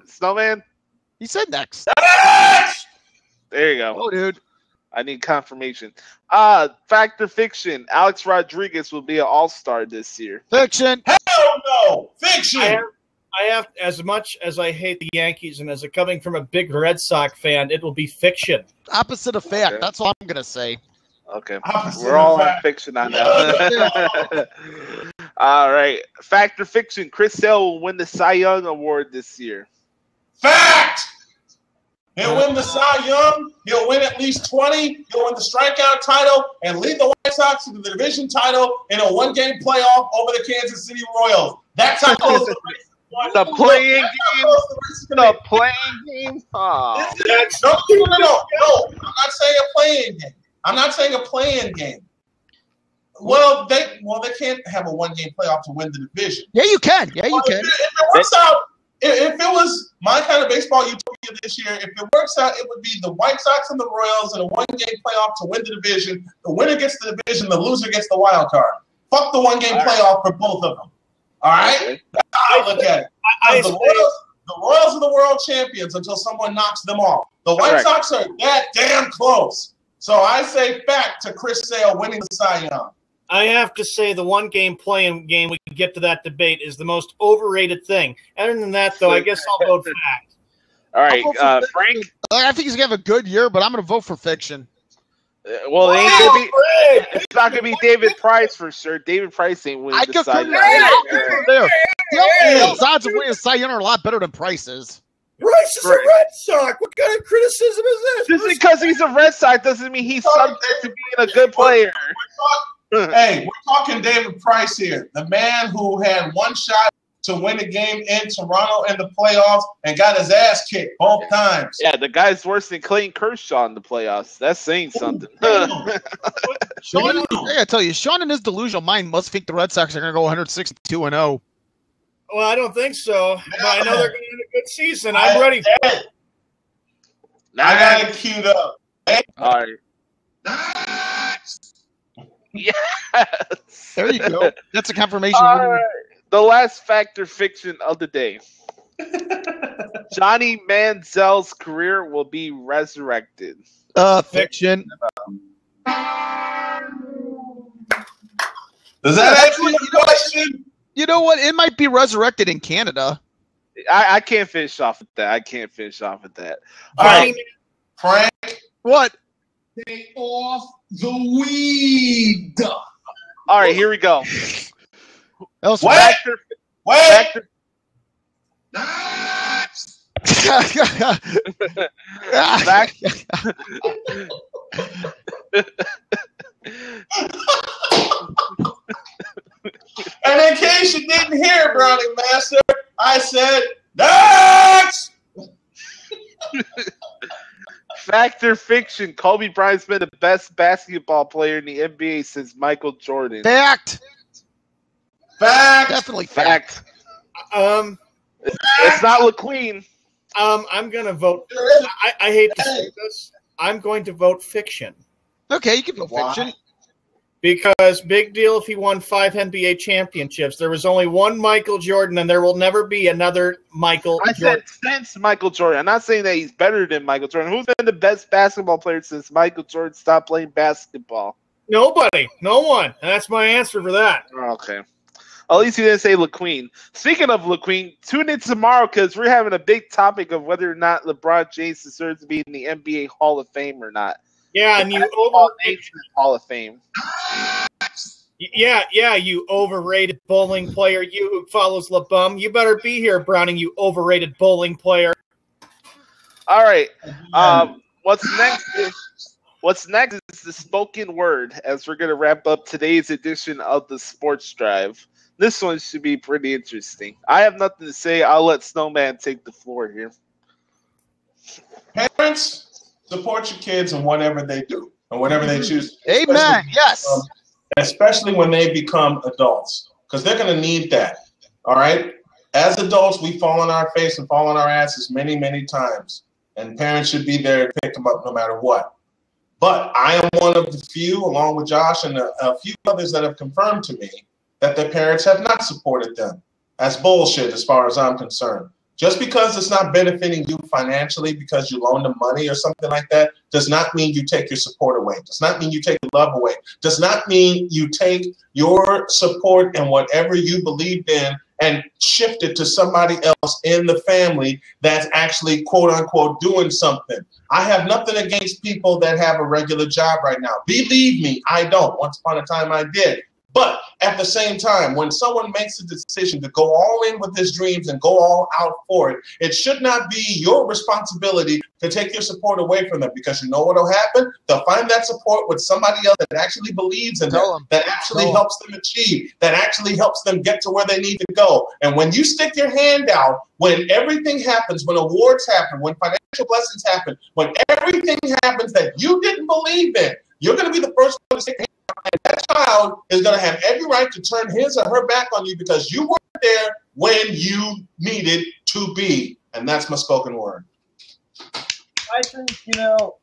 Snowman. He said next. There you go. Oh, dude. I need confirmation. Uh fact or fiction? Alex Rodriguez will be an All Star this year. Fiction. Hell no. Fiction. I have, I have, as much as I hate the Yankees and as a coming from a big Red Sox fan, it will be fiction. Opposite of fact. Okay. That's all I'm gonna say. Okay, Opposite we're all of on fiction on that. all right, fact or fiction? Chris Sale will win the Cy Young Award this year. Fact. He'll win the Cy Young. He'll win at least 20. He'll win the strikeout title and lead the White Sox to the division title in a one game playoff over the Kansas City Royals. That's how close the race is. The playing That's game. close the race is gonna The playing game. Oh. That's No, no, no, no, no. I'm not saying a playing game. I'm not saying a playing game. Well, they well they can't have a one game playoff to win the division. Yeah, you can. Yeah, you Well, can. If, it- if it works out, if, if it was my kind of baseball utopia this year, if it works out, it would be the White Sox and the Royals in a one game playoff to win the division. The winner gets the division, the loser gets the wild card. Fuck the one game All right. playoff for both of them. All right, I look at it. I, the, Royals, the Royals are the world champions until someone knocks them off. The White. Sox are that damn close. So I say fact to Chris Sale winning the Cy Young. I have to say the one game playing game we can get to that debate is the most overrated thing. Other than that, though, I guess I'll vote fact. All right, I'll vote for uh. Frank. I think he's gonna have a good year, but I'm gonna vote for fiction. Uh, well, it ain't gonna be. Frank! It's not gonna be David Price for sure. David Price ain't winning I the could Cy agree Young. with there. The odds odds of winning Cy Young are a lot better than Price's. Rice is Right. a Red Sox. What kind of criticism is this? Just because he's a Red Sox doesn't mean he's subject to being a good player. Hey, we're talking David Price here, the man who had one shot to win a game in Toronto in the playoffs and got his ass kicked both times. Yeah, the guy's worse than Clayton Kershaw in the playoffs. That's saying something. Sean, Damn. I gotta tell you, Sean in his delusional mind must think the Red Sox are gonna go 162 and oh. 0. Well, I don't think so. But I know they're going to have a good season. I'm ready for it. I got it queued up. All right. Yes. There you go. That's a confirmation. All right. The last factor fiction of the day. Johnny Manziel's career will be resurrected. Uh, fiction. Does that answer your question? You know what? It might be resurrected in Canada. I, I can't finish off with that. I can't finish off with that. All right, Frank, What? Take off the weed. All right, here we go. That was What? Factor, Wait. factor, fact, And in case you didn't hear, Browning Master, I said next. Factor fiction. Kobe Bryant's been the best basketball player in the NBA since Michael Jordan. fact. Fact. Definitely fact. Fact. Um, It's not LaQueen. um, I'm going to vote. I, I hate to say this. I'm going to vote fiction Okay, you can vote Why? fiction. Because big deal if he won five NBA championships. There was only one Michael Jordan, and there will never be another Michael I Jordan. said since Michael Jordan. I'm not saying that he's better than Michael Jordan. Who's been the best basketball player since Michael Jordan stopped playing basketball? Nobody, no one. And that's my answer for that. Oh, okay. At least he didn't say LaQueen. Speaking of LaQueen, tune in tomorrow because we're having a big topic of whether or not LeBron James deserves to be in the NBA Hall of Fame or not. Yeah, and you All over Nations Hall of Fame. Yeah, yeah, you overrated bowling player. You who follows LeBum. You better be here, Browning, you overrated bowling player. All right. Um, what's next is what's next is the spoken word as we're gonna wrap up today's edition of the Sports Drive. This one should be pretty interesting. I have nothing to say. I'll let Snowman take the floor here. Parents, support your kids in whatever they do and whatever they choose. Amen. Especially- Yes. um, especially when they become adults, because they're going to need that. All right. As adults, we fall on our face and fall on our asses many, many times, and parents should be there to pick them up no matter what. But I am one of the few, along with Josh and a, a few others, that have confirmed to me that their parents have not supported them. That's bullshit, as far as I'm concerned. Just because it's not benefiting you financially because you loan them money or something like that does not mean you take your support away. Does not mean you take love away. Does not mean you take your support and whatever you believed in and shift it to somebody else in the family that's actually quote unquote doing something. I have nothing against people that have a regular job right now. Believe me, I don't. Once upon a time I did. But at the same time, when someone makes a decision to go all in with his dreams and go all out for it, it should not be your responsibility to take your support away from them because you know what will happen? They'll find that support with somebody else that actually believes in Tell them, that actually Tell helps them achieve, that actually helps them get to where they need to go. And when you stick your hand out, when everything happens, when awards happen, when financial blessings happen, when everything happens that you didn't believe in, you're going to be the first one to stick your hand out. And that child is going to have every right to turn his or her back on you because you weren't there when you needed to be. And that's my spoken word. I think you know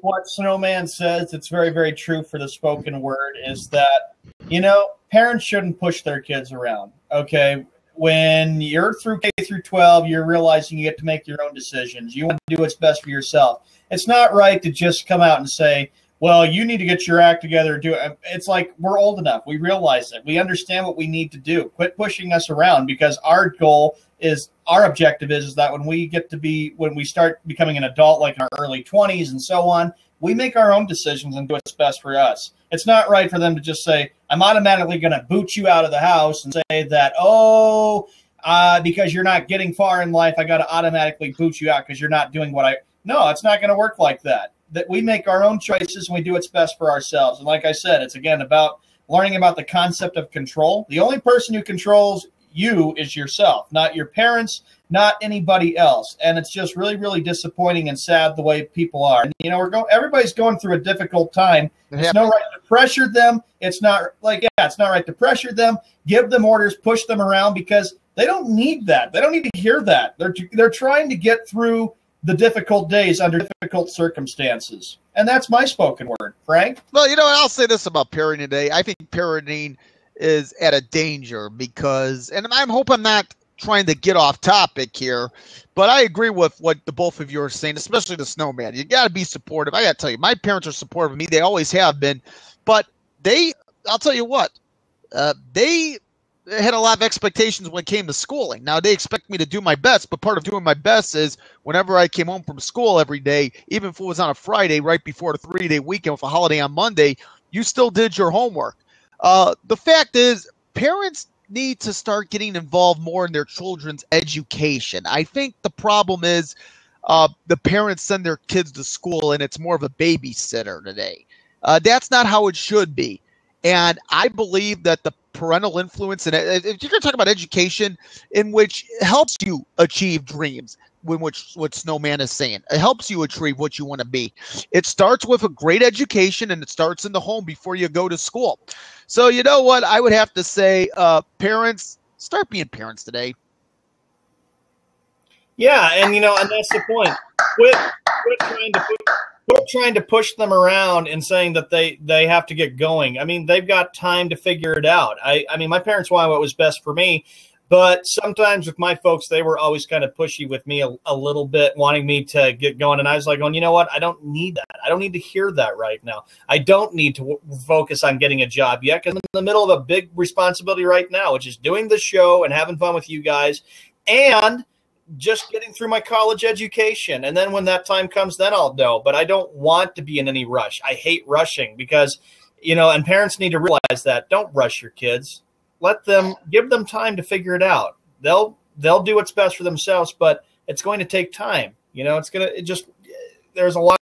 what Snowman says. It's very, very true for the spoken word. Is that you know parents shouldn't push their kids around. Okay, when you're through K through 12, you're realizing you get to make your own decisions. You want to do what's best for yourself. It's not right to just come out and say, "Well, you need to get your act together." Do it. It's like we're old enough. We realize it. We understand what we need to do. Quit pushing us around because our goal is our objective is, is that when we get to be when we start becoming an adult like in our early 20s and so on we make our own decisions and do what's best for us it's not right for them to just say i'm automatically going to boot you out of the house and say that oh uh, because you're not getting far in life i got to automatically boot you out because you're not doing what i no it's not going to work like that that we make our own choices and we do what's best for ourselves and like i said it's again about learning about the concept of control the only person who controls you is yourself, not your parents, not anybody else. And it's just really, really disappointing and sad the way people are. And, you know, we're going. Everybody's going through a difficult time. It It's no right to pressure them. It's not like yeah, it's not right to pressure them. Give them orders, push them around because they don't need that. They don't need to hear that. They're they're trying to get through the difficult days under difficult circumstances. And that's my spoken word, Frank. Well, you know? I'll say this about parenting today. I think parenting is at a danger because, and I'm not trying to get off topic here, but I agree with what the both of you are saying, especially the snowman. You got to be supportive. I got to tell you, my parents are supportive of me. They always have been, but they, I'll tell you what, uh, they had a lot of expectations when it came to schooling. Now they expect me to do my best, but part of doing my best is whenever I came home from school every day, even if it was on a Friday right before the three day weekend with a holiday on Monday, you still did your homework. Uh, the fact is, parents need to start getting involved more in their children's education. I think the problem is uh, the parents send their kids to school and it's more of a babysitter today. Uh, that's not how it should be. And I believe that the parental influence, and if you're going to talk about education, in which helps you achieve dreams, when which what Snowman is saying, it helps you achieve what you want to be. It starts with a great education, and it starts in the home before you go to school. So you know what? I would have to say, uh, parents, start being parents today. Yeah, and you know, and that's the point. Quit, quit trying to put, quit trying to push them around and saying that they they have to get going. I mean, they've got time to figure it out. I I mean, my parents wanted what was best for me, but sometimes with my folks, they were always kind of pushy with me a, a little bit, wanting me to get going. And I was like, going, you know what? I don't need that. I don't need to hear that right now. I don't need to w- focus on getting a job yet because I'm in the middle of a big responsibility right now, which is doing the show and having fun with you guys and just getting through my college education. And then when that time comes, then I'll know. But I don't want to be in any rush. I hate rushing because you know, and parents need to realize that. Don't rush your kids. Let them give them time to figure it out. They'll they'll do what's best for themselves, but it's going to take time. You know, it's gonna it just there's a lot.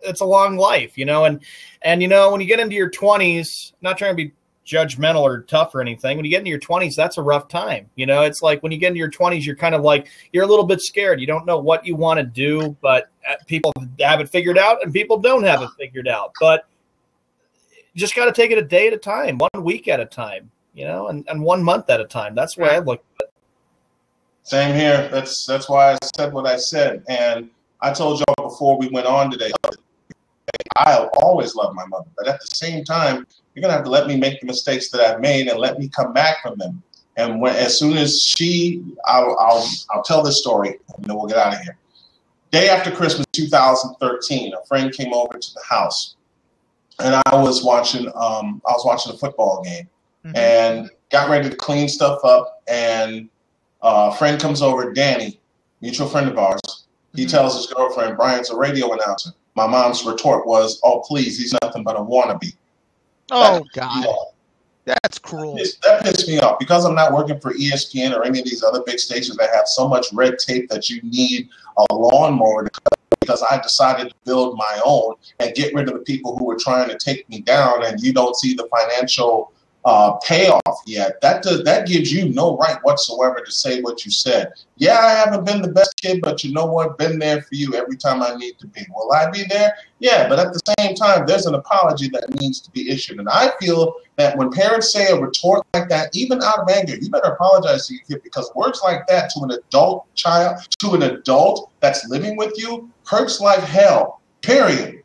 It's a long life, you know, and and you know when you get into your 20s, not trying to be judgmental or tough or anything. When you get into your 20s, that's a rough time. You know, it's like when you get into your 20s, you're kind of like, you're a little bit scared. You don't know what you want to do, but uh, people have it figured out and people don't have it figured out. But you just got to take it a day at a time, one week at a time, you know, and, and one month at a time. That's way I look at. Same here. That's that's why I said what I said. And I told y'all before we went on today, I'll always love my mother, but at the same time, you're gonna have to let me make the mistakes that I've made and let me come back from them. And when, as soon as she, I'll, I'll, I'll tell this story, and then we'll get out of here. Day after Christmas, 2013, a friend came over to the house, and I was watching, um, I was watching a football game, Mhm. and got ready to clean stuff up. And uh, a friend comes over, Danny, mutual friend of ours. He Mhm. tells his girlfriend, Brian's a radio announcer. My mom's retort was, "Oh, please, he's nothing but a wannabe." Oh Yeah. God, that's cruel. That pissed me off because I'm not working for ESPN or any of these other big stations that have so much red tape that you need a lawnmower to cut. Because I decided to build my own and get rid of the people who were trying to take me down, and you don't see the financial uh, payoff yet. That does, that gives you no right whatsoever to say what you said. Yeah, I haven't been the best kid, but you know what? Been there for you every time I need to be. Will I be there? Yeah, but at the same time, there's an apology that needs to be issued, and I feel that when parents say a retort like that, even out of anger, you better apologize to your kid because words like that to an adult child, to an adult that's living with you, hurts like hell. Period.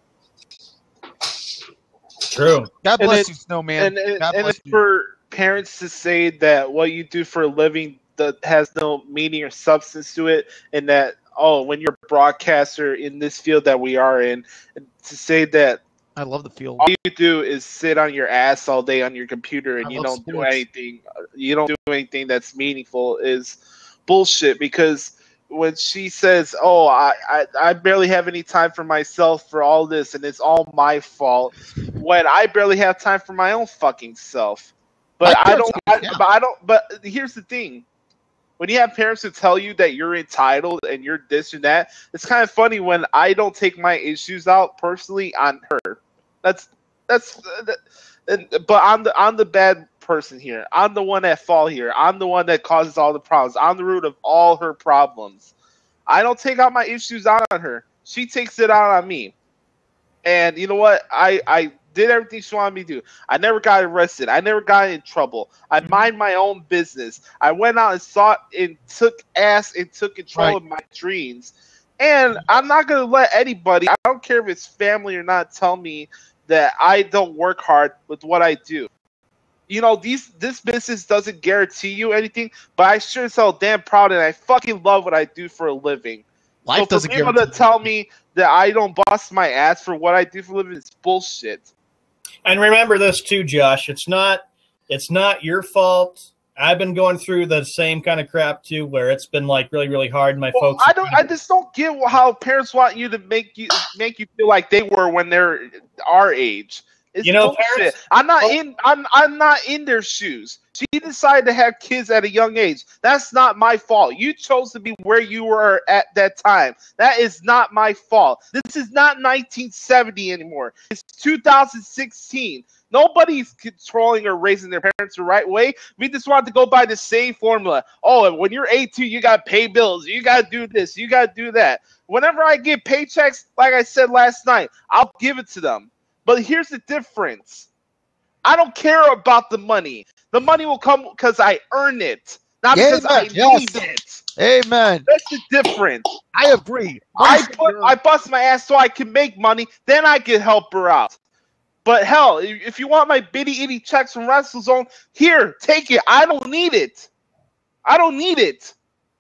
True. God And bless it- you, Snowman. and and, God and bless if you. for parents to say that what you do for a living that has no meaning or substance to it, and that oh, when you're a broadcaster in this field that we are in, and to say that I love the field. all you do is sit on your ass all day on your computer and I you don't do anything uh, you don't do anything that's meaningful is bullshit because when she says oh I, I i barely have any time for myself for all this and it's all my fault when i barely have time for my own fucking self but i don't I, yeah. but i don't but here's the thing when you have parents who tell you that you're entitled and you're this and that, it's kind of funny when I don't take my issues out personally on her. That's that's. uh, that- and, but I'm the I'm the bad person here. I'm the one at fault here. I'm the one that causes all the problems. I'm the root of all her problems. I don't take out my issues out on her. She takes it out on me. And you know what? I I did everything she wanted me to do. I never got arrested. I never got in trouble. I mm-hmm. mind my own business. I went out and sought and took ass and took control Right. of my dreams. And I'm not gonna let anybody, I don't care if it's family or not, tell me that I don't work hard with what I do. You know, these this business doesn't guarantee you anything, but I sure as hell damn proud and I fucking love what I do for a living. Life so doesn't people guarantee. to tell me that I don't bust my ass for what I do for a living is bullshit. And remember this too, Josh. It's not it's not your fault. I've been going through the same kind of crap too, where it's been like really, really hard. My Well, folks, I don't. I just don't get how parents want you to make you make you feel like they were when they're our age. It's You know, parents- I'm not Oh. in. I'm. I'm not in their shoes. She decided to have kids at a young age. That's not my fault. You chose to be where you were at that time. That is not my fault. This is not 1970 anymore. It's 2016. Nobody's controlling or raising their parents the right way. We just want to go by the same formula. Oh, and when you're 18, you got to pay bills. You got to do this. You got to do that. Whenever I get paychecks, like I said last night, I'll give it to them. But here's the difference I don't care about the money. The money will come because I earn it, not Yeah, because I yes. need it. Amen. That's the difference. I agree. I put, I bust my ass so I can make money, then I can help her out. But hell, if if you want my bitty itty checks from WrestleZone, here, take it. I don't need it. I don't need it.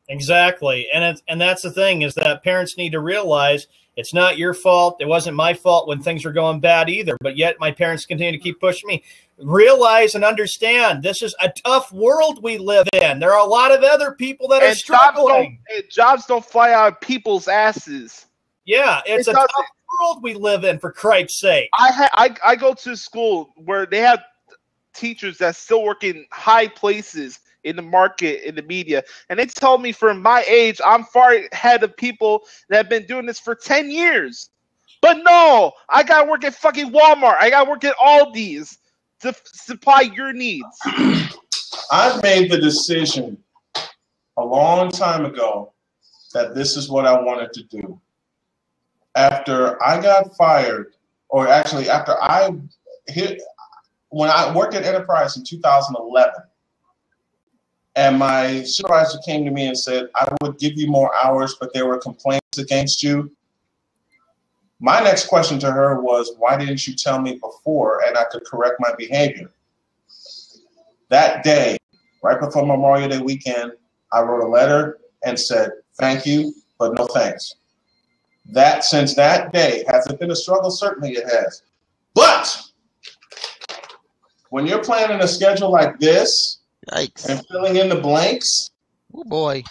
Exactly, and it's, and that's the thing is that parents need to realize it's not your fault. It wasn't my fault when things were going bad either. But yet my parents continue to keep pushing me. Realize and understand this is a tough world we live in. There are a lot of other people that are And jobs don't, struggling. and jobs don't fly out of people's asses. Yeah, it's It a doesn't. tough world we live in, for Christ's sake. I ha- I I go to school where they have teachers that still work in high places in the market in the media, and they told me from my age I'm far ahead of people that have been doing this for ten years. But no, I gotta work at fucking Walmart. I gotta work at Aldi's to supply your needs. I've made the decision a long time ago that this is what I wanted to do. After I got fired, or actually after I hit, when I worked at Enterprise in 2011, and my supervisor came to me and said, I would give you more hours, but there were complaints against you. My next question to her was, Why didn't you tell me before and I could correct my behavior? That day, right before Memorial Day weekend, I wrote a letter and said, Thank you, but no thanks. That since that day, has it been a struggle? Certainly it has. But when you're planning a schedule like this Yikes. and filling in the blanks, Oh boy.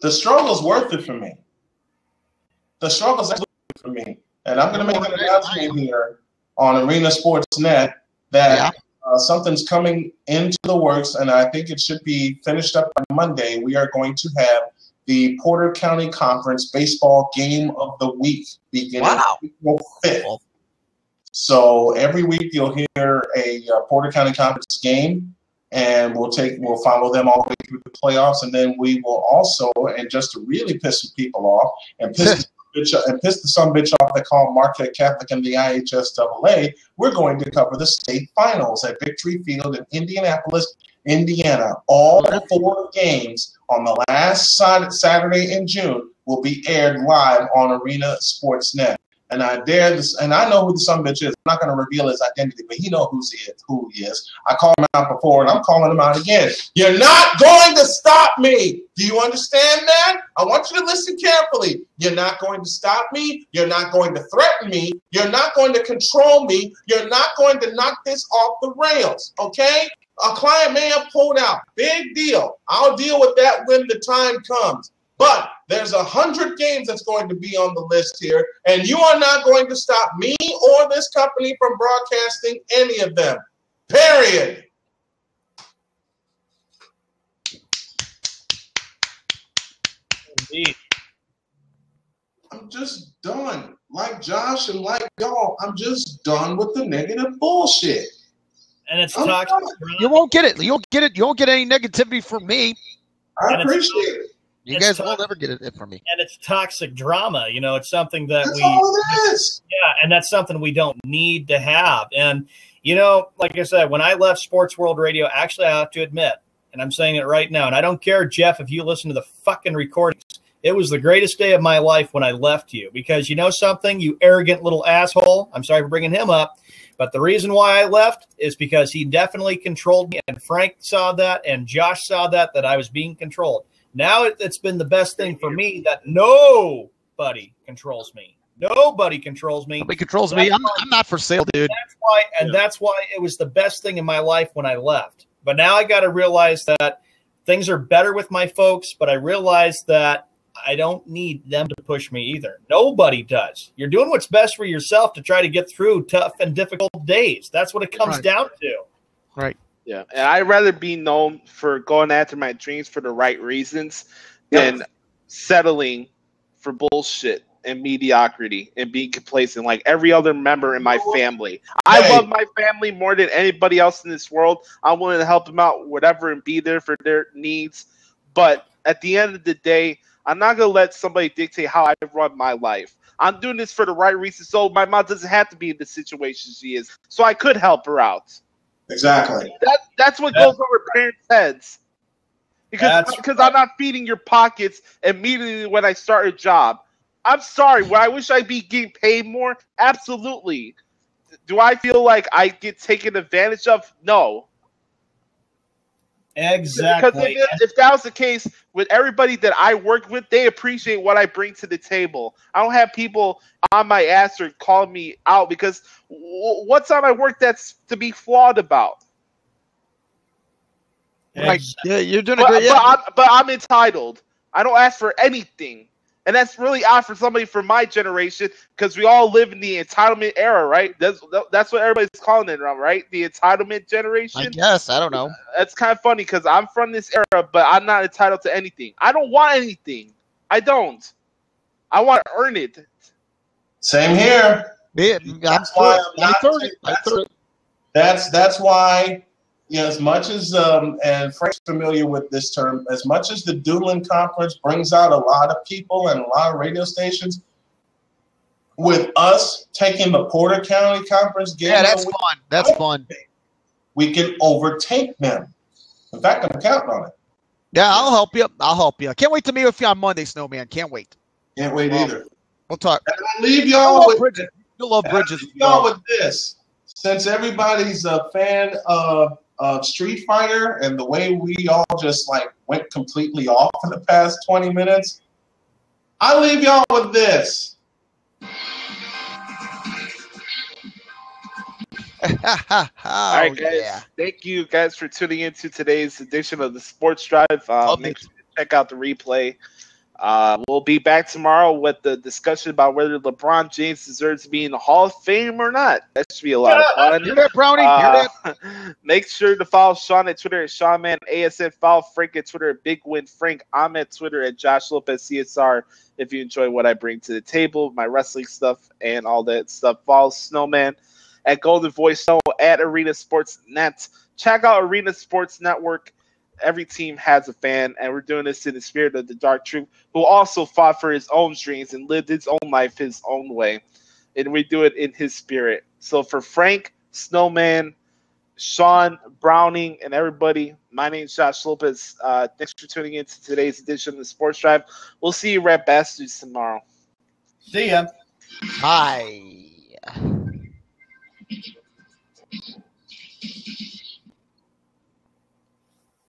the struggle's worth it for me. The struggle's worth it for me. And I'm going to make an announcement here on Arena Sports Net that Yeah. uh, something's coming into the works, and I think it should be finished up on Monday. We are going to have the Porter County Conference Baseball Game of the Week beginning Wow. April 5th. So every week you'll hear a uh, Porter County Conference game, and we'll take we'll follow them all the way through the playoffs, and then we will also, and just to really piss some people off, and piss the bitch, and piss the some bitch off that call Marquette Catholic and the IHSAA, we're going to cover the state finals at Victory Field in Indianapolis, Indiana. All four games on the last Saturday in June will be aired live on Arena Sports Net. And I dare this, and I know who the son bitch is. I'm not going to reveal his identity, but he know who's he is, who he is. I called him out before, and I'm calling him out again. You're not going to stop me. Do you understand that? I want you to listen carefully. You're not going to stop me. You're not going to threaten me. You're not going to control me. You're not going to knock this off the rails. Okay? A client may have pulled out. Big deal. I'll deal with that when the time comes. But there's a hundred games that's going to be on the list here, and you are not going to stop me or this company from broadcasting any of them. Period. Indeed. I'm just done. Like Josh and like y'all, I'm just done with the negative bullshit. And it's toxic. You won't get it. You won't get it. You won't get any negativity from me. I And appreciate it. You guys tough. will never get it from me. and it's toxic drama. You know, it's something that That's we all it is. Yeah, and that's something we don't need to have. And you know, like I said, when I left Sports World Radio, actually, I have to admit, and I'm saying it right now, and I don't care, Jeff, if you listen to the fucking recordings. It was the greatest day of my life when I left you because you know something, you arrogant little asshole. I'm sorry for bringing him up, but the reason why I left is because he definitely controlled me, and Frank saw that, and Josh saw that that I was being controlled. Now it, it's been the best thing for me that nobody controls me. Nobody controls me Nobody controls me. I'm, I'm not for sale, dude. that's why and that's why it was the best thing in my life when I left. But now I got to realize that things are better with my folks, but I realize that I don't need them to push me either. Nobody does. You're doing what's best for yourself to try to get through tough and difficult days. That's what it comes Right. down to. Right. Yeah, and I'd rather be known for going after my dreams for the right reasons than settling for bullshit and mediocrity and being complacent like every other member in my family. I Hey. love my family more than anybody else in this world. I'm willing to help them out, whatever, and be there for their needs. But at the end of the day, I'm not gonna let somebody dictate how I run my life. I'm doing this for the right reasons, so my mom doesn't have to be in the situation she is, so I could help her out. Exactly. That that's what That's goes over parents' heads. Because That's because I'm not feeding your pockets immediately when I start a job. I'm sorry. Would I wish I'd be getting paid more? Absolutely. Do I feel like I get taken advantage of? No. Because Exactly. if, if that was the case with everybody that I work with, they appreciate what I bring to the table. I don't have people on my ass or calling me out because what's on my work that's to be flawed about? Right. Yeah, you're doing a great. but, Yeah. I'm, but I'm entitled. I don't ask for anything. And that's really odd for somebody from my generation because we all live in the entitlement era, right? That's that's what everybody's calling it, right? The entitlement generation. I guess I don't know. That's kind of funny because I'm from this era, but I'm not entitled to anything. I don't want anything. I don't. I want to earn it. Same here. Yeah, I'm That's why. I'm not third. I third. That's that's why, you know, as much as um, and Frank's familiar with this term, as much as the Duneland Conference brings out a lot of people and a lot of radio stations, with us taking the Porter County Conference game, Yeah, that's fun. That's fun. we can overtake them. In fact, I'm counting on it. Yeah, I'll help you. I'll help you. I Can't wait to meet with you on Monday, Snowman. Can't wait. Can't wait either. We'll talk. And I'll leave I y'all love with Bridges. You love Bridges. leave y'all with this. Since everybody's a fan of, of Street Fighter and the way we all just like went completely off in the past 20 minutes, I'll leave y'all with this. oh, All right, guys. Oh, yeah. Thank you guys for tuning in to today's edition of the Sports Drive. Love make sure to check out the replay. Uh, we'll be back tomorrow with the discussion about whether LeBron James deserves to be in the Hall of Fame or not. That should be a lot of fun. Hear that, Brownie? Hear Uh, that? make sure to follow Sean at Twitter at SeanMan ASN. Follow Frank at Twitter at Big Win Frank. I'm at Twitter at Josh Lopez CSR. If you enjoy what I bring to the table, my wrestling stuff and all that stuff, follow Snowman at Golden Voice Snow at Arena Sports Net. Check out Arena Sports Network. Every team has a fan, and we're doing this in the spirit of the Dark Truth, who also fought for his own dreams and lived his own life his own way. And we do it in his spirit. So for Frank, Snowman, Sean, Browning, and everybody, my name is Josh Lopez. Uh, thanks for tuning in to today's edition of the Sports Drive. We'll see you Red Bastards tomorrow. See ya. Hi.